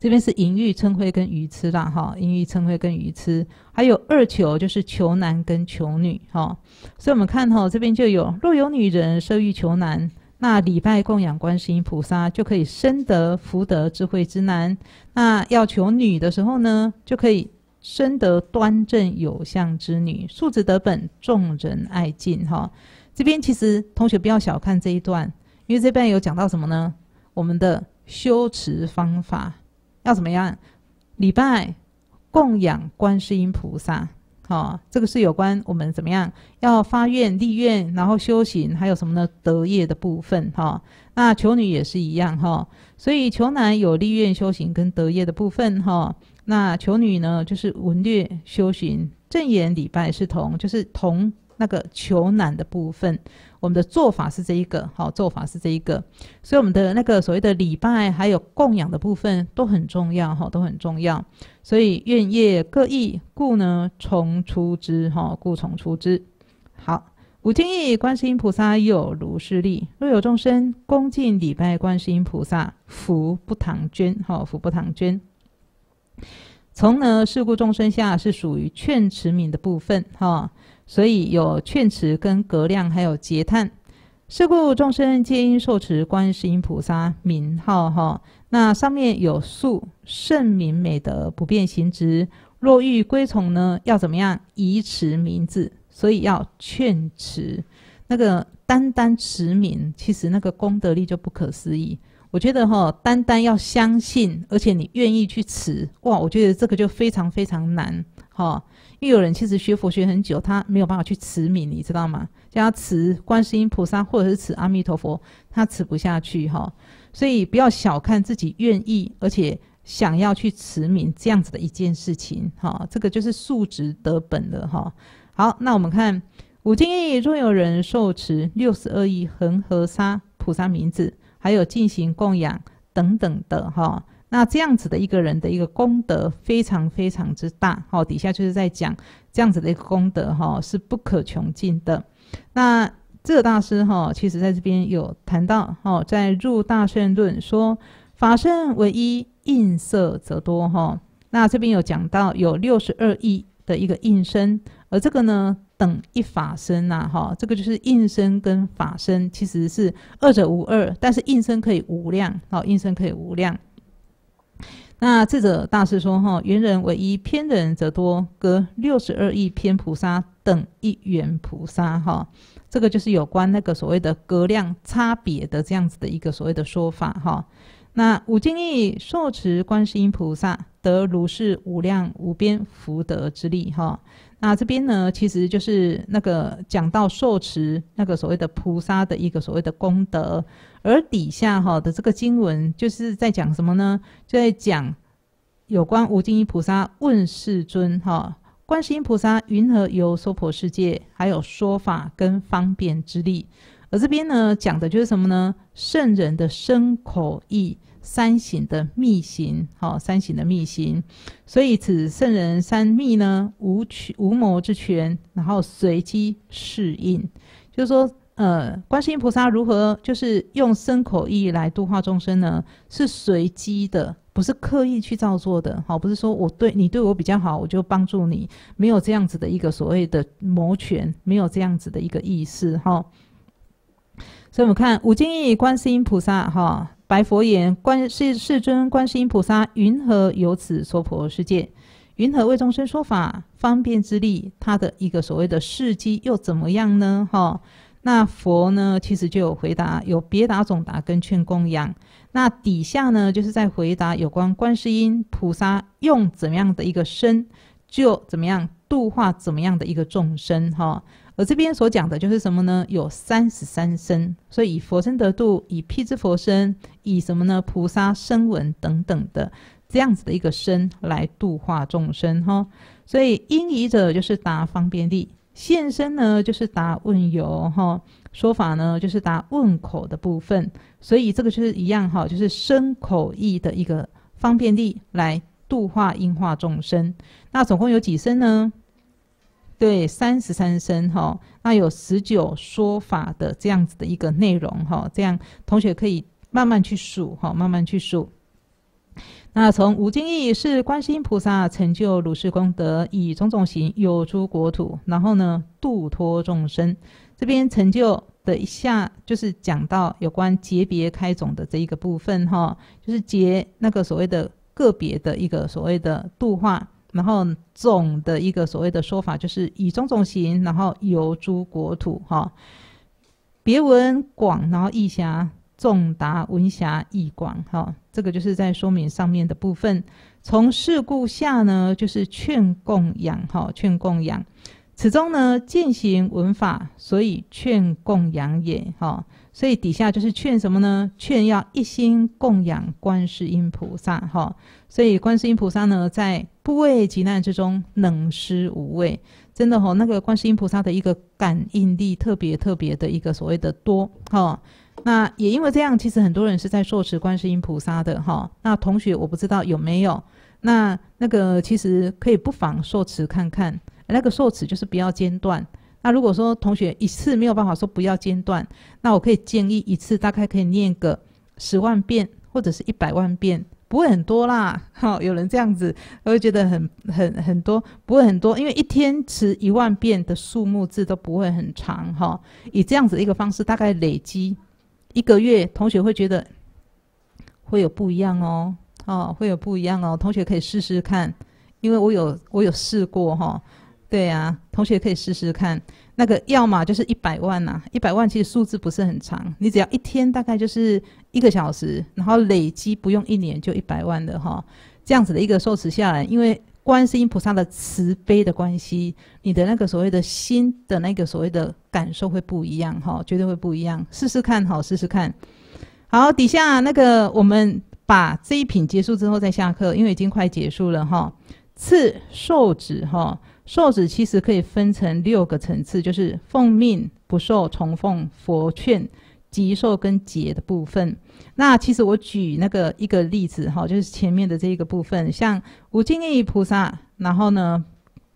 这边是淫欲嗔恚跟愚痴啦，哈，淫欲嗔恚跟愚痴，还有二求就是求男跟求女，哈，所以我们看哈，这边就有若有女人设欲求男，那礼拜供养观世音菩萨就可以生得福德智慧之男；那要求女的时候呢，就可以生得端正有相之女，素质得本，众人爱敬，哈。这边其实同学不要小看这一段，因为这边有讲到什么呢？我们的。修持方法要怎么样？礼拜供养观世音菩萨，好，这个是有关我们怎么样要发愿立愿，然后修行，还有什么呢？德业的部分，哈。那求女也是一样，哈。所以求男有立愿修行跟德业的部分，哈。那求女呢，就是文略修行，正言礼拜是同，就是同那个求男的部分。我们的做法是这一个，好，做法是这一个，所以我们的那个所谓的礼拜还有供养的部分都很重要，哈，都很重要。所以愿业各异，故呢从出之，哈，故从出之。好，五经义观世音菩萨有如是力，若有众生恭敬礼拜观世音菩萨，福不唐捐，哈，福不唐捐。从呢事故众生下是属于劝持名的部分，哈。所以有劝持跟格量，还有结叹。是故众生皆应受持观世音菩萨名号哈。那上面有述圣名美德不变行执。若欲归从呢，要怎么样？移持名字，所以要劝持。那个单单持名，其实那个功德力就不可思议。我觉得哈，单单要相信，而且你愿意去持，哇，我觉得这个就非常非常难哈。因为有人其实学佛学很久，他没有办法去持名，你知道吗？叫他持观世音菩萨或者是持阿弥陀佛，他持不下去哈。所以不要小看自己愿意而且想要去持名这样子的一件事情哈。这个就是素质得本了哈。好，那我们看五经义，若有人受持六十二亿恒河沙菩萨名字，还有进行供养等等的哈。那这样子的一个人的一个功德非常非常之大，好，底下就是在讲这样子的一个功德哈是不可穷尽的。那这个大师哈，其实在这边有谈到哈，在入大圣论说法身唯一，应色则多哈。那这边有讲到有六十二亿的一个应身，而这个呢等一法身呐哈，这个就是应身跟法身其实是二者无二，但是应身可以无量，好，应身可以无量。那智者大师说：“哈，圆人为一，偏人则多，隔六十二亿偏菩萨等一元菩萨。哈，这个就是有关那个所谓的隔量差别的这样子的一个所谓的说法。哈，那五经义受持观世音菩萨，得如是无量无边福德之力。哈。”那这边呢，其实就是那个讲到受持那个所谓的菩萨的一个所谓的功德，而底下哈的这个经文就是在讲什么呢？就在讲有关无尽意菩萨问世尊哈，观世音菩萨云何游娑婆世界，还有说法跟方便之力。而这边呢讲的就是什么呢？圣人的身口意。三行的密行，好，三行的密行，所以此圣人三密呢，无权无谋之权，然后随机适应，就是说，呃，观世音菩萨如何就是用身口意来度化众生呢？是随机的，不是刻意去造作的，好，不是说我对你对我比较好，我就帮助你，没有这样子的一个所谓的谋权，没有这样子的一个意思，哈。所以我们看五经义观世音菩萨，哈。白佛言：“观世世尊，观世音菩萨云何有此娑婆世界？云何为众生说法方便之力？他的一个所谓的事迹又怎么样呢？哈，那佛呢？其实就有回答，有别答、总答跟劝供养。那底下呢，就是在回答有关观世音菩萨用怎么样的一个身，就怎么样度化怎么样的一个众生。哈。”而这边所讲的就是什么呢？有三十三身，所以以佛身得度，以辟支佛身，以什么呢？菩萨声闻等等的这样子的一个身来度化众生哈。所以因以者就是答方便力，现身呢就是答问由哈，说法呢就是答问口的部分。所以这个就是一样哈，就是身口意的一个方便力来度化因化众生。那总共有几身呢？对，三十三声哈，那有十九说法的这样子的一个内容哈，这样同学可以慢慢去数哈，慢慢去数。那从无经意是观世音菩萨成就如是功德，以种种行有诸国土，然后呢度脱众生。这边成就的一下就是讲到有关结别开种的这一个部分哈，就是结那个所谓的个别的一个所谓的度化。然后总的一个所谓的说法就是以种种行，然后游诸国土哈。别文广，然后义狭，众达文狭义广哈。这个就是在说明上面的部分。从事故下呢，就是劝供养哈，劝供养。此中呢，践行文法，所以劝供养也哈。所以底下就是劝什么呢？劝要一心供养观世音菩萨哈。所以观世音菩萨呢，在不畏急难之中，能施无畏。真的哈，那个观世音菩萨的一个感应力特别特别的一个所谓的多哈。那也因为这样，其实很多人是在受持观世音菩萨的哈。那同学我不知道有没有，那那个其实可以不妨受持看看。那个受持就是不要间断。那如果说同学一次没有办法说不要间断，那我可以建议一次大概可以念个十万遍或者是一百万遍。不会很多啦，哈，有人这样子，我会觉得很很很多，不会很多，因为一天持一万遍的数目字都不会很长，哈。以这样子一个方式，大概累积一个月，同学会觉得会有不一样哦，哦，会有不一样哦。同学可以试试看，因为我有我有试过哈，对呀，同学可以试试看。那个要么就是一百万呐，一百万其实数字不是很长，你只要一天大概就是一个小时，然后累积不用一年就一百万的哈，这样子的一个受持下来，因为观世音菩萨的慈悲的关系，你的那个所谓的心的那个所谓的感受会不一样哈，绝对会不一样，试试看哈，试试看。好，底下那个我们把这一品结束之后再下课，因为已经快结束了哈。次受旨哈。受子其实可以分成六个层次，就是奉命、不受、重奉、佛劝、即受跟解的部分。那其实我举那个一个例子哈，就是前面的这一个部分，像无尽意菩萨，然后呢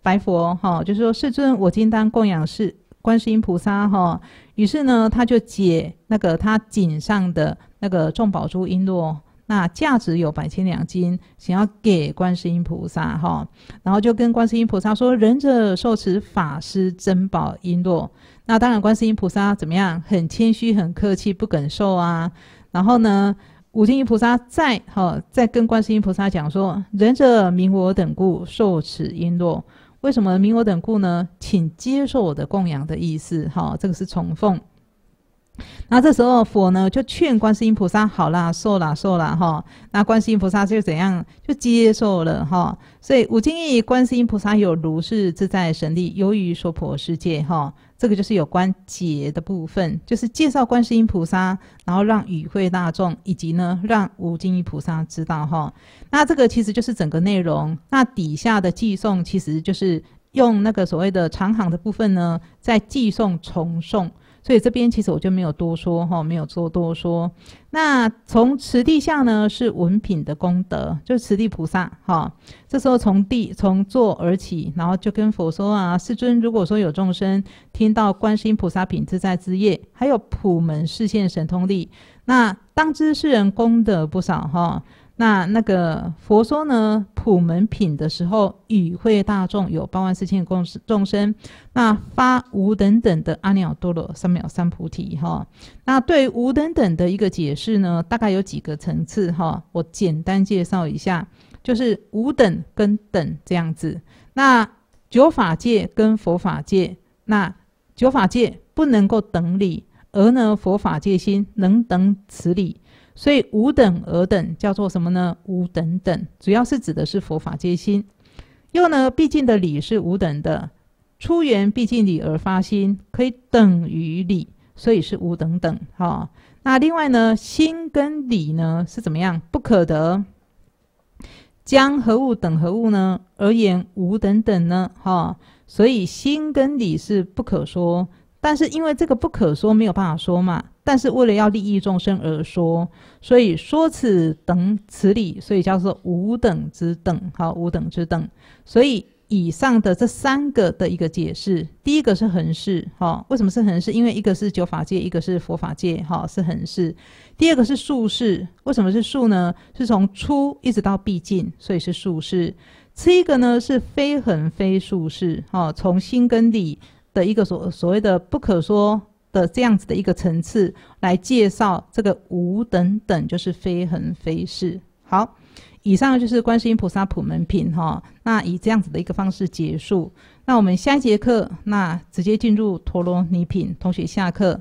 白佛哈，就是说世尊，我今当供养是观世音菩萨哈，于是呢他就解那个他颈上的那个众宝珠璎珞。那价值有百千两金，想要给观世音菩萨哈，然后就跟观世音菩萨说：“仁者受持法师珍宝璎珞。”那当然，观世音菩萨怎么样？很谦虚，很客气，不肯受啊。然后呢，五经音菩萨再哈再跟观世音菩萨讲说：“仁者明我等故受持璎珞。为什么明我等故呢？请接受我的供养的意思哈。这个是重奉。”那这时候佛呢就劝观世音菩萨好啦，受啦，受啦哈。那观世音菩萨就怎样就接受了哈。所以五经义观世音菩萨有如是自在神力，由于说婆世界哈。这个就是有关解的部分，就是介绍观世音菩萨，然后让与会大众以及呢让无尽意菩萨知道哈。那这个其实就是整个内容。那底下的寄送其实就是用那个所谓的长行的部分呢，在寄送重送。所以这边其实我就没有多说哈，没有做多说。那从慈地下呢，是文品的功德，就是慈地菩萨哈。这时候从地从坐而起，然后就跟佛说啊：“世尊，如果说有众生听到观世音菩萨品自在之业，还有普门视现神通力，那当知世人功德不少哈。”那那个佛说呢，普门品的时候，与会大众有八万四千共众生，那发无等等的阿耨多罗三藐三菩提哈。那对无等等的一个解释呢，大概有几个层次哈，我简单介绍一下，就是无等跟等这样子。那九法界跟佛法界，那九法界不能够等理，而呢佛法界心能等此理。所以无等而等叫做什么呢？无等等，主要是指的是佛法皆心。又呢，毕竟的理是无等的，出缘毕竟理而发心，可以等于理，所以是无等等。哈，那另外呢，心跟理呢是怎么样？不可得。将何物等何物呢？而言无等等呢？哈，所以心跟理是不可说。但是因为这个不可说，没有办法说嘛。但是为了要利益众生而说，所以说此等此理，所以叫做无等之等，好，无等之等。所以以上的这三个的一个解释，第一个是恒世，哈，为什么是恒世？因为一个是九法界，一个是佛法界，哈，是恒世。第二个是数世，为什么是数呢？是从出一直到毕竟，所以是数世。这一个呢是非恒非数世，哈，从心跟理。的一个所所谓的不可说的这样子的一个层次来介绍这个无等等，就是非恒非是。好，以上就是观世音菩萨普门品哈。那以这样子的一个方式结束。那我们下一节课，那直接进入陀罗尼品。同学下课。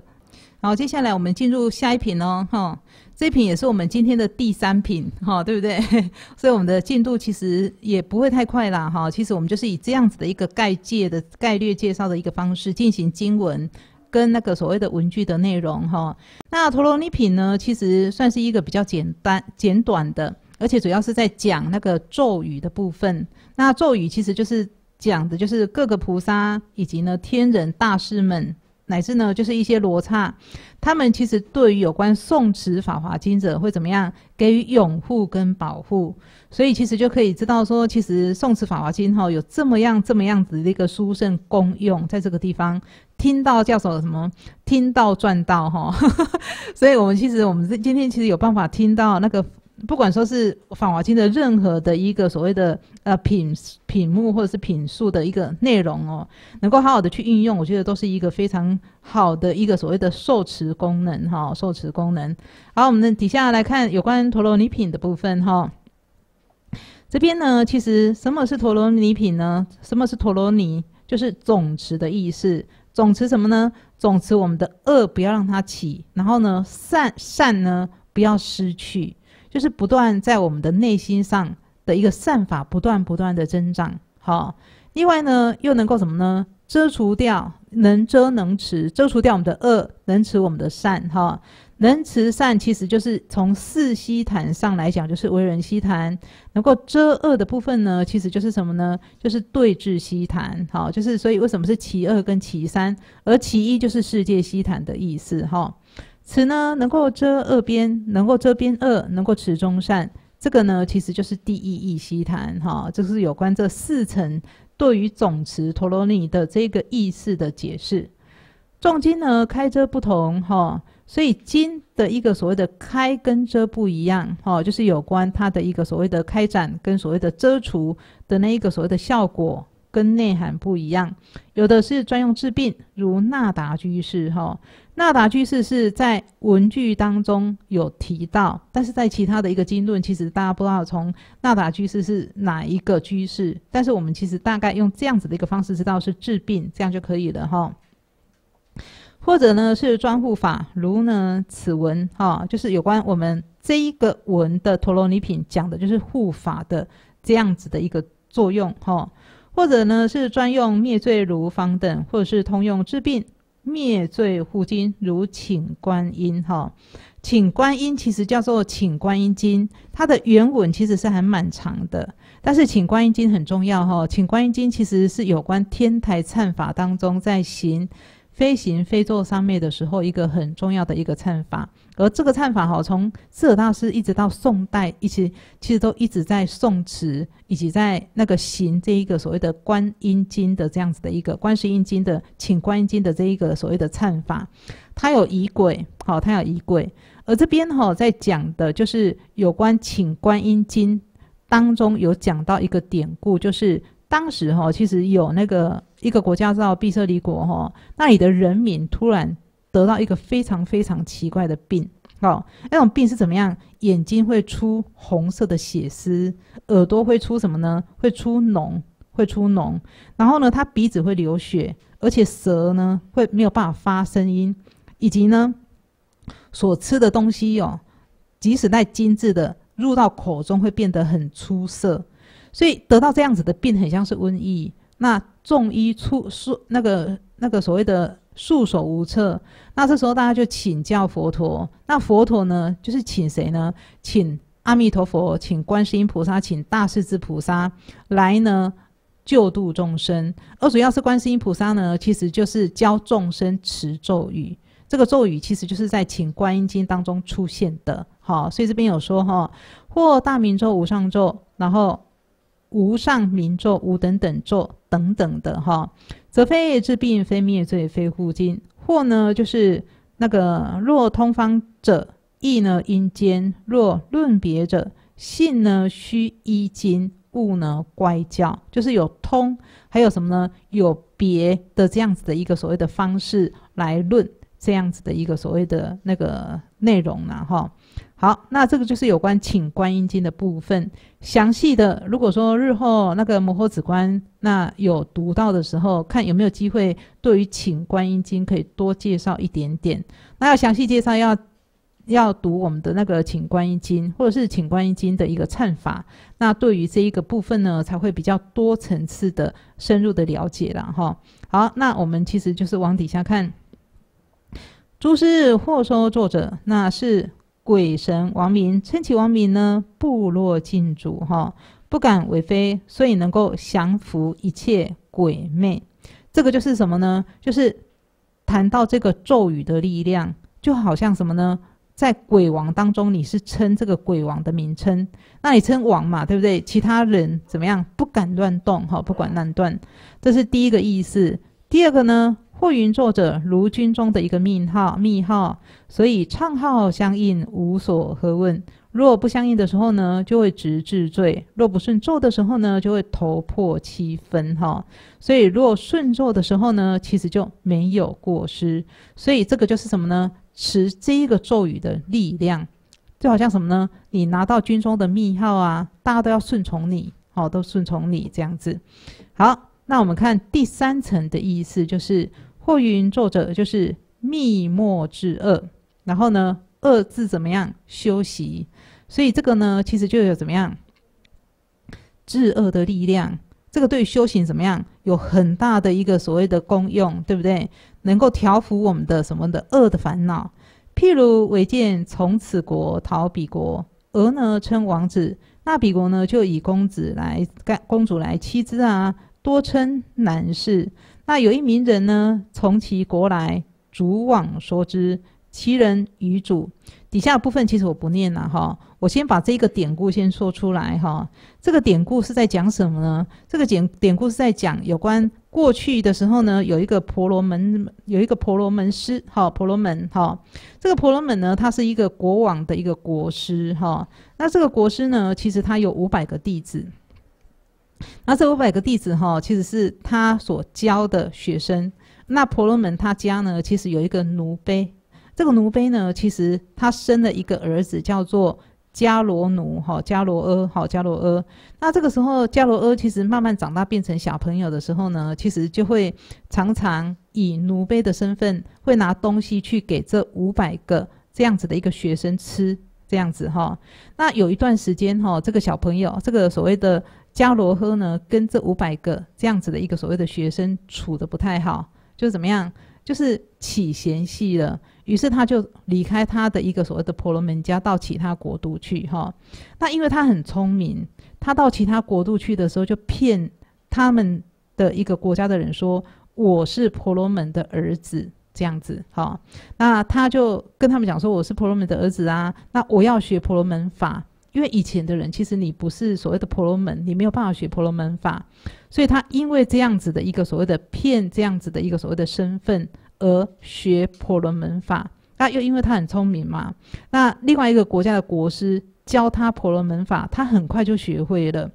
好，接下来我们进入下一品哦，哈。这品也是我们今天的第三品，哈，对不对？所以我们的进度其实也不会太快啦，哈。其实我们就是以这样子的一个概介的概略介绍的一个方式进行经文跟那个所谓的文具的内容，哈。那陀罗尼品呢，其实算是一个比较简单简短的，而且主要是在讲那个咒语的部分。那咒语其实就是讲的就是各个菩萨以及呢天人大士们。乃至呢，就是一些罗刹，他们其实对于有关诵持《法华经》者会怎么样给予拥护跟保护，所以其实就可以知道说，其实诵持《法华经》哈有这么样这么样子的一个殊胜功用，在这个地方听到叫做什么？听到赚到哈，所以我们其实我们今天其实有办法听到那个。不管说是《法华经》的任何的一个所谓的呃品品目或者是品数的一个内容哦，能够好好的去运用，我觉得都是一个非常好的一个所谓的受持功能哈，受持功能。好，我们的底下来看有关陀罗尼品的部分哈。这边呢，其实什么是陀罗尼品呢？什么是陀罗尼？就是总持的意思。总持什么呢？总持我们的恶不要让它起，然后呢善善呢不要失去。就是不断在我们的内心上的一个善法不断不断的增长，好，另外呢又能够什么呢？遮除掉能遮能持，遮除掉我们的恶，能持我们的善，哈，人慈善其实就是从四悉檀上来讲，就是为人悉檀，能够遮恶的部分呢，其实就是什么呢？就是对治悉檀，好，就是所以为什么是其二跟其三，而其一就是世界悉檀的意思，哈。慈呢，能够遮恶边，能够遮边恶，能够持中善，这个呢，其实就是第一义西谈哈。这是有关这四层对于总持陀罗尼的这个意思的解释。重经呢，开遮不同哈，所以经的一个所谓的开跟遮不一样哈，就是有关它的一个所谓的开展跟所谓的遮除的那一个所谓的效果跟内涵不一样。有的是专用治病，如纳达居士哈。纳达居士是在文句当中有提到，但是在其他的一个经论，其实大家不知道从纳达居士是哪一个居士，但是我们其实大概用这样子的一个方式知道是治病，这样就可以了哈。或者呢是专护法，如呢此文哈，就是有关我们这一个文的陀罗尼品讲的就是护法的这样子的一个作用哈。或者呢是专用灭罪如方等，或者是通用治病。灭罪护经如请观音哈，请观音其实叫做请观音经，它的原文其实是还蛮长的，但是请观音经很重要哈。请观音经其实是有关天台忏法当中在行。飞行飞坐上面的时候，一个很重要的一个忏法，而这个忏法哈，从智者大师一直到宋代，一直其实都一直在宋词，以及在那个行这一个所谓的观音经的这样子的一个观世音经的请观音经的这一个所谓的忏法，它有仪轨，好，它有仪轨，而这边哈在讲的就是有关请观音经当中有讲到一个典故，就是当时哈其实有那个。一个国家叫毕舍离国哈，那里的人民突然得到一个非常非常奇怪的病，哦，那种病是怎么样？眼睛会出红色的血丝，耳朵会出什么呢？会出脓，会出脓。然后呢，他鼻子会流血，而且舌呢会没有办法发声音，以及呢，所吃的东西哦，即使带精致的入到口中会变得很出色，所以得到这样子的病，很像是瘟疫。那众医出束那个那个所谓的束手无策，那这时候大家就请教佛陀。那佛陀呢，就是请谁呢？请阿弥陀佛，请观世音菩萨，请大势至菩萨来呢救度众生。而主要是观世音菩萨呢，其实就是教众生持咒语。这个咒语其实就是在请观音经当中出现的。好，所以这边有说哈，或大明咒、无上咒，然后。无上名咒、无等等咒等等的哈，则非治病，非灭罪，非护经。或呢，就是那个若通方者，意呢阴间；若论别者，信呢须依经，物呢乖教。就是有通，还有什么呢？有别的这样子的一个所谓的方式来论这样子的一个所谓的那个内容呢？哈。好，那这个就是有关请观音经的部分。详细的，如果说日后那个摩诃子观那有读到的时候，看有没有机会对于请观音经可以多介绍一点点。那要详细介绍，要要读我们的那个请观音经，或者是请观音经的一个忏法。那对于这一个部分呢，才会比较多层次的深入的了解了哈。好，那我们其实就是往底下看，诸师或说作者，那是。鬼神王民称其王民呢，部落禁主哈，不敢为非，所以能够降服一切鬼魅。这个就是什么呢？就是谈到这个咒语的力量，就好像什么呢？在鬼王当中，你是称这个鬼王的名称，那你称王嘛，对不对？其他人怎么样？不敢乱动哈，不管乱断，这是第一个意思。第二个呢？破云作者如军中的一个命号、密号，所以唱号相应，无所何问。若不相应的时候呢，就会直至罪；若不顺咒的时候呢，就会头破七分。哈，所以若顺咒的时候呢，其实就没有过失。所以这个就是什么呢？持这一个咒语的力量，就好像什么呢？你拿到军中的密号啊，大家都要顺从你，好，都顺从你这样子。好，那我们看第三层的意思，就是。或云作者就是密墨之恶，然后呢，恶字怎么样修习？所以这个呢，其实就有怎么样治恶的力量。这个对修行怎么样有很大的一个所谓的功用，对不对？能够调伏我们的什么的恶的烦恼。譬如违建从此国逃彼国，俄呢称王子，那彼国呢就以公子来干公主来妻之啊，多称男士。那有一名人呢，从其国来，主往说之。其人与主底下部分其实我不念了哈，我先把这个典故先说出来哈。这个典故是在讲什么呢？这个典典故是在讲有关过去的时候呢，有一个婆罗门，有一个婆罗门师，哈，婆罗门哈。这个婆罗门呢，他是一个国王的一个国师哈。那这个国师呢，其实他有五百个弟子。那这五百个弟子哈，其实是他所教的学生。那婆罗门他家呢，其实有一个奴婢。这个奴婢呢，其实他生了一个儿子，叫做迦罗奴哈，迦罗阿哈，迦罗阿。那这个时候，迦罗阿其实慢慢长大变成小朋友的时候呢，其实就会常常以奴婢的身份，会拿东西去给这五百个这样子的一个学生吃，这样子哈。那有一段时间哈，这个小朋友，这个所谓的。迦罗诃呢，跟这五百个这样子的一个所谓的学生处的不太好，就怎么样，就是起嫌隙了。于是他就离开他的一个所谓的婆罗门家，到其他国度去哈。那因为他很聪明，他到其他国度去的时候，就骗他们的一个国家的人说我是婆罗门的儿子，这样子哈。那他就跟他们讲说我是婆罗门的儿子啊，那我要学婆罗门法。因为以前的人，其实你不是所谓的婆罗门，你没有办法学婆罗门法，所以他因为这样子的一个所谓的骗这样子的一个所谓的身份而学婆罗门法。那又因为他很聪明嘛，那另外一个国家的国师教他婆罗门法，他很快就学会了。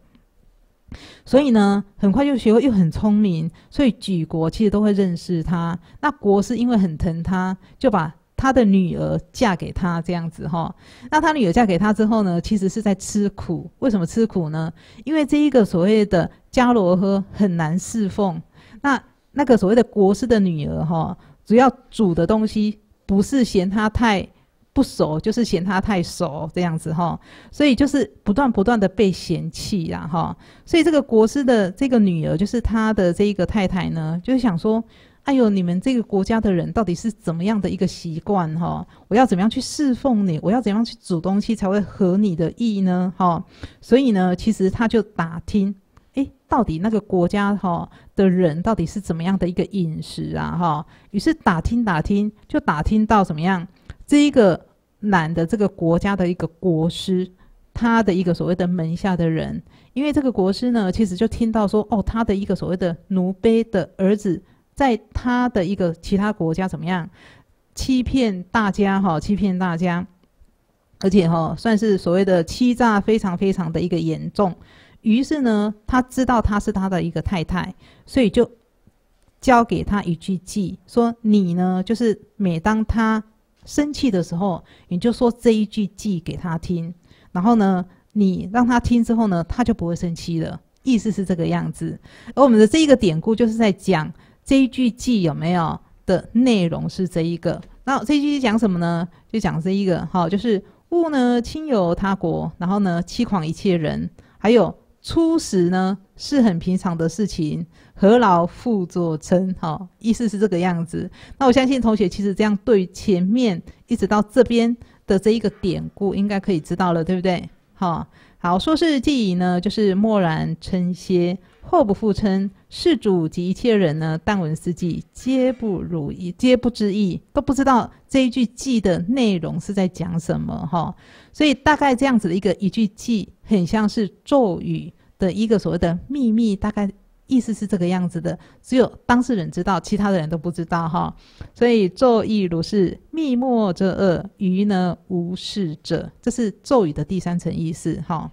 所以呢，很快就学会，又很聪明，所以举国其实都会认识他。那国师因为很疼他，就把。他的女儿嫁给他这样子哈，那他女儿嫁给他之后呢，其实是在吃苦。为什么吃苦呢？因为这一个所谓的迦罗呵很难侍奉。那那个所谓的国师的女儿哈，主要煮的东西不是嫌他太不熟，就是嫌他太熟这样子哈。所以就是不断不断的被嫌弃呀哈。所以这个国师的这个女儿，就是他的这一个太太呢，就是想说。哎呦，你们这个国家的人到底是怎么样的一个习惯哈？我要怎么样去侍奉你？我要怎样去煮东西才会合你的意呢？哈，所以呢，其实他就打听，哎，到底那个国家哈的人到底是怎么样的一个饮食啊？哈，于是打听打听，就打听到怎么样？这一个男的这个国家的一个国师，他的一个所谓的门下的人，因为这个国师呢，其实就听到说，哦，他的一个所谓的奴婢的儿子。在他的一个其他国家怎么样欺骗大家哈？欺骗大家，而且哈算是所谓的欺诈非常非常的一个严重。于是呢，他知道他是他的一个太太，所以就交给他一句偈，说你呢就是每当他生气的时候，你就说这一句偈给他听，然后呢你让他听之后呢，他就不会生气了。意思是这个样子。而我们的这一个典故就是在讲。这一句偈有没有的内容是这一个？那这一句讲什么呢？就讲这一个，好，就是物呢亲游他国，然后呢欺狂一切人，还有初时呢是很平常的事情，何劳复作称？好，意思是这个样子。那我相信同学其实这样对前面一直到这边的这一个典故，应该可以知道了，对不对？好，好，说是记忆呢，就是默然称歇，后不复称。事主及一切人呢，但闻四季，皆不如意，皆不知意，都不知道这一句偈的内容是在讲什么哈。所以大概这样子的一个一句偈，很像是咒语的一个所谓的秘密，大概意思是这个样子的，只有当事人知道，其他的人都不知道哈。所以咒意如是，密莫者恶，余呢无事者，这是咒语的第三层意思哈。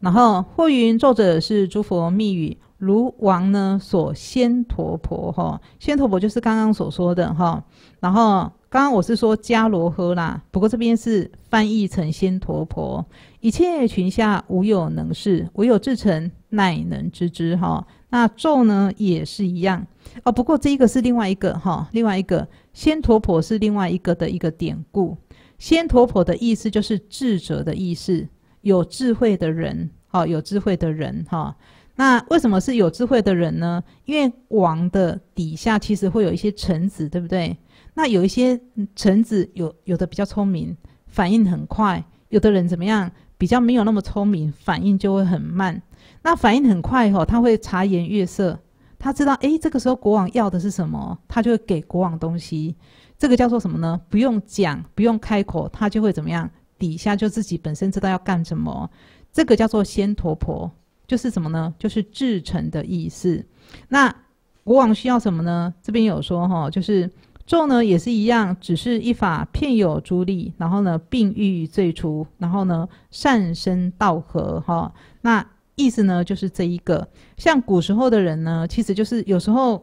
然后或云咒者是诸佛密语。如王呢所先陀婆哈，先陀婆就是刚刚所说的哈。然后刚刚我是说迦罗诃啦，不过这边是翻译成先陀婆。一切群下无有能事，唯有至诚乃能知之哈。那咒呢也是一样哦，不过这一个是另外一个哈，另外一个先陀婆是另外一个的一个典故。先陀婆的意思就是智者的意思，有智慧的人哈，有智慧的人哈。那为什么是有智慧的人呢？因为王的底下其实会有一些臣子，对不对？那有一些臣子有有的比较聪明，反应很快；有的人怎么样，比较没有那么聪明，反应就会很慢。那反应很快吼，他会察言悦色，他知道诶，这个时候国王要的是什么，他就会给国王东西。这个叫做什么呢？不用讲，不用开口，他就会怎么样？底下就自己本身知道要干什么。这个叫做仙陀婆。就是什么呢？就是至诚的意思。那国王需要什么呢？这边有说哈，就是咒呢也是一样，只是一法片有诸力，然后呢病愈最初，然后呢善生道合哈。那意思呢就是这一个，像古时候的人呢，其实就是有时候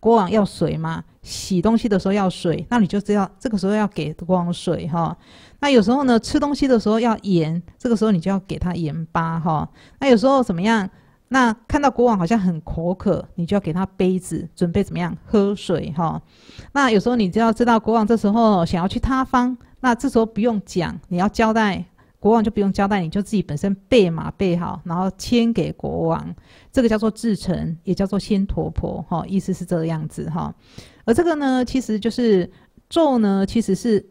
国王要水嘛，洗东西的时候要水，那你就知道这个时候要给国王水哈。那有时候呢，吃东西的时候要盐，这个时候你就要给他盐巴哈。那有时候怎么样？那看到国王好像很口渴，你就要给他杯子，准备怎么样喝水哈。那有时候你就要知道国王这时候想要去他方，那这时候不用讲，你要交代国王就不用交代，你就自己本身备马备好，然后牵给国王，这个叫做制成，也叫做仙陀婆哈，意思是这个样子哈。而这个呢，其实就是咒呢，其实是。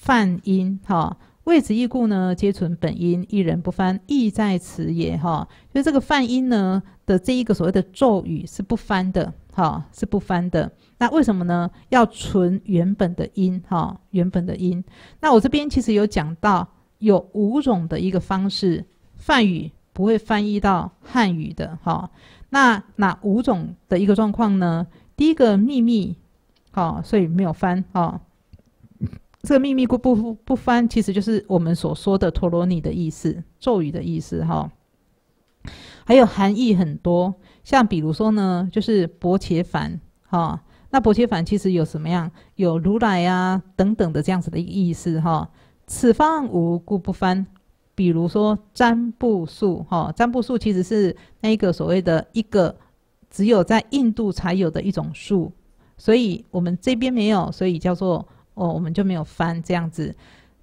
梵音哈，为此异故呢，皆存本音，一人不翻，意在此也哈。就这个梵音呢的这一个所谓的咒语是不翻的哈，是不翻的。那为什么呢？要存原本的音哈，原本的音。那我这边其实有讲到，有五种的一个方式，梵语不会翻译到汉语的哈。那哪五种的一个状况呢？第一个秘密，好，所以没有翻哈。这个秘密不不不翻，其实就是我们所说的陀罗尼的意思，咒语的意思哈。还有含义很多，像比如说呢，就是薄伽梵哈。那薄伽梵其实有什么样？有如来啊等等的这样子的一个意思哈。此方无故不翻。比如说占卜术哈，占卜术其实是那一个所谓的一个只有在印度才有的一种术，所以我们这边没有，所以叫做。哦，我们就没有翻这样子。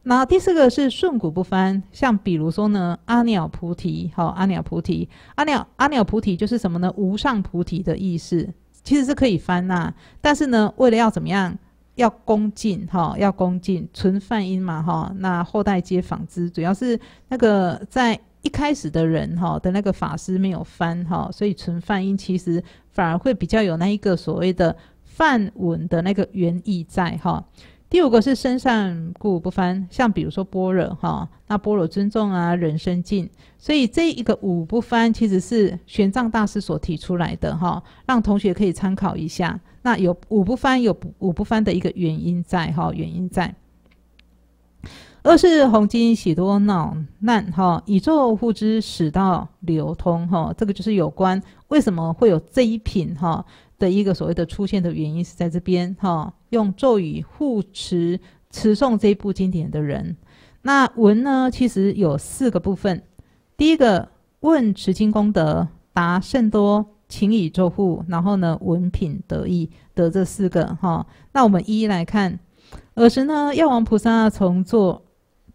那第四个是顺古不翻，像比如说呢，阿耨菩提，好，阿耨菩提，阿耨阿耨菩提就是什么呢？无上菩提的意思，其实是可以翻呐。但是呢，为了要怎么样，要恭敬哈，要恭敬，纯梵音嘛哈。那后代皆仿之，主要是那个在一开始的人哈的那个法师没有翻哈，所以纯梵音其实反而会比较有那一个所谓的梵文的那个原意在哈。第五个是身上故不翻，像比如说般若哈，那般若尊重啊，人生敬，所以这一个五不翻其实是玄奘大师所提出来的哈，让同学可以参考一下。那有五不翻，有五不翻的一个原因在哈，原因在。二是红金喜多恼难哈，宇宙护之使道流通哈，这个就是有关为什么会有这一品哈。的一个所谓的出现的原因是在这边哈，用咒语护持持诵这部经典的人，那文呢其实有四个部分，第一个问持经功德，答甚多，请以咒护，然后呢文品得意得这四个哈，那我们一一来看，尔时呢药王菩萨从坐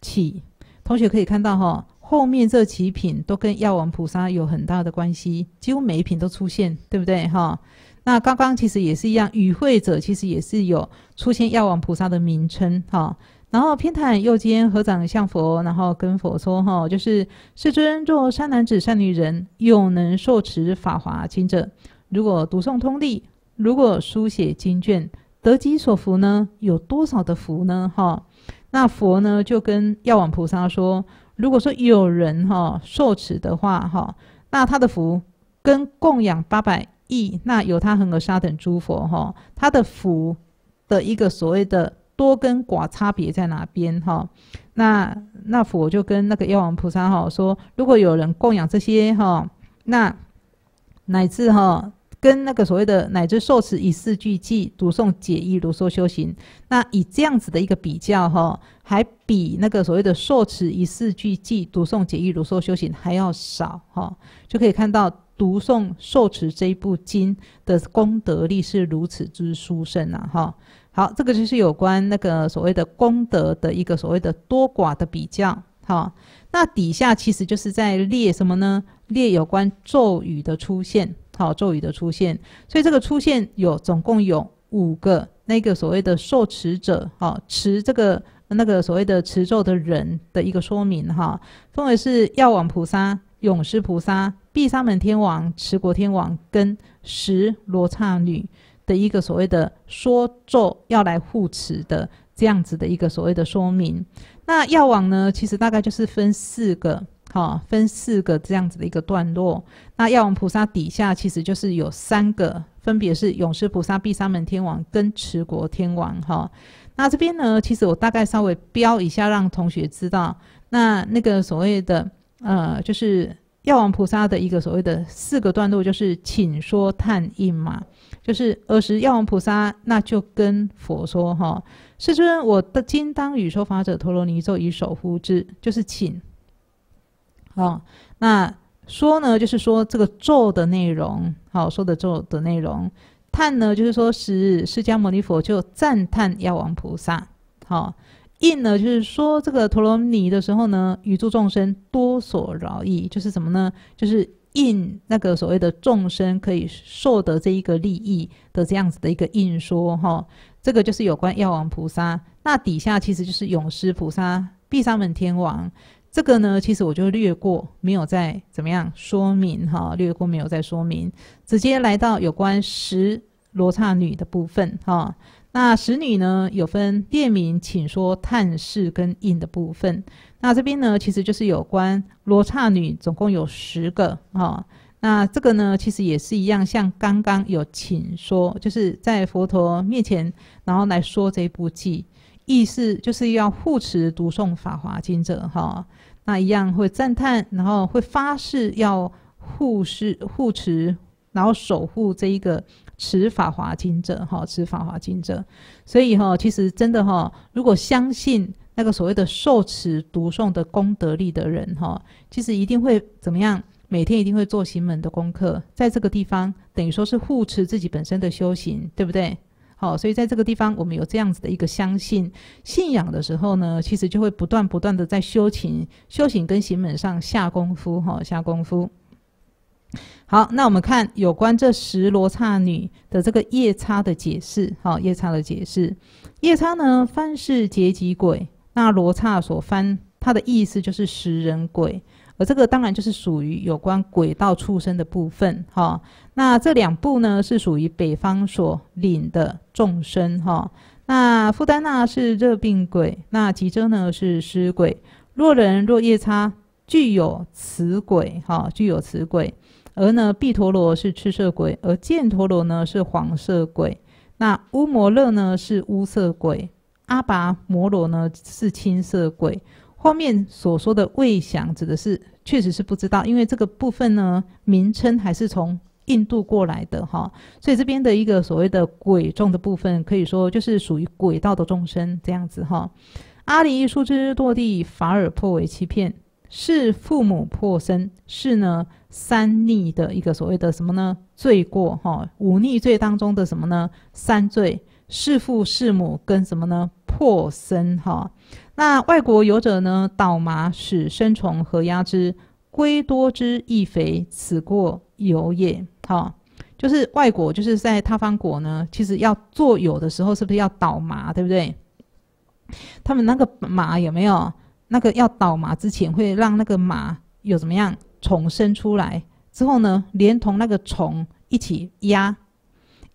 起，同学可以看到哈，后面这几品都跟药王菩萨有很大的关系，几乎每一品都出现，对不对哈？那刚刚其实也是一样，与会者其实也是有出现药王菩萨的名称哈。然后偏袒右肩，合掌向佛，然后跟佛说：“哈，就是世尊，若善男子、善女人，又能受持法华经者，如果读诵通力，如果书写经卷，得己所福呢？有多少的福呢？哈，那佛呢就跟药王菩萨说：如果说有人哈受持的话，哈，那他的福跟供养八百亿那有他恒河沙等诸佛哈，他的福的一个所谓的。”多跟寡差别在哪边？哈，那那佛就跟那个药王菩萨哈说，如果有人供养这些哈，那乃至哈跟那个所谓的乃至受持以四句偈读诵解义如说修行，那以这样子的一个比较哈，还比那个所谓的受持以四句偈读诵解义如说修行还要少哈，就可以看到读诵受持这一部经的功德力是如此之殊胜啊！哈。好，这个就是有关那个所谓的功德的一个所谓的多寡的比较。好，那底下其实就是在列什么呢？列有关咒语的出现。好，咒语的出现，所以这个出现有总共有五个那个所谓的受持者，好持这个那个所谓的持咒的人的一个说明。哈，分为是药王菩萨、勇士菩萨、毗沙门天王、持国天王跟十罗刹女。的一个所谓的说咒要来护持的这样子的一个所谓的说明，那药王呢，其实大概就是分四个，哈，分四个这样子的一个段落。那药王菩萨底下其实就是有三个，分别是勇士菩萨、毗沙门天王跟持国天王，哈。那这边呢，其实我大概稍微标一下，让同学知道，那那个所谓的呃，就是药王菩萨的一个所谓的四个段落，就是请说叹印嘛。就是尔时药王菩萨，那就跟佛说：“哈，世尊，我的今当与说法者陀罗尼咒以守护之。”就是请，好，那说呢，就是说这个咒的内容，好说的咒的内容。叹呢，就是说是释迦牟尼佛就赞叹药王菩萨。好，印呢，就是说这个陀罗尼的时候呢，宇宙众生多所饶益，就是什么呢？就是。印那个所谓的众生可以受得这一个利益的这样子的一个印说哈，这个就是有关药王菩萨。那底下其实就是勇士菩萨、毗沙门天王。这个呢，其实我就略过，没有再怎么样说明哈，略过没有再说明，直接来到有关十罗刹女的部分哈。那十女呢，有分列名，请说探视跟印的部分。那这边呢，其实就是有关罗刹女，总共有十个啊。那这个呢，其实也是一样，像刚刚有请说，就是在佛陀面前，然后来说这部偈，意思就是要护持读诵法华经者哈。那一样会赞叹，然后会发誓要护持护持，然后守护这一个。持法华经者，哈，持法华经者，所以哈，其实真的哈，如果相信那个所谓的受持读诵的功德力的人，哈，其实一定会怎么样？每天一定会做行门的功课，在这个地方等于说是护持自己本身的修行，对不对？好，所以在这个地方，我们有这样子的一个相信信仰的时候呢，其实就会不断不断的在修行、修行跟行门上下功夫，哈，下功夫。好，那我们看有关这十罗刹女的这个夜叉的解释。好，夜叉的解释，夜叉呢翻是劫吉鬼，那罗刹所翻，它的意思就是食人鬼，而这个当然就是属于有关鬼道畜生的部分。哈，那这两部呢是属于北方所领的众生。哈，那负担那是热病鬼，那吉遮呢是尸鬼。若人若夜叉具有此鬼，哈，具有此鬼。而呢，毕陀罗是赤色鬼，而犍陀罗呢是黄色鬼。那乌摩勒呢是乌色鬼，阿拔摩罗呢是青色鬼。后面所说的未想指的是，确实是不知道，因为这个部分呢名称还是从印度过来的哈，所以这边的一个所谓的鬼众的部分，可以说就是属于鬼道的众生这样子哈。阿离树枝堕地，法尔破为欺骗。是父母破身，是呢三逆的一个所谓的什么呢罪过哈？五逆罪当中的什么呢？三罪弑父弑母跟什么呢破身哈？那外国游者呢倒麻使生虫和压之，龟多之益肥，此过有也哈？就是外国就是在他方国呢，其实要做有的时候是不是要倒麻，对不对？他们那个马有没有那个要倒马之前，会让那个马有怎么样虫生出来之后呢，连同那个虫一起压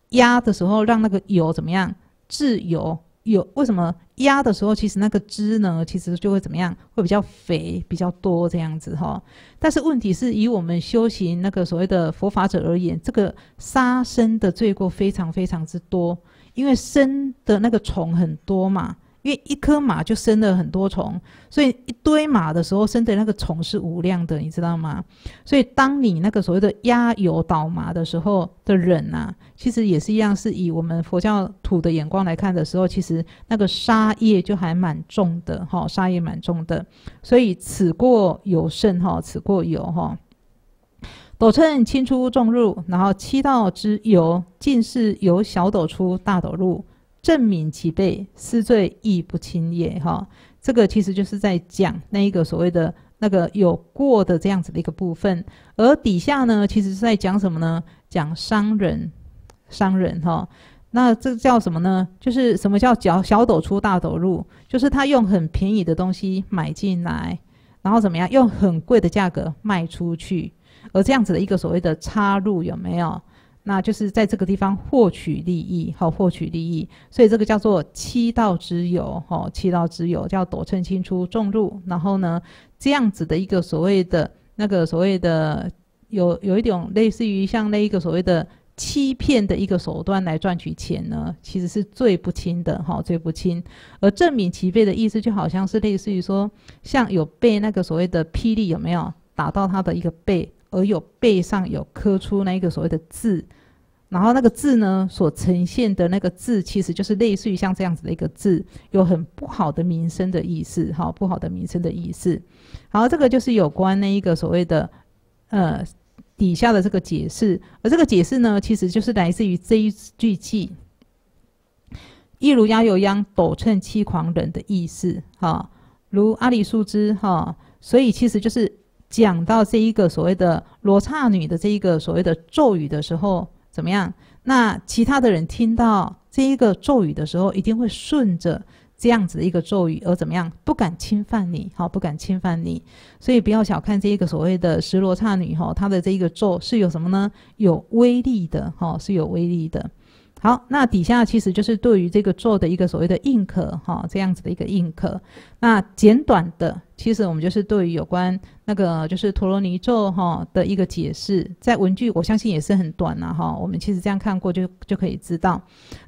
压的时候，让那个油怎么样自由。有为什么压的时候，其实那个汁呢，其实就会怎么样，会比较肥比较多这样子哈。但是问题是以我们修行那个所谓的佛法者而言，这个杀生的罪过非常非常之多，因为生的那个虫很多嘛。因为一颗马就生了很多虫，所以一堆马的时候生的那个虫是无量的，你知道吗？所以当你那个所谓的压油倒麻的时候的人呐，其实也是一样，是以我们佛教土的眼光来看的时候，其实那个杀业就还蛮重的，哈，杀业蛮重的。所以此过有甚，哈，此过有，哈。斗称轻出重入，然后七道之由，尽是由小斗出大斗入。证明其背，思罪亦不轻也。哈，这个其实就是在讲那一个所谓的那个有过的这样子的一个部分。而底下呢，其实是在讲什么呢？讲商人，商人哈。那这叫什么呢？就是什么叫小小斗出大斗入？就是他用很便宜的东西买进来，然后怎么样用很贵的价格卖出去，而这样子的一个所谓的插入有没有？那就是在这个地方获取利益，好获取利益，所以这个叫做七道之友，哈，七道之友叫斗称清出重入，然后呢，这样子的一个所谓的那个所谓的有有一种类似于像那一个所谓的欺骗的一个手段来赚取钱呢，其实是最不轻的，哈，最不轻。而证明其背的意思，就好像是类似于说，像有被那个所谓的霹雳有没有打到他的一个背。而有背上有刻出那一个所谓的字，然后那个字呢，所呈现的那个字，其实就是类似于像这样子的一个字，有很不好的名声的意思，哈，不好的名声的意思。好，这个就是有关那一个所谓的，呃，底下的这个解释。而这个解释呢，其实就是来自于这一句偈：“一如鸦有殃，斗称欺狂人的意思。”哈，如阿里树枝，哈，所以其实就是。讲到这一个所谓的罗刹女的这一个所谓的咒语的时候，怎么样？那其他的人听到这一个咒语的时候，一定会顺着这样子的一个咒语而怎么样？不敢侵犯你，好，不敢侵犯你。所以不要小看这一个所谓的十罗刹女，哈，她的这一个咒是有什么呢？有威力的，哈，是有威力的。好，那底下其实就是对于这个做的一个所谓的印可哈，这样子的一个印可。那简短的，其实我们就是对于有关那个就是陀罗尼咒哈的一个解释，在文句我相信也是很短了哈。我们其实这样看过就就可以知道。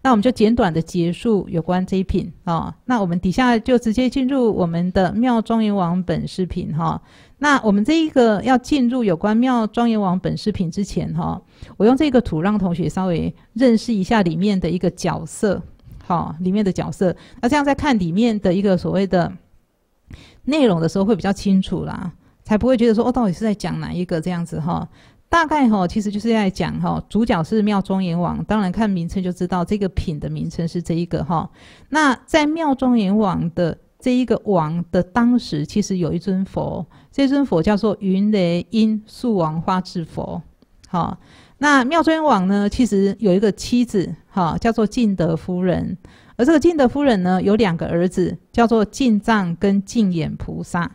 那我们就简短的结束有关这一品啊。那我们底下就直接进入我们的妙庄严王本视频哈。那我们这一个要进入有关妙庄严王本视频之前哈，我用这个图让同学稍微认识一下里面的一个角色，好，里面的角色，那这样在看里面的一个所谓的内容的时候会比较清楚啦，才不会觉得说哦，到底是在讲哪一个这样子哈？大概哈，其实就是在讲哈，主角是妙庄严王，当然看名称就知道这个品的名称是这一个哈。那在妙庄严王的。这一个王的当时，其实有一尊佛，这尊佛叫做云雷音素王花智佛。好，那妙尊王呢，其实有一个妻子，哈，叫做净德夫人。而这个净德夫人呢，有两个儿子，叫做净藏跟净眼菩萨。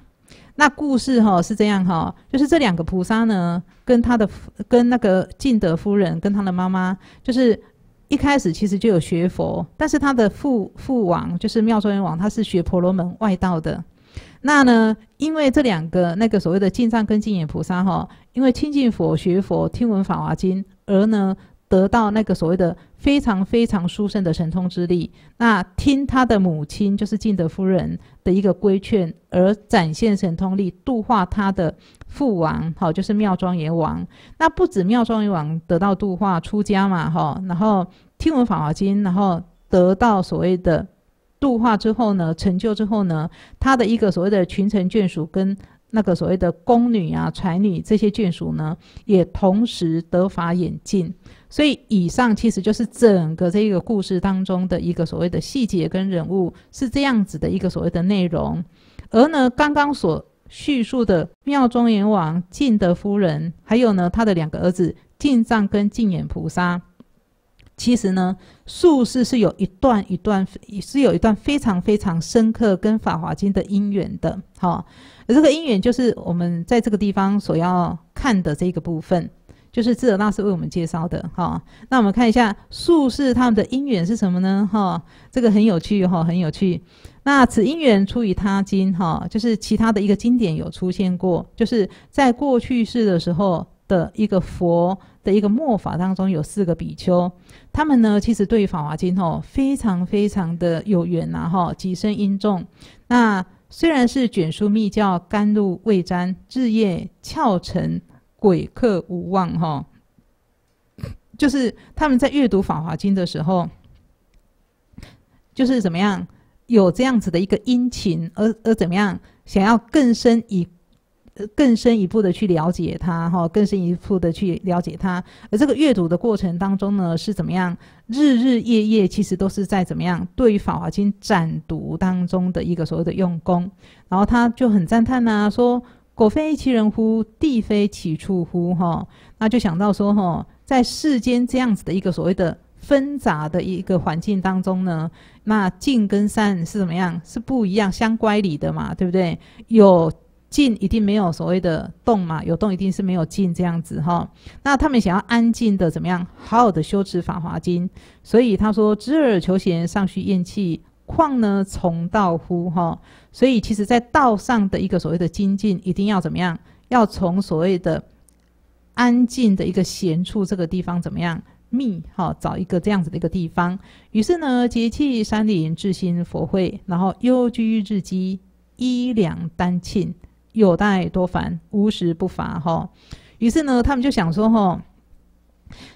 那故事哈是这样哈，就是这两个菩萨呢，跟他的跟那个净德夫人跟他的妈妈，就是。一开始其实就有学佛，但是他的父父王就是妙庄严王，他是学婆罗门外道的。那呢，因为这两个那个所谓的净藏跟净眼菩萨哈，因为亲近佛学佛听闻法华经，而呢得到那个所谓的非常非常殊胜的神通之力。那听他的母亲就是净德夫人的一个规劝，而展现神通力度化他的。父王好，就是妙庄严王。那不止妙庄严王得到度化出家嘛，哈，然后听闻法华经，然后得到所谓的度化之后呢，成就之后呢，他的一个所谓的群臣眷属跟那个所谓的宫女啊、才女这些眷属呢，也同时得法眼镜。所以以上其实就是整个这个故事当中的一个所谓的细节跟人物是这样子的一个所谓的内容。而呢，刚刚所叙述的妙庄严王净德夫人，还有呢他的两个儿子净藏跟净眼菩萨，其实呢，术士是有一段一段，是有一段非常非常深刻跟《法华经》的因缘的。哈，而这个因缘就是我们在这个地方所要看的这个部分，就是智者大师为我们介绍的。哈，那我们看一下术士他们的因缘是什么呢？哈，这个很有趣哈，很有趣。那此因缘出于他经，哈，就是其他的一个经典有出现过，就是在过去世的时候的一个佛。的一个末法当中有四个比丘，他们呢其实对于《法华经》哦非常非常的有缘呐哈，极深因重。那虽然是卷书密教，甘露未沾，日夜翘尘，鬼客无望哈，就是他们在阅读《法华经》的时候，就是怎么样有这样子的一个殷勤，而而怎么样想要更深以。更深一步的去了解它，哈，更深一步的去了解它。而这个阅读的过程当中呢，是怎么样？日日夜夜，其实都是在怎么样？对于《法华经》展读当中的一个所谓的用功。然后他就很赞叹呐，说：“果非其人乎？地非其处乎？”哈，那就想到说，哈，在世间这样子的一个所谓的纷杂的一个环境当中呢，那静跟善是怎么样？是不一样，相乖离的嘛，对不对？有。静一定没有所谓的动嘛，有动一定是没有静这样子哈。那他们想要安静的怎么样，好好的修持法华经。所以他说：“知而求贤，尚须厌弃，况呢从道乎？”哈。所以其实，在道上的一个所谓的精进，一定要怎么样？要从所谓的安静的一个闲处这个地方怎么样密哈，找一个这样子的一个地方。于是呢，节气山林，至心佛会，然后幽居日积，衣粮丹沁。有待多烦，无时不伐哈。于是呢，他们就想说哈，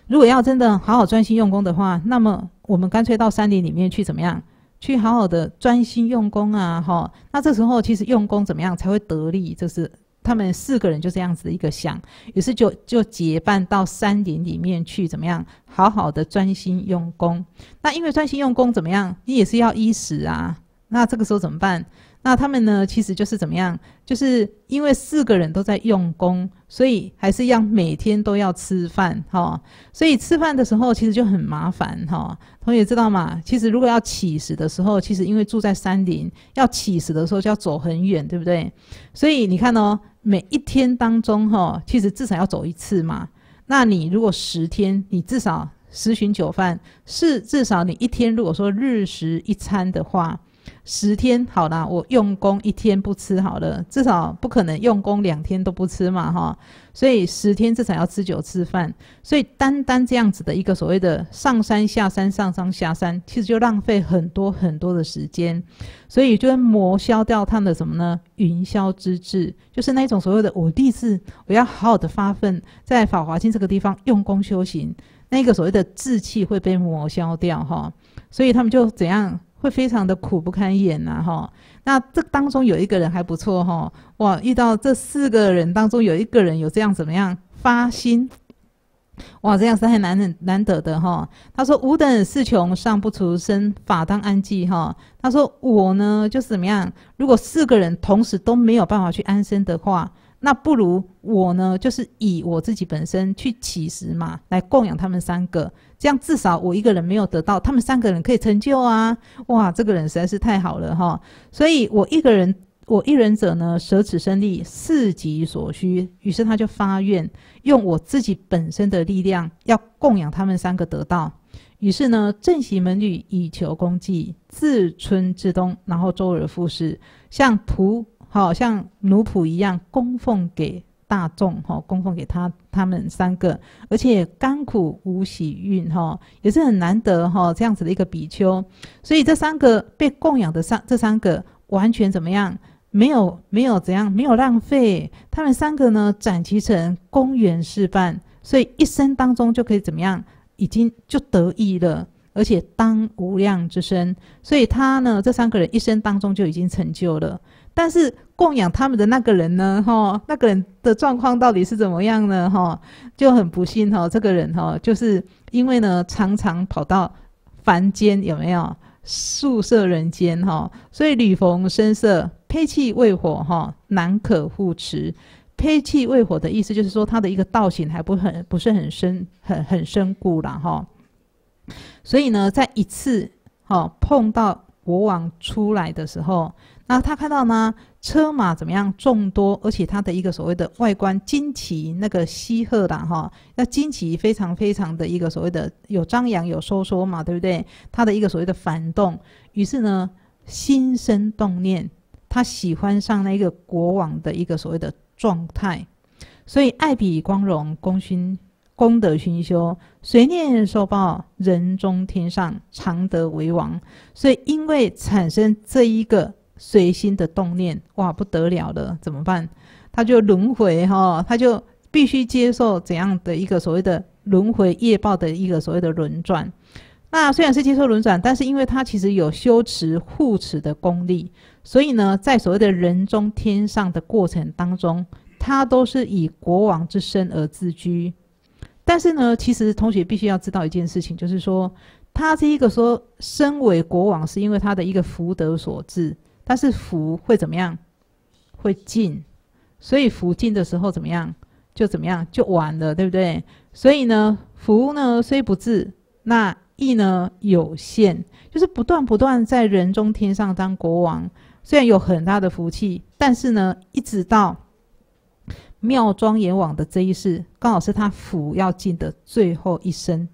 如果要真的好好专心用功的话，那么我们干脆到山林里面去怎么样？去好好的专心用功啊哈。那这时候其实用功怎么样才会得力？就是他们四个人就这样子的一个想，于是就就结伴到山林里面去怎么样？好好的专心用功。那因为专心用功怎么样？你也是要衣食啊。那这个时候怎么办？那他们呢？其实就是怎么样？就是因为四个人都在用功，所以还是要每天都要吃饭哈。所以吃饭的时候其实就很麻烦哈。同学知道吗？其实如果要起食的时候，其实因为住在山林，要起食的时候就要走很远，对不对？所以你看哦，每一天当中哈，其实至少要走一次嘛。那你如果十天，你至少十巡酒饭，是至少你一天如果说日食一餐的话。十天好啦，我用功一天不吃好了，至少不可能用功两天都不吃嘛，哈。所以十天至少要吃酒吃饭，所以单单这样子的一个所谓的上山下山上山下山，其实就浪费很多很多的时间，所以就会磨消掉他们的什么呢？云霄之志，就是那种所谓的我立志我要好好的发奋，在法华经这个地方用功修行，那个所谓的志气会被磨消掉，哈。所以他们就怎样？会非常的苦不堪言呐，哈。那这当中有一个人还不错，哈。哇，遇到这四个人当中有一个人有这样怎么样发心，哇，这样是很难很难得的，哈。他说：“吾等是穷，尚不出生，法当安济。”哈。他说：“我呢，就是怎么样？如果四个人同时都没有办法去安身的话。”那不如我呢，就是以我自己本身去起食嘛，来供养他们三个，这样至少我一个人没有得到，他们三个人可以成就啊！哇，这个人实在是太好了哈！所以我一个人，我一人者呢，舍此生力，四己所需。于是他就发愿，用我自己本身的力量，要供养他们三个得到。于是呢，正行门女以求功绩，自春至冬，然后周而复始，像图。好像奴仆一样供奉给大众，哈，供奉给他他们三个，而且甘苦无喜运，哈，也是很难得，哈，这样子的一个比丘。所以这三个被供养的三这三个完全怎么样？没有没有怎样？没有浪费。他们三个呢，展其成公园示范，所以一生当中就可以怎么样？已经就得意了，而且当无量之身。所以他呢，这三个人一生当中就已经成就了。但是供养他们的那个人呢？哈，那个人的状况到底是怎么样呢？哈，就很不幸哈，这个人哈，就是因为呢，常常跑到凡间，有没有宿舍人间哈？所以屡逢声色，胚气未火哈，难可护持。胚气未火的意思就是说，他的一个道行还不很不是很深，很很深固了哈。所以呢，在一次哦碰到国王出来的时候，那他看到呢车马怎么样众多，而且他的一个所谓的外观旌旗那个西鹤的哈，那旌旗非常非常的一个所谓的有张扬有收缩嘛，对不对？他的一个所谓的反动，于是呢心生动念，他喜欢上那个国王的一个所谓的状态，所以爱比光荣，功勋。功德熏修，随念受报，人中天上常得为王。所以，因为产生这一个随心的动念，哇，不得了了，怎么办？他就轮回哈，他就必须接受怎样的一个所谓的轮回业报的一个所谓的轮转。那虽然是接受轮转，但是因为他其实有修持护持的功力，所以呢，在所谓的人中天上的过程当中，他都是以国王之身而自居。但是呢，其实同学必须要知道一件事情，就是说，他这一个说身为国王，是因为他的一个福德所致。但是福会怎么样？会尽，所以福尽的时候怎么样？就怎么样？就完了，对不对？所以呢，福呢虽不至，那义呢有限，就是不断不断在人中天上当国王，虽然有很大的福气，但是呢，一直到。妙庄阎王的这一世，刚好是他福要尽的最后一生，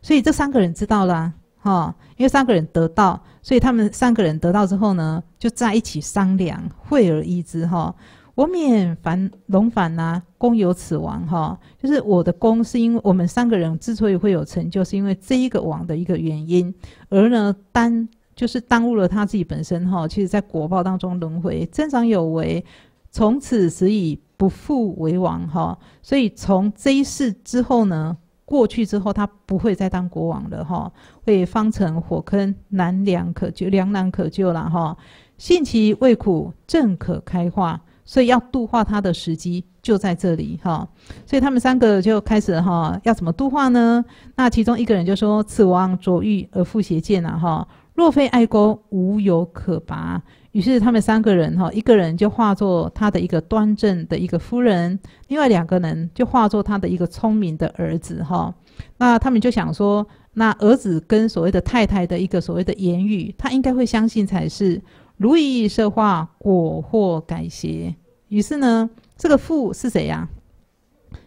所以这三个人知道了哈，因为三个人得到，所以他们三个人得到之后呢，就在一起商量，会而一之哈。我免凡龙凡呐，功有此王哈，就是我的功是因为我们三个人之所以会有成就，是因为这一个王的一个原因，而呢耽就是耽误了他自己本身哈，其实在国报当中轮回增长有为，从此时以。不复为王哈，所以从这一世之后呢，过去之后他不会再当国王了哈，会方成火坑，难良可救，良难可救了哈。信其味苦，正可开化，所以要度化他的时机就在这里哈。所以他们三个就开始哈，要怎么度化呢？那其中一个人就说：“此王左欲而复邪见啊哈，若非爱钩，无有可拔。”于是他们三个人哈，一个人就化作他的一个端正的一个夫人，另外两个人就化作他的一个聪明的儿子哈。那他们就想说，那儿子跟所谓的太太的一个所谓的言语，他应该会相信才是。如意设化，果或改邪。于是呢，这个父是谁呀？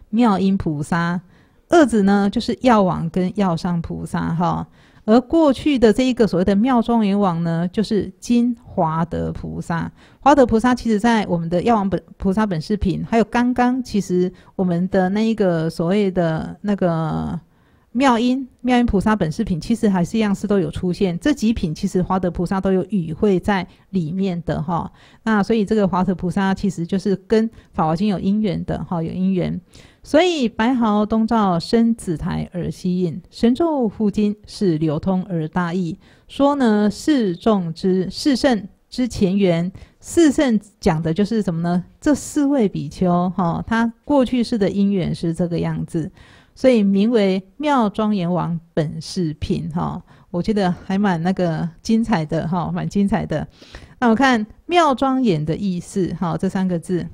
妙音菩萨。二子呢，就是药王跟药上菩萨哈。而过去的这一个所谓的妙庄严王呢，就是金华德菩萨。华德菩萨其实在我们的药王本菩萨本视频，还有刚刚其实我们的那一个所谓的那个妙音妙音菩萨本视频，其实还是一样是都有出现。这几品其实华德菩萨都有语会在里面的哈。那所以这个华德菩萨其实就是跟法华经有因缘的哈，有因缘。所以白毫东照生紫台而吸引，神咒护经是流通而大意。说呢，四众之四圣之前缘，四圣讲的就是什么呢？这四位比丘哈，他过去世的因缘是这个样子，所以名为妙庄严王本世品哈。我觉得还蛮那个精彩的哈，蛮精彩的。那我看妙庄严的意思哈，这三个字。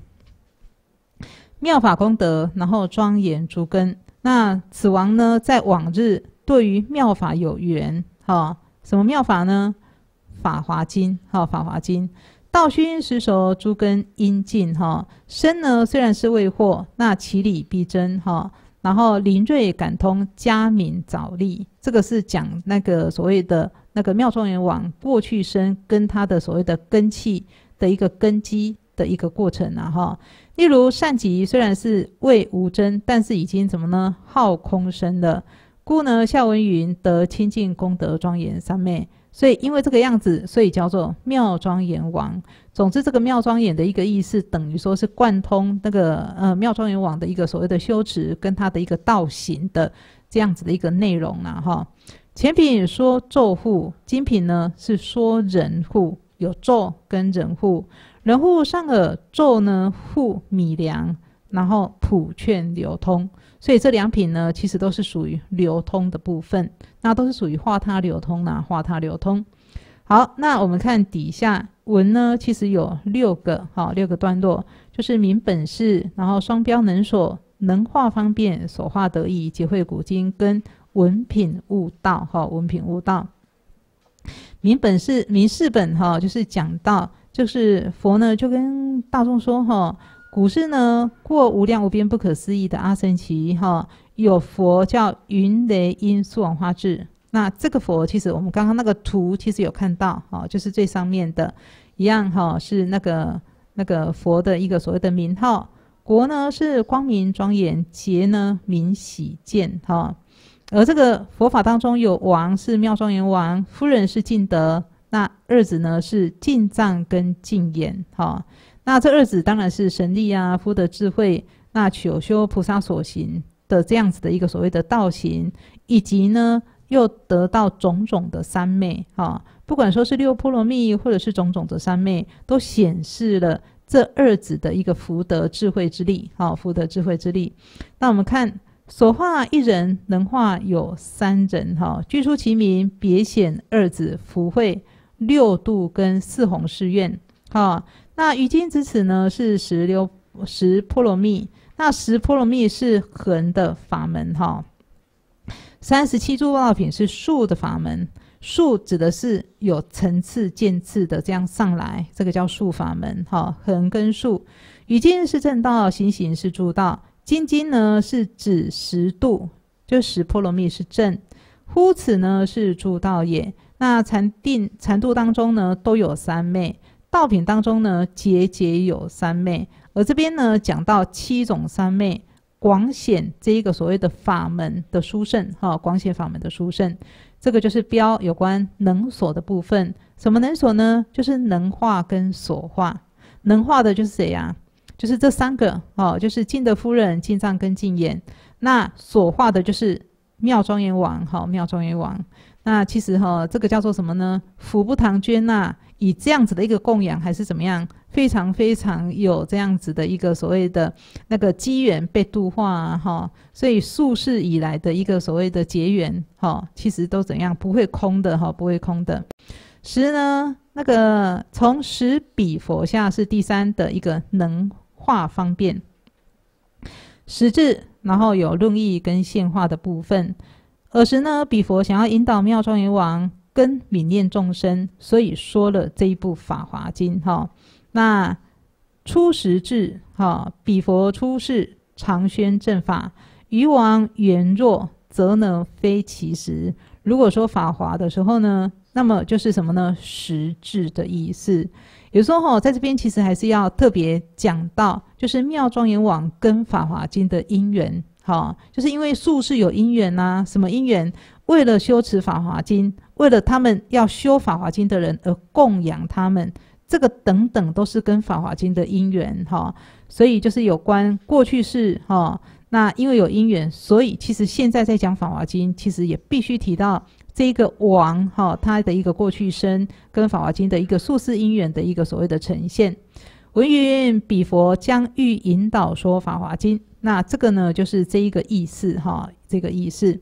妙法功德，然后庄严诸根。那此王呢，在往日对于妙法有缘，哈，什么妙法呢？法华经，哈，法华经。道熏实熟，诸根因尽，哈。身呢，虽然是未获，那其理必真，哈。然后灵瑞感通，佳敏早立。这个是讲那个所谓的那个妙庄严王过去生跟他的所谓的根气的一个根基的一个过程啊，哈。例如善吉虽然是未无真，但是已经怎么呢？好空生了。故呢，夏文云得清净功德庄严三昧，所以因为这个样子，所以叫做妙庄严王。总之，这个妙庄严的一个意思，等于说是贯通那个呃妙庄严王的一个所谓的修持跟他的一个道行的这样子的一个内容了哈。前品说咒护，今品呢是说人护，有咒跟人护。人护上耳咒呢护米粮，然后普劝流通，所以这两品呢，其实都是属于流通的部分，那都是属于化它流通呐，化它流通。好，那我们看底下文呢，其实有六个，好六个段落，就是明本事，然后双标能所，能化方便，所化得意，解会古今跟文品悟道，哈，文品悟道。明本是明世本，哈，就是讲到，就是佛呢，就跟大众说，哈，古世呢，过无量无边不可思议的阿僧祇，哈，有佛叫云雷音素王花智。那这个佛，其实我们刚刚那个图，其实有看到，哈，就是最上面的，一样，哈，是那个那个佛的一个所谓的名号。国呢是光明庄严，劫呢明喜见哈，而这个佛法当中有王是妙庄严王，夫人是净德，那二子呢是净藏跟净眼哈。那这二子当然是神力啊，福德智慧，那求修菩萨所行的这样子的一个所谓的道行，以及呢又得到种种的三昧哈，不管说是六波罗蜜或者是种种的三昧，都显示了。这二子的一个福德智慧之力，好，福德智慧之力。那我们看所化一人能化有三人，哈，具出其名，别显二子福慧六度跟四弘誓愿，哈。那于今之此呢，是十六十波罗蜜，那十波罗蜜是恒的法门，哈。三十七诸道品是数的法门。数指的是有层次渐次的这样上来，这个叫数法门。哈，横跟竖，语经是正道，行行是诸道。金经呢是指十度，就十波罗蜜是正。呼此呢是诸道也。那禅定禅度当中呢都有三昧，道品当中呢节节有三昧。而这边呢讲到七种三昧，广显这一个所谓的法门的殊胜。哈，广显法门的殊胜。这个就是标有关能所的部分，什么能所呢？就是能化跟所化。能化的就是谁呀？就是这三个哦，就是净德夫人、净藏跟净眼。那所化的就是妙庄严王，哈，妙庄严王。那其实哈，这个叫做什么呢？福不唐捐呐，以这样子的一个供养，还是怎么样？非常非常有这样子的一个所谓的那个机缘被度化哈，所以数世以来的一个所谓的结缘哈，其实都怎样不会空的哈，不会空的。十呢，那个从十比佛下是第三的一个能化方便，十字，然后有论意跟现化的部分。尔时呢，比佛想要引导妙庄严王跟泯念众生，所以说了这一部《法华经》哈。那初时至哈，比佛出世常宣正法，余王圆弱，则能非其时。如果说法华的时候呢，那么就是什么呢？实质的意思。有时候哈，在这边其实还是要特别讲到，就是妙庄严王跟法华经的因缘。好，就是因为术士有因缘呐，什么因缘？为了修持法华经，为了他们要修法华经的人而供养他们，这个等等都是跟法华经的因缘哈。所以就是有关过去式哈，那因为有因缘，所以其实现在在讲法华经，其实也必须提到这个王哈，他的一个过去生跟法华经的一个术士因缘的一个所谓的呈现。文云比佛将欲引导说法华经。那这个呢，就是这一个意思哈，这个意思。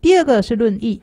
第二个是论义，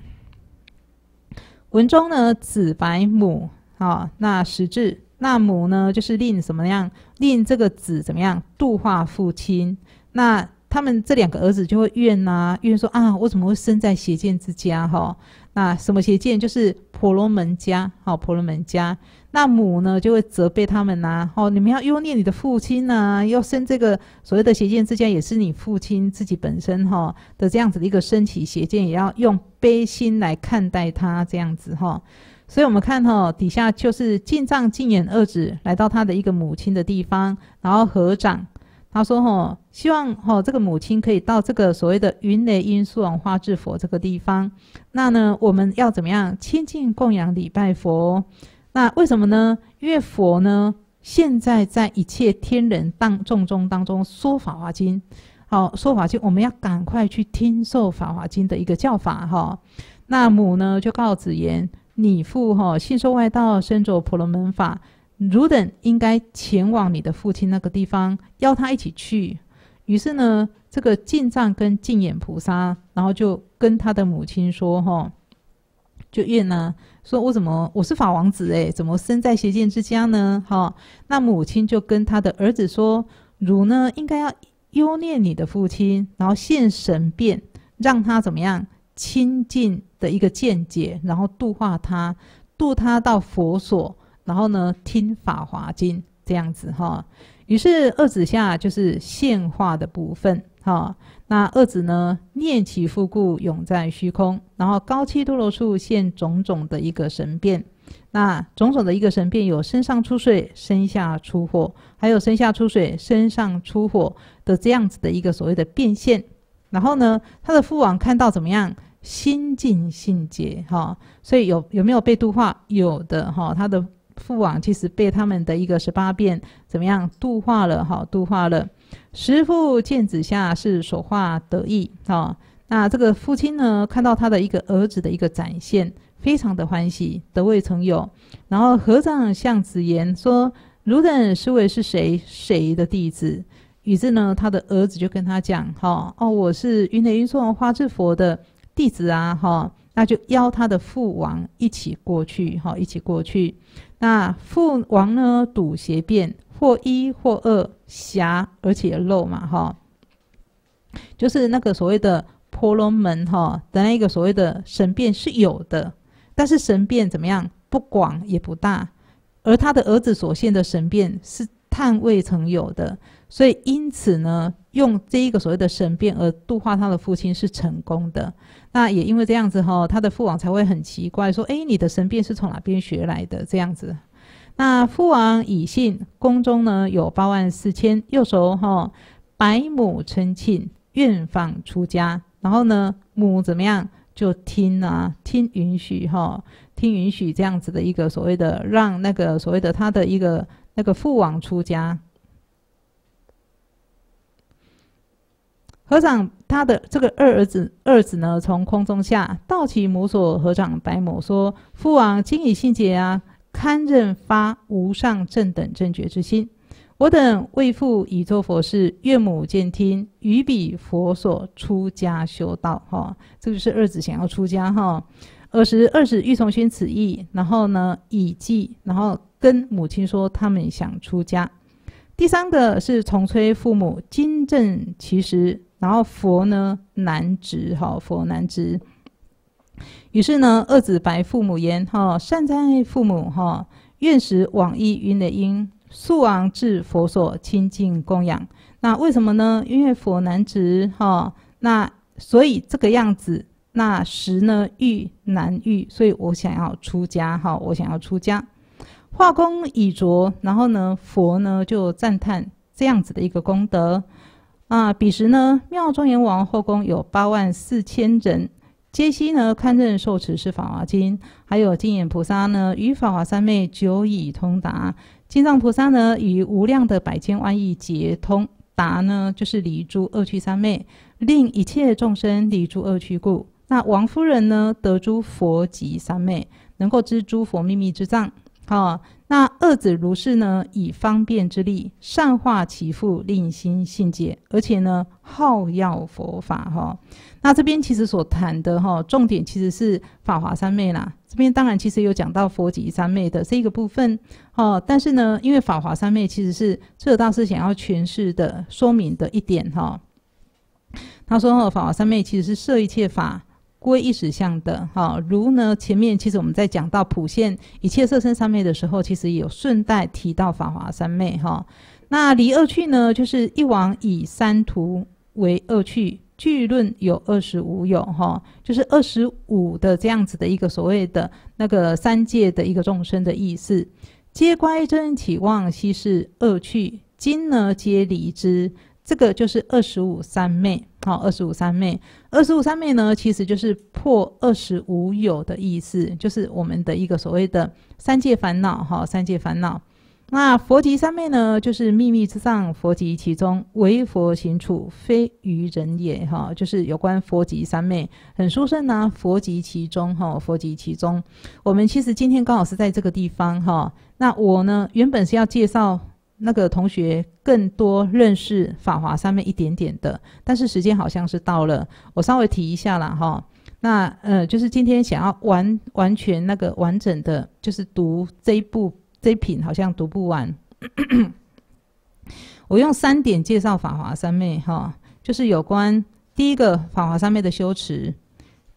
文中呢，子白母啊，那实质那母呢，就是令什么样？令这个子怎么样度化父亲？那他们这两个儿子就会怨呐，怨说啊，我怎么会生在邪见之家？哈，那什么邪见？就是婆罗门家，好，婆罗门家。那母呢就会责备他们呐，哦，你们要忧念你的父亲呐，要生这个所谓的邪见之家，也是你父亲自己本身哈的这样子的一个升起邪见，也要用悲心来看待他这样子哈。所以我们看哈底下就是进藏进眼二子来到他的一个母亲的地方，然后合掌，他说哈希望哈这个母亲可以到这个所谓的云雷音素王花智佛这个地方，那呢我们要怎么样亲近供养礼拜佛？那为什么呢？因为佛呢，现在在一切天人当众中当中说法华经，好说法经，我们要赶快去听受法华经的一个教法哈。那母呢就告子言：你父哈信受外道，身着婆罗门法，汝等应该前往你的父亲那个地方，邀他一起去。于是呢，这个进藏跟净眼菩萨，然后就跟他的母亲说哈。就怨呢，说我怎么我是法王子诶，怎么生在邪见之家呢？哈，那母亲就跟他的儿子说：“汝呢，应该要忧念你的父亲，然后现神变，让他怎么样亲近的一个见解，然后度化他，度他到佛所，然后呢听法华经这样子哈。于是二子下就是现化的部分哈。那二子呢念其复故，永在虚空，然后高七多罗处现种种的一个神变。那种种的一个神变有身上出水，身下出火，还有身下出水，身上出火的这样子的一个所谓的变现。然后呢，他的父王看到怎么样？心尽性解哈，所以有有没有被度化？有的哈，他的父王其实被他们的一个十八变怎么样度化了哈？度化了。师父见子下是所化得意哈，那这个父亲呢，看到他的一个儿子的一个展现。非常的欢喜，得未曾有。然后和尚向子言说：“汝等是为是谁？谁的弟子？”于是呢，他的儿子就跟他讲：“哈哦，我是云雷云送花智佛的弟子啊！哈，那就邀他的父王一起过去，哈，一起过去。那父王呢，赌邪变，或一或二，狭而且漏嘛，哈，就是那个所谓的婆罗门哈的那个所谓的神变是有的。”但是神变怎么样？不广也不大，而他的儿子所现的神变是探未曾有的，所以因此呢，用这一个所谓的神变而度化他的父亲是成功的。那也因为这样子哈，他的父王才会很奇怪，说：“哎，你的神变是从哪边学来的？”这样子。那父王以信，宫中呢有八万四千，右手哈百母称庆，愿放出家。然后呢，母怎么样？就听啊，听允许哈，听允许这样子的一个所谓的让那个所谓的他的一个那个父王出家。和尚他的这个二儿子二子呢，从空中下到其母所，合掌白母说：“父王今以信解啊，堪任发无上正等正觉之心。”我等为父以作佛事，岳母见听，于彼佛所出家修道。哈，这就是二子想要出家。哈，尔时二子欲从宣此意，然后呢，以记，然后跟母亲说他们想出家。第三个是重催父母金正其实，然后佛呢难执。哈，佛难执。于是呢，二子白父母言：哈，善哉父母。哈，愿使往依云的因。速往至佛所亲近供养，那为什么呢？因为佛难值哈，那所以这个样子，那时呢欲难遇，所以我想要出家哈，我想要出家。化功已着，然后呢，佛呢就赞叹这样子的一个功德啊。彼时呢，妙庄严王后宫有八万四千人，揭悉呢堪任受持是法华经，还有金眼菩萨呢与法华三昧久已通达。金藏菩萨呢，与无量的百千万亿劫通达呢，就是离诸恶趣三昧，令一切众生离诸恶趣故。那王夫人呢，得诸佛及三昧，能够知诸佛秘密之藏。好，那二子如是呢，以方便之力善化其父，令心信解，而且呢，好要佛法。哈，那这边其实所谈的哈，重点其实是法华三昧啦。这边当然其实有讲到佛及三昧的这一个部分，哦，但是呢，因为法华三昧其实是这大师想要诠释的、说明的一点哈。他说：“哦，法华三昧其实是摄一切法归一实相的，哈。如呢，前面其实我们在讲到普现一切色身三昧的时候，其实有顺带提到法华三昧，哈。那离恶趣呢，就是一往以三途为恶趣。”具论有二十五有哈，就是二十五的这样子的一个所谓的那个三界的一个众生的意思，皆乖真起妄悉是恶趣，今呢皆离之，这个就是二十五三昧。好，二十五三昧，二十五三昧呢，其实就是破二十五有的意思，就是我们的一个所谓的三界烦恼哈，三界烦恼。那佛集三昧呢，就是秘密之上，佛集其中，唯佛行处，非愚人也。哈，就是有关佛集三昧，很殊胜呢。佛集其中，哈，佛集其中。我们其实今天刚好是在这个地方，哈。那我呢，原本是要介绍那个同学更多认识法华三昧一点点的，但是时间好像是到了，我稍微提一下了，哈。那呃，就是今天想要完完全那个完整的，就是读这一部。这一品好像读不完，我用三点介绍法华三昧哈，就是有关第一个法华三昧的修持，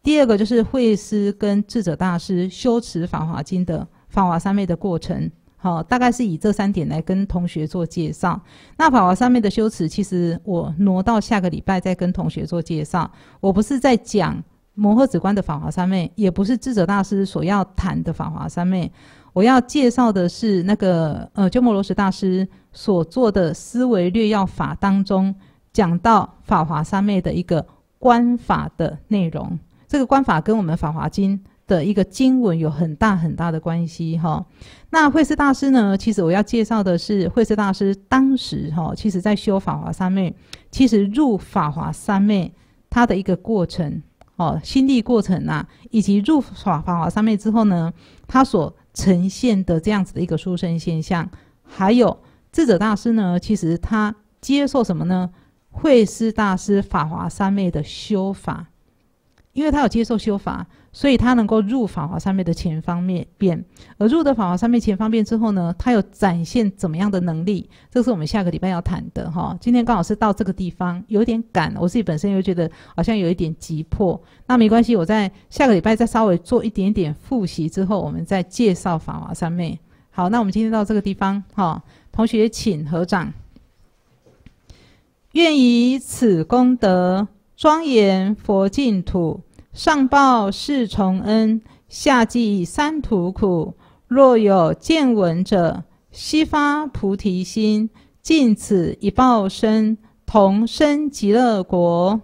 第二个就是慧师跟智者大师修持《法华经》的法华三昧的过程。好，大概是以这三点来跟同学做介绍。那法华三昧的修持，其实我挪到下个礼拜再跟同学做介绍。我不是在讲摩诃止观的法华三昧，也不是智者大师所要谈的法华三昧。我要介绍的是那个呃鸠摩罗什大师所做的思维略要法当中讲到法华三昧的一个观法的内容。这个观法跟我们法华经。的一个经文有很大很大的关系哈。那慧师大师呢？其实我要介绍的是慧师大师当时哈，其实在修法华三昧，其实入法华三昧他的一个过程哦，心力过程啊，以及入法法华三昧之后呢，他所呈现的这样子的一个殊胜现象，还有智者大师呢，其实他接受什么呢？慧师大师法华三昧的修法，因为他有接受修法。所以他能够入法华三昧的前方面变，而入的法华三昧前方便之后呢，他有展现怎么样的能力？这是我们下个礼拜要谈的哈。今天刚好是到这个地方，有点赶，我自己本身又觉得好像有一点急迫。那没关系，我在下个礼拜再稍微做一点点复习之后，我们再介绍法华三昧。好，那我们今天到这个地方哈，同学请合掌，愿以此功德庄严佛净土。上报四重恩，下济三途苦。若有见闻者，悉发菩提心，尽此一报身，同生极乐国。